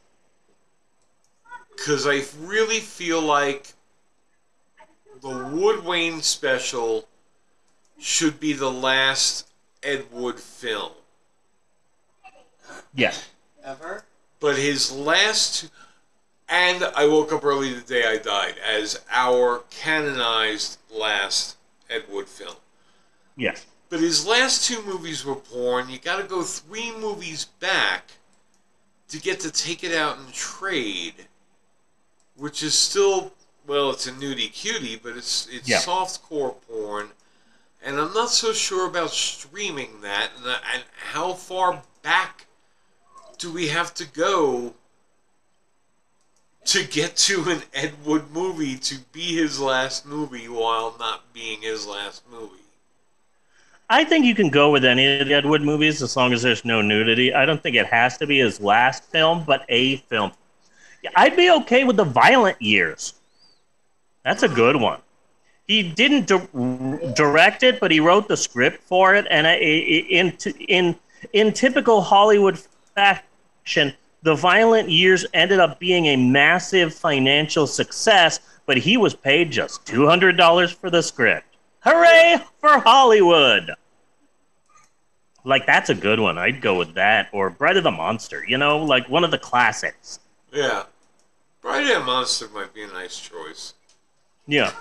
Because I really feel like the Wood Wayne special should be the last Ed Wood film. Yes. Ever? But his last, and I woke up early the day I died as our canonized last Ed Wood film. Yes. But his last two movies were porn. You got to go three movies back to get to take it out in trade, which is still well, it's a nudie cutie, but it's it's Yeah. softcore porn, and I'm not so sure about streaming that and, and how far back do we have to go to get to an Ed Wood movie to be his last movie while not being his last movie. I think you can go with any of the Ed Wood movies as long as there's no nudity. I don't think it has to be his last film, but a film. I'd be okay with the Violent Years. That's a good one. He didn't di- direct it, but he wrote the script for it. And in in in typical Hollywood fashion, the Violent Years ended up being a massive financial success. But he was paid just two hundred dollars for the script. Hooray for Hollywood! Like that's a good one. I'd go with that or Bride of the Monster. You know, like one of the classics. Yeah. Bride the Monster might be a nice choice. Yeah.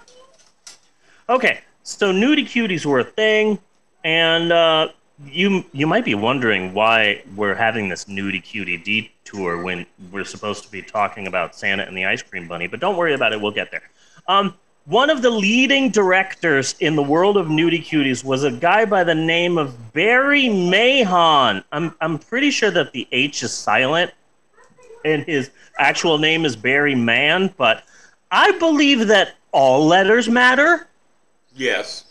Okay, so nudie cuties were a thing, and uh, you you might be wondering why we're having this nudie cutie detour when we're supposed to be talking about Santa and the Ice Cream Bunny. But don't worry about it; we'll get there. Um, one of the leading directors in the world of nudie cuties was a guy by the name of Barry Mahon. I'm I'm pretty sure that the H is silent, and his actual name is Barry Mann, but I believe that all letters matter. Yes.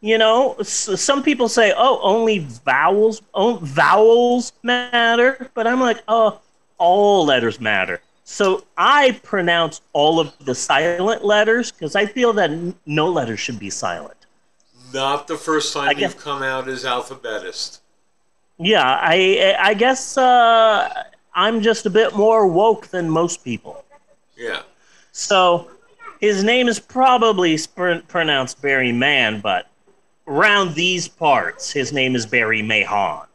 You know, s- some people say, "Oh, only vowels, oh, vowels matter," but I'm like, "Oh, all letters matter." So I pronounce all of the silent letters because I feel that n- no letter should be silent. Not the first time guess- you've come out as alphabetist. Yeah, I I guess uh, I'm just a bit more woke than most people. Yeah. So his name is probably pronounced Barry Mann, but around these parts, his name is Barry Mahon.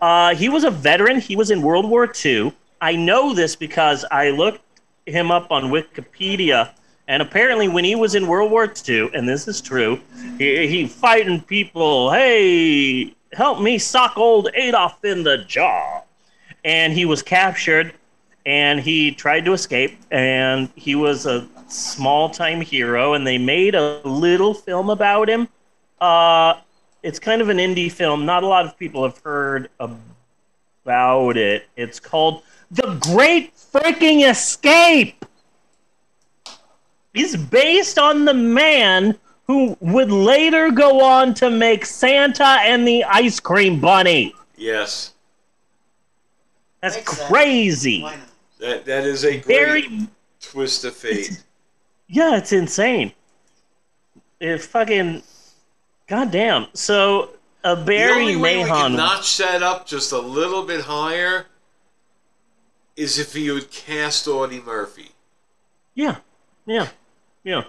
Uh, he was a veteran. He was in World War II. I know this because I looked him up on Wikipedia, and apparently, when he was in World War II, and this is true, he, he fighting people. Hey, help me sock old Adolf in the jaw, and he was captured and he tried to escape and he was a small time hero and they made a little film about him. Uh, it's kind of an indie film. Not a lot of people have heard about it. It's called the great freaking escape. It's based on the man who would later go on to make santa and the ice cream bunny. Yes. that's crazy That that is a great Very- twist of fate. Yeah, it's insane. It fucking goddamn. So a the Barry only way we Mahon. can notch that up just a little bit higher is if he would cast Audie Murphy. yeah, yeah, yeah.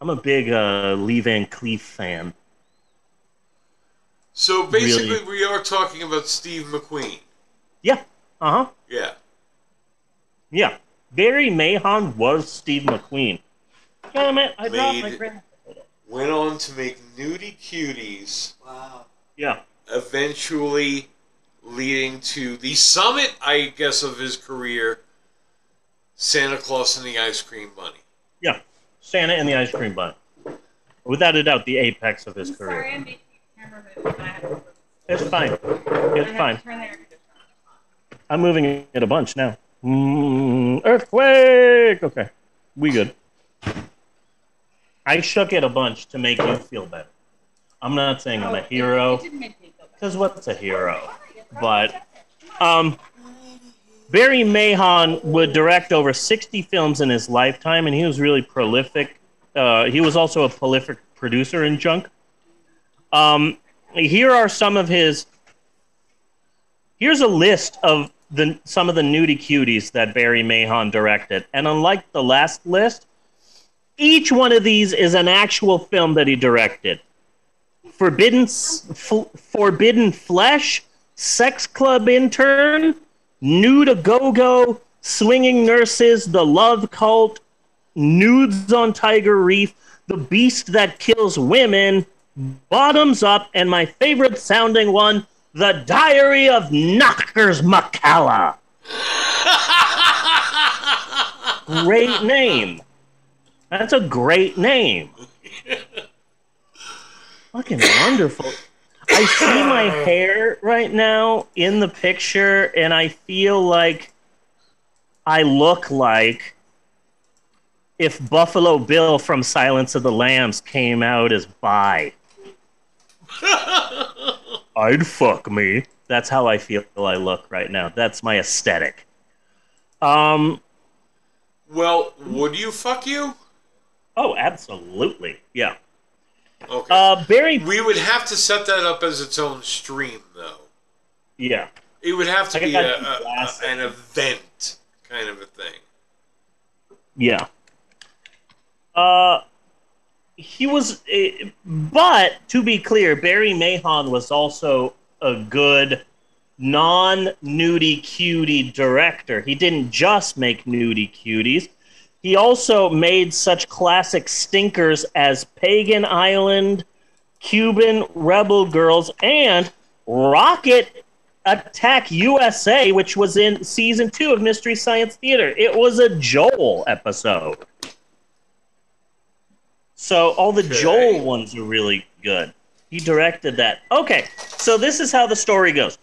I'm a big uh, Lee Van Cleef fan. So basically, Really? we are talking about Steve McQueen. Yeah. Uh huh. Yeah. Yeah. Barry Mahon was Steve McQueen. Damn it! I dropped my Made- grand. Went on to make Nudie Cuties. Wow. Yeah. Eventually leading to the summit, I guess, of his career Santa Claus and the Ice Cream Bunny. Yeah. Santa and the Ice Cream Bunny. Without a doubt, the apex of his career. Sorry, I'm making a camera move, but I have to It's fine. It's fine. to turn the air conditioner I'm moving it a bunch now. Mm, earthquake. Okay, we good. I shook it a bunch to make you feel better. I'm not saying I'm a hero, It didn't make me feel better. because what's a hero? But um, Barry Mahon would direct over 60 films in his lifetime, and he was really prolific. Uh, he was also a prolific producer in junk. Um, here are some of his. Here's a list of the some of the nudie cuties that Barry Mahon directed, and unlike the last list, each one of these is an actual film that he directed. Forbidden F- Forbidden Flesh, Sex Club Intern, Nude Go Go, Swinging Nurses, The Love Cult, Nudes on Tiger Reef, The Beast That Kills Women, Bottoms Up, and my favorite sounding one, The Diary of Knockers McCalla. Great name. That's a great name. Fucking wonderful. I see my hair right now in the picture, and I feel like I look like if Buffalo Bill from Silence of the Lambs came out as bi. I'd fuck me. That's how I feel I look right now. That's my aesthetic. Um. Well, would you fuck you? Oh, absolutely. Yeah. Okay. Uh, Barry. We would have to set that up as its own stream, though. Yeah. It would have to I be a, gotta a, a- an event kind of a thing. Yeah. Uh, he was, eh, but to be clear, Barry Mahon was also a good non-nudie cutie director. He didn't just make nudie cuties. He also made such classic stinkers as Pagan Island, Cuban Rebel Girls, and Rocket Attack USA, which was in season two of Mystery Science Theater. It was a Joel episode. So all the Joel ones are really good. He directed that. Okay, so this is how the story goes.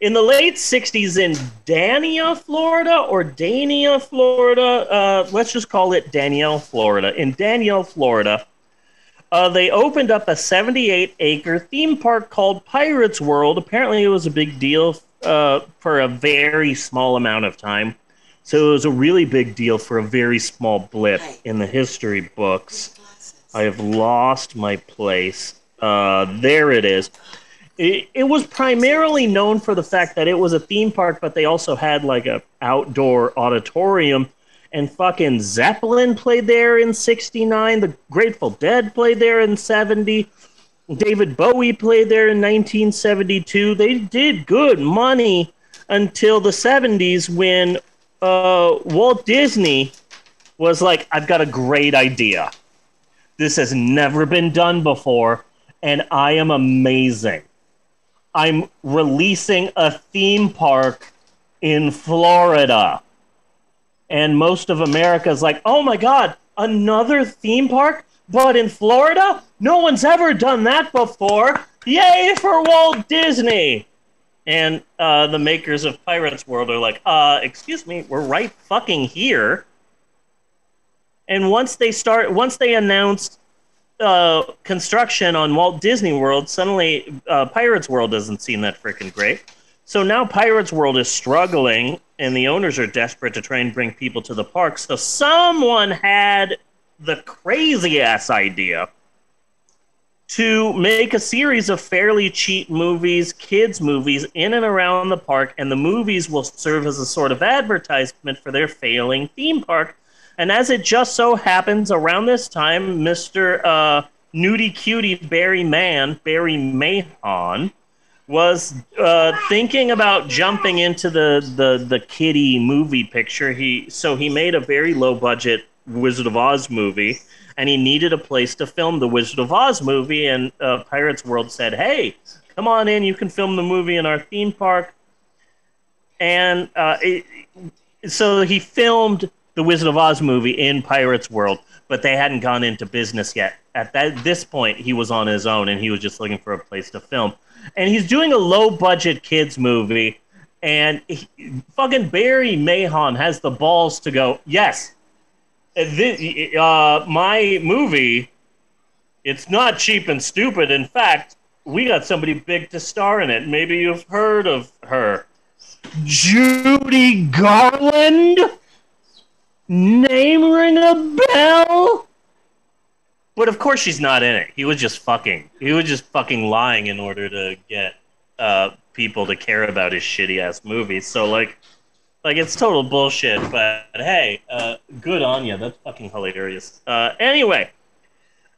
In the late 60s in Dania, Florida, or Dania, Florida, uh, let's just call it Danielle, Florida. In Danielle, Florida, uh, uh, they opened up a 78 acre theme park called Pirates World. Apparently, it was a big deal uh, for a very small amount of time. So it was a really big deal for a very small blip in the history books. I have lost my place. Uh, there it is. It, it was primarily known for the fact that it was a theme park, but they also had like a outdoor auditorium. And fucking Zeppelin played there in '69. The Grateful Dead played there in '70. David Bowie played there in 1972. They did good money until the 70s when uh, Walt Disney was like, I've got a great idea. This has never been done before, and I am amazing. I'm releasing a theme park in Florida. And most of America is like, oh my God, another theme park? But in Florida? No one's ever done that before. Yay for Walt Disney! And uh, the makers of Pirates World are like, uh, excuse me, we're right fucking here. And once they start, once they announced uh, construction on Walt Disney World, suddenly uh, Pirates World doesn't seem that freaking great. So now Pirates World is struggling, and the owners are desperate to try and bring people to the park. So someone had the crazy ass idea to make a series of fairly cheap movies, kids' movies, in and around the park, and the movies will serve as a sort of advertisement for their failing theme park. And as it just so happens, around this time, Mr. Uh, Nudie Cutie Barry Mann, Barry Mahon, was uh, thinking about jumping into the, the, the kiddie movie picture. He so he made a very low budget Wizard of Oz movie, and he needed a place to film the Wizard of Oz movie. And uh, Pirates World said, "Hey, come on in. You can film the movie in our theme park." And uh, it, so he filmed the Wizard of Oz movie in Pirates World, but they hadn't gone into business yet. At that this point, he was on his own, and he was just looking for a place to film. And he's doing a low budget kids movie, and he, fucking Barry Mahon has the balls to go, yes, this, uh, my movie, it's not cheap and stupid. In fact, we got somebody big to star in it. Maybe you've heard of her. Judy Garland? Name ring a bell? But of course she's not in it. He was just fucking. He was just fucking lying in order to get uh, people to care about his shitty ass movies. So like, like it's total bullshit. But hey, uh, good on you. That's fucking hilarious. Uh, anyway,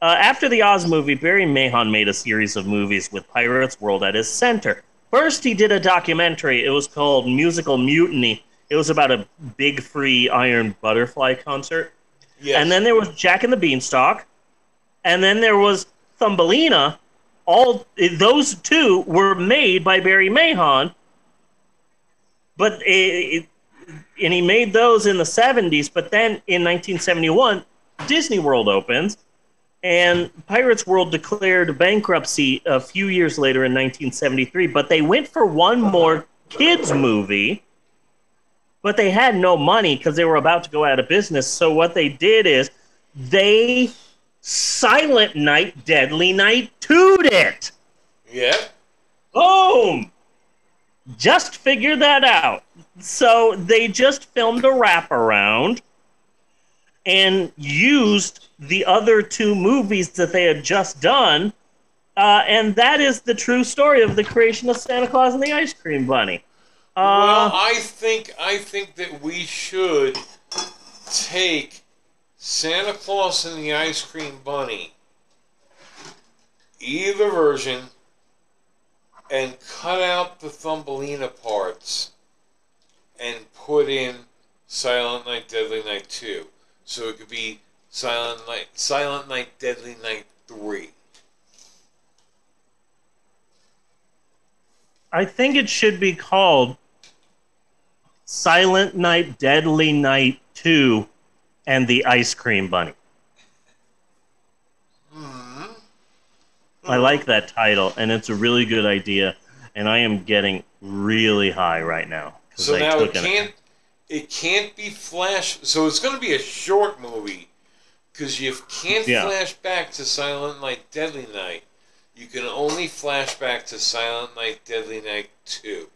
uh, after the Oz movie, Barry Mahon made a series of movies with Pirates World at his center. First, he did a documentary. It was called Musical Mutiny. It was about a big free Iron Butterfly concert. Yes. And then there was Jack and the Beanstalk. And then there was Thumbelina. All those two were made by Barry Mahon. But it, it, and he made those in the 70s. But then in 1971, Disney World opens. And Pirates World declared bankruptcy a few years later in 1973, but they went for one more kids movie, but they had no money because they were about to go out of business. So what they did is they Silent Night, Deadly Night 2'd it. Yeah. Boom! Just figured that out. So they just filmed a wraparound and used the other two movies that they had just done. Uh, and that is the true story of the creation of Santa Claus and the Ice Cream Bunny. Uh, well, I think I think that we should take Santa Claus and the Ice Cream Bunny, either version, and cut out the Thumbelina parts and put in Silent Night, Deadly Night 2. So it could be Silent Night, Silent Night, Deadly Night 3. I think it should be called Silent Night, Deadly Night 2 and the Ice Cream Bunny. I like that title, and it's a really good idea. And I am getting really high right now. So I now it can't it can't be flash. So it's going to be a short movie Because you can't Yeah. flash back to Silent Night, Deadly Night. You can only flash back to Silent Night, Deadly Night 2.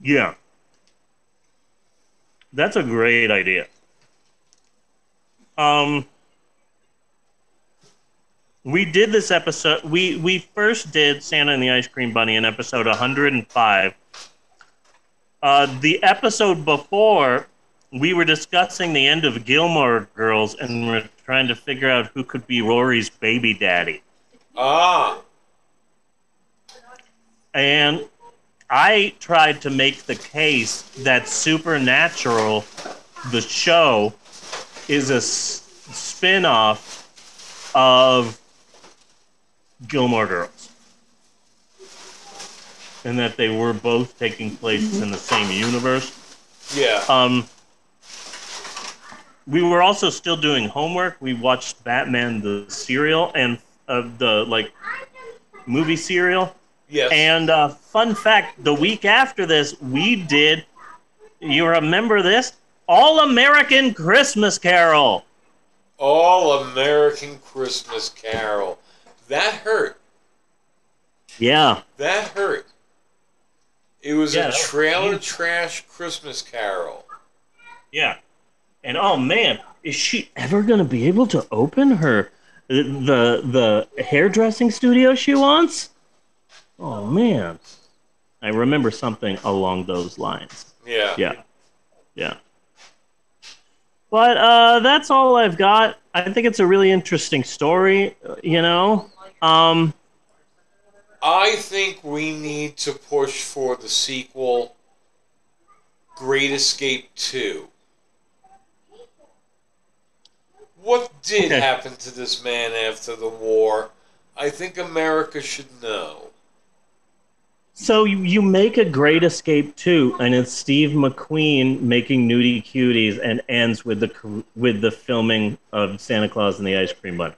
Yeah. That's a great idea. Um we did this episode we we first did Santa and the Ice Cream Bunny in episode 105. Uh the episode before we were discussing the end of Gilmore Girls and we're trying to figure out who could be Rory's baby daddy. Ah! And I tried to make the case that Supernatural, the show, is a s- spin off of Gilmore Girls. And that they were both taking place in the same universe. Yeah. Um, we were also still doing homework. We watched Batman the serial and uh, the like movie serial. Yes. And uh, fun fact: the week after this, we did. You remember this? All American Christmas Carol. All American Christmas Carol. That hurt. Yeah. That hurt. It was Yeah, a that was trailer trash Christmas Carol. Yeah. And oh man, is she ever gonna be able to open her the the hairdressing studio she wants? Oh man. I remember something along those lines. Yeah. Yeah. Yeah. But uh, that's all I've got. I think it's a really interesting story, you know. Um, I think we need to push for the sequel, Great Escape 2. What did Okay. happen to this man after the war? I think America should know. So you, you make a great escape too, and it's Steve McQueen making nudie cuties, and ends with the with the filming of Santa Claus and the Ice Cream Bunny.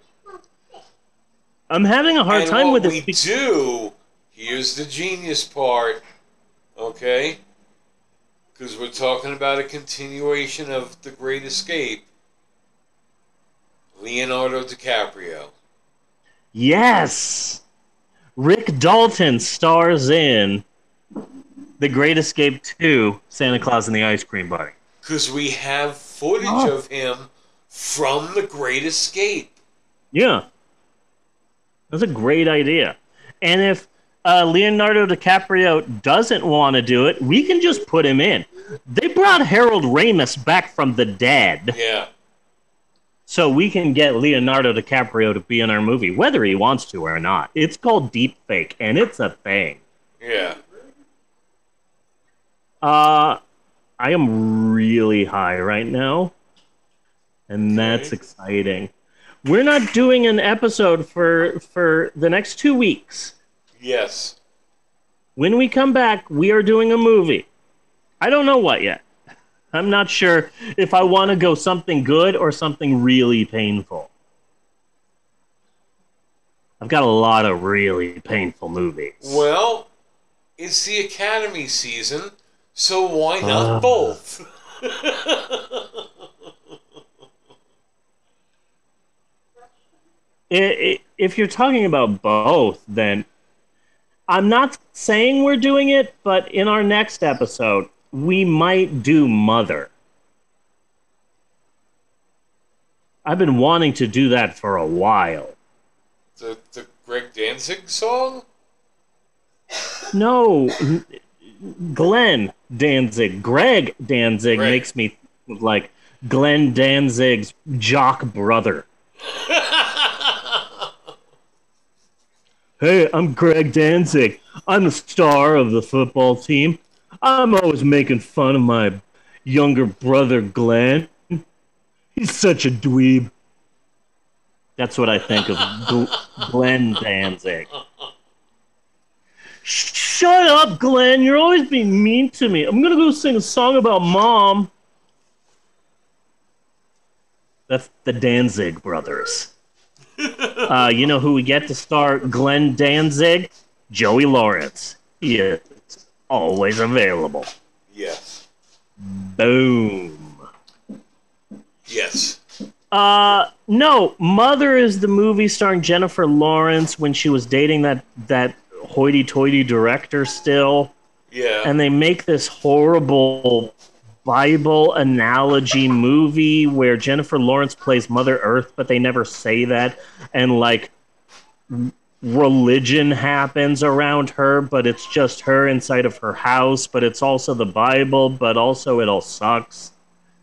I'm having a hard and time with we do, here's the genius part, okay? Because we're talking about a continuation of The Great Escape. Leonardo DiCaprio. Yes, Rick Dalton stars in The Great Escape 2: Santa Claus and the Ice Cream Bunny. Because we have footage Oh. of him from The Great Escape. Yeah. That's a great idea. And if uh, Leonardo DiCaprio doesn't want to do it, we can just put him in. They brought Harold Ramis back from the dead, Yeah. So we can get Leonardo DiCaprio to be in our movie, whether he wants to or not. It's called Deep Fake, and it's a thing. Yeah. Uh, I am really high right now, and that's exciting. We're not doing an episode for for the next two weeks. Yes. When we come back, we are doing a movie. I don't know what yet. I'm not sure if I want to go something good or something really painful. I've got a lot of really painful movies. Well, it's the Academy season, so why not Ah. both? If you're talking about both, then I'm not saying we're doing it, but in our next episode, we might do Mother. I've been wanting to do that for a while. the, the Greg Danzig song? No, Glenn Danzig, Greg Danzig Greg. makes me think of, like Glenn Danzig's jock brother. Hey, I'm Greg Danzig. I'm the star of the football team. I'm always making fun of my younger brother, Glenn. He's such a dweeb. That's what I think of Gl- Glenn Danzig. Shut up, Glenn. You're always being mean to me. I'm going to go sing a song about mom. That's the Danzig brothers. uh, you know who we get to star Glenn Danzig? Joey Lawrence. Is always available. Yes. Boom. Yes. Uh, no. Mother is the movie starring Jennifer Lawrence when she was dating that that hoity-toity director still. Yeah. and they make this horrible Bible analogy movie where Jennifer Lawrence plays Mother Earth, but they never say that, and like religion happens around her, but it's just her inside of her house, but it's also the Bible, but also it all sucks.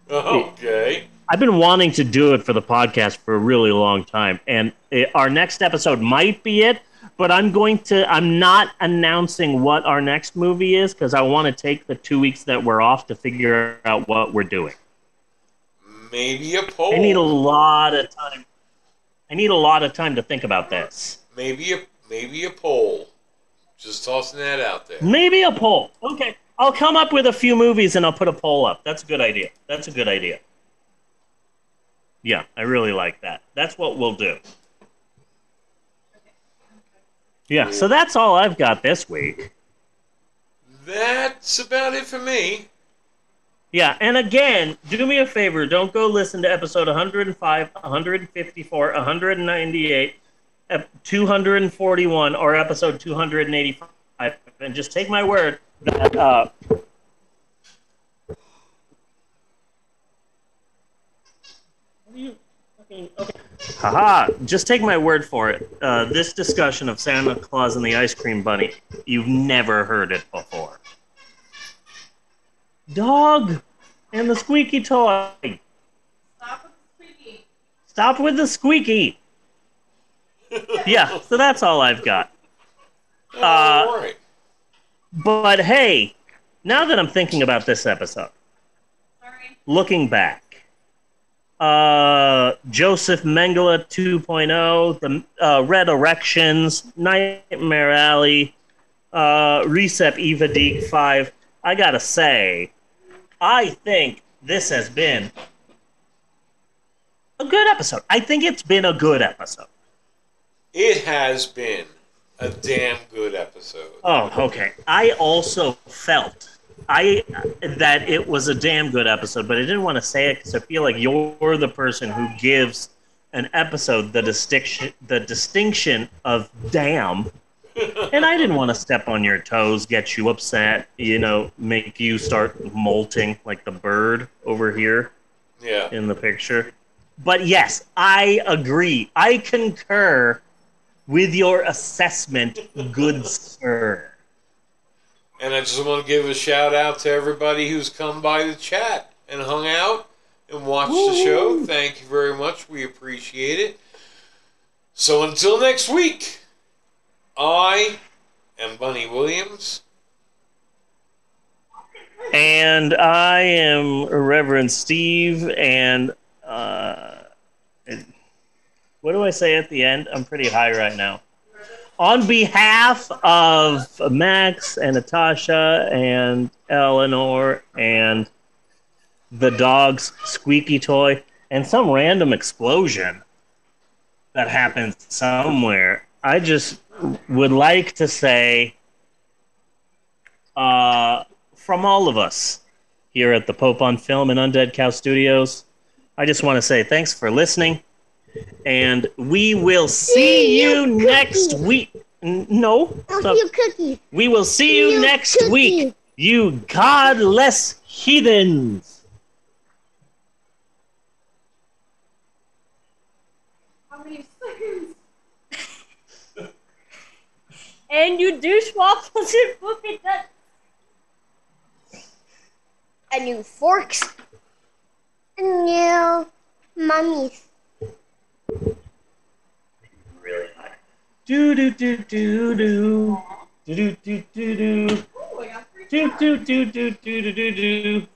Okay. I've been wanting to do it for the podcast for a really long time, and it, our next episode might be it. But I'm going to. I'm not announcing what our next movie is because I want to take the two weeks that we're off to figure out what we're doing. Maybe a poll. I need a lot of time. I need a lot of time to think about this. Maybe a maybe a poll. Just tossing that out there. Maybe a poll. Okay, I'll come up with a few movies and I'll put a poll up. That's a good idea. That's a good idea. Yeah, I really like that. That's what we'll do. Yeah, so that's all I've got this week. That's about it for me. Yeah, and again, do me a favor. Don't go listen to episode 105, 154, 198, ep- 241, or episode 285. And just take my word that. Uh, Haha, just take my word for it. Uh, this discussion of Santa Claus and the Ice Cream Bunny, you've never heard it before. Dog and the squeaky toy. Stop with the squeaky. Stop with the squeaky. yeah, so that's all I've got. Uh, all right. But hey, now that I'm thinking about this episode, looking back, uh, Joseph Mengele 2.0, the uh, Red Erections, Nightmare Alley, uh, Recep Evadik 5. I gotta say, I think this has been a good episode. I think it's been a good episode. It has been a damn good episode. Oh, okay. I also felt I that it was a damn good episode, but I didn't want to say it because I feel like you're the person who gives an episode the distinction the distinction of damn. and I didn't want to step on your toes, get you upset, you know, make you start molting like the bird over here Yeah. in the picture. But yes, I agree. I concur with your assessment, good sir. And I just want to give a shout out to everybody who's come by the chat and hung out and watched the show. Thank you very much. We appreciate it. So until next week, I am Bunny Williams. And I am Reverend Steve, and uh, what do I say at the end? I'm pretty high right now. On behalf of Max and Natasha and Eleanor and the dog's squeaky toy and some random explosion that happened somewhere, I just would like to say uh, from all of us here at the Pope on Film and Undead Cow Studios, I just want to say thanks for listening. And we will see you next week. N- No. stop. cookie. We will see you You next cookie. week, you godless heathens. How many seconds? and you douche waffles and poopy nuts. And you forks. And you mummies. Do do do do do. Do do do do do. Do do do do do do do do.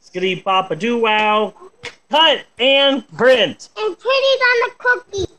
Skitty bop a wow. Cut and print. And put it on the cookie.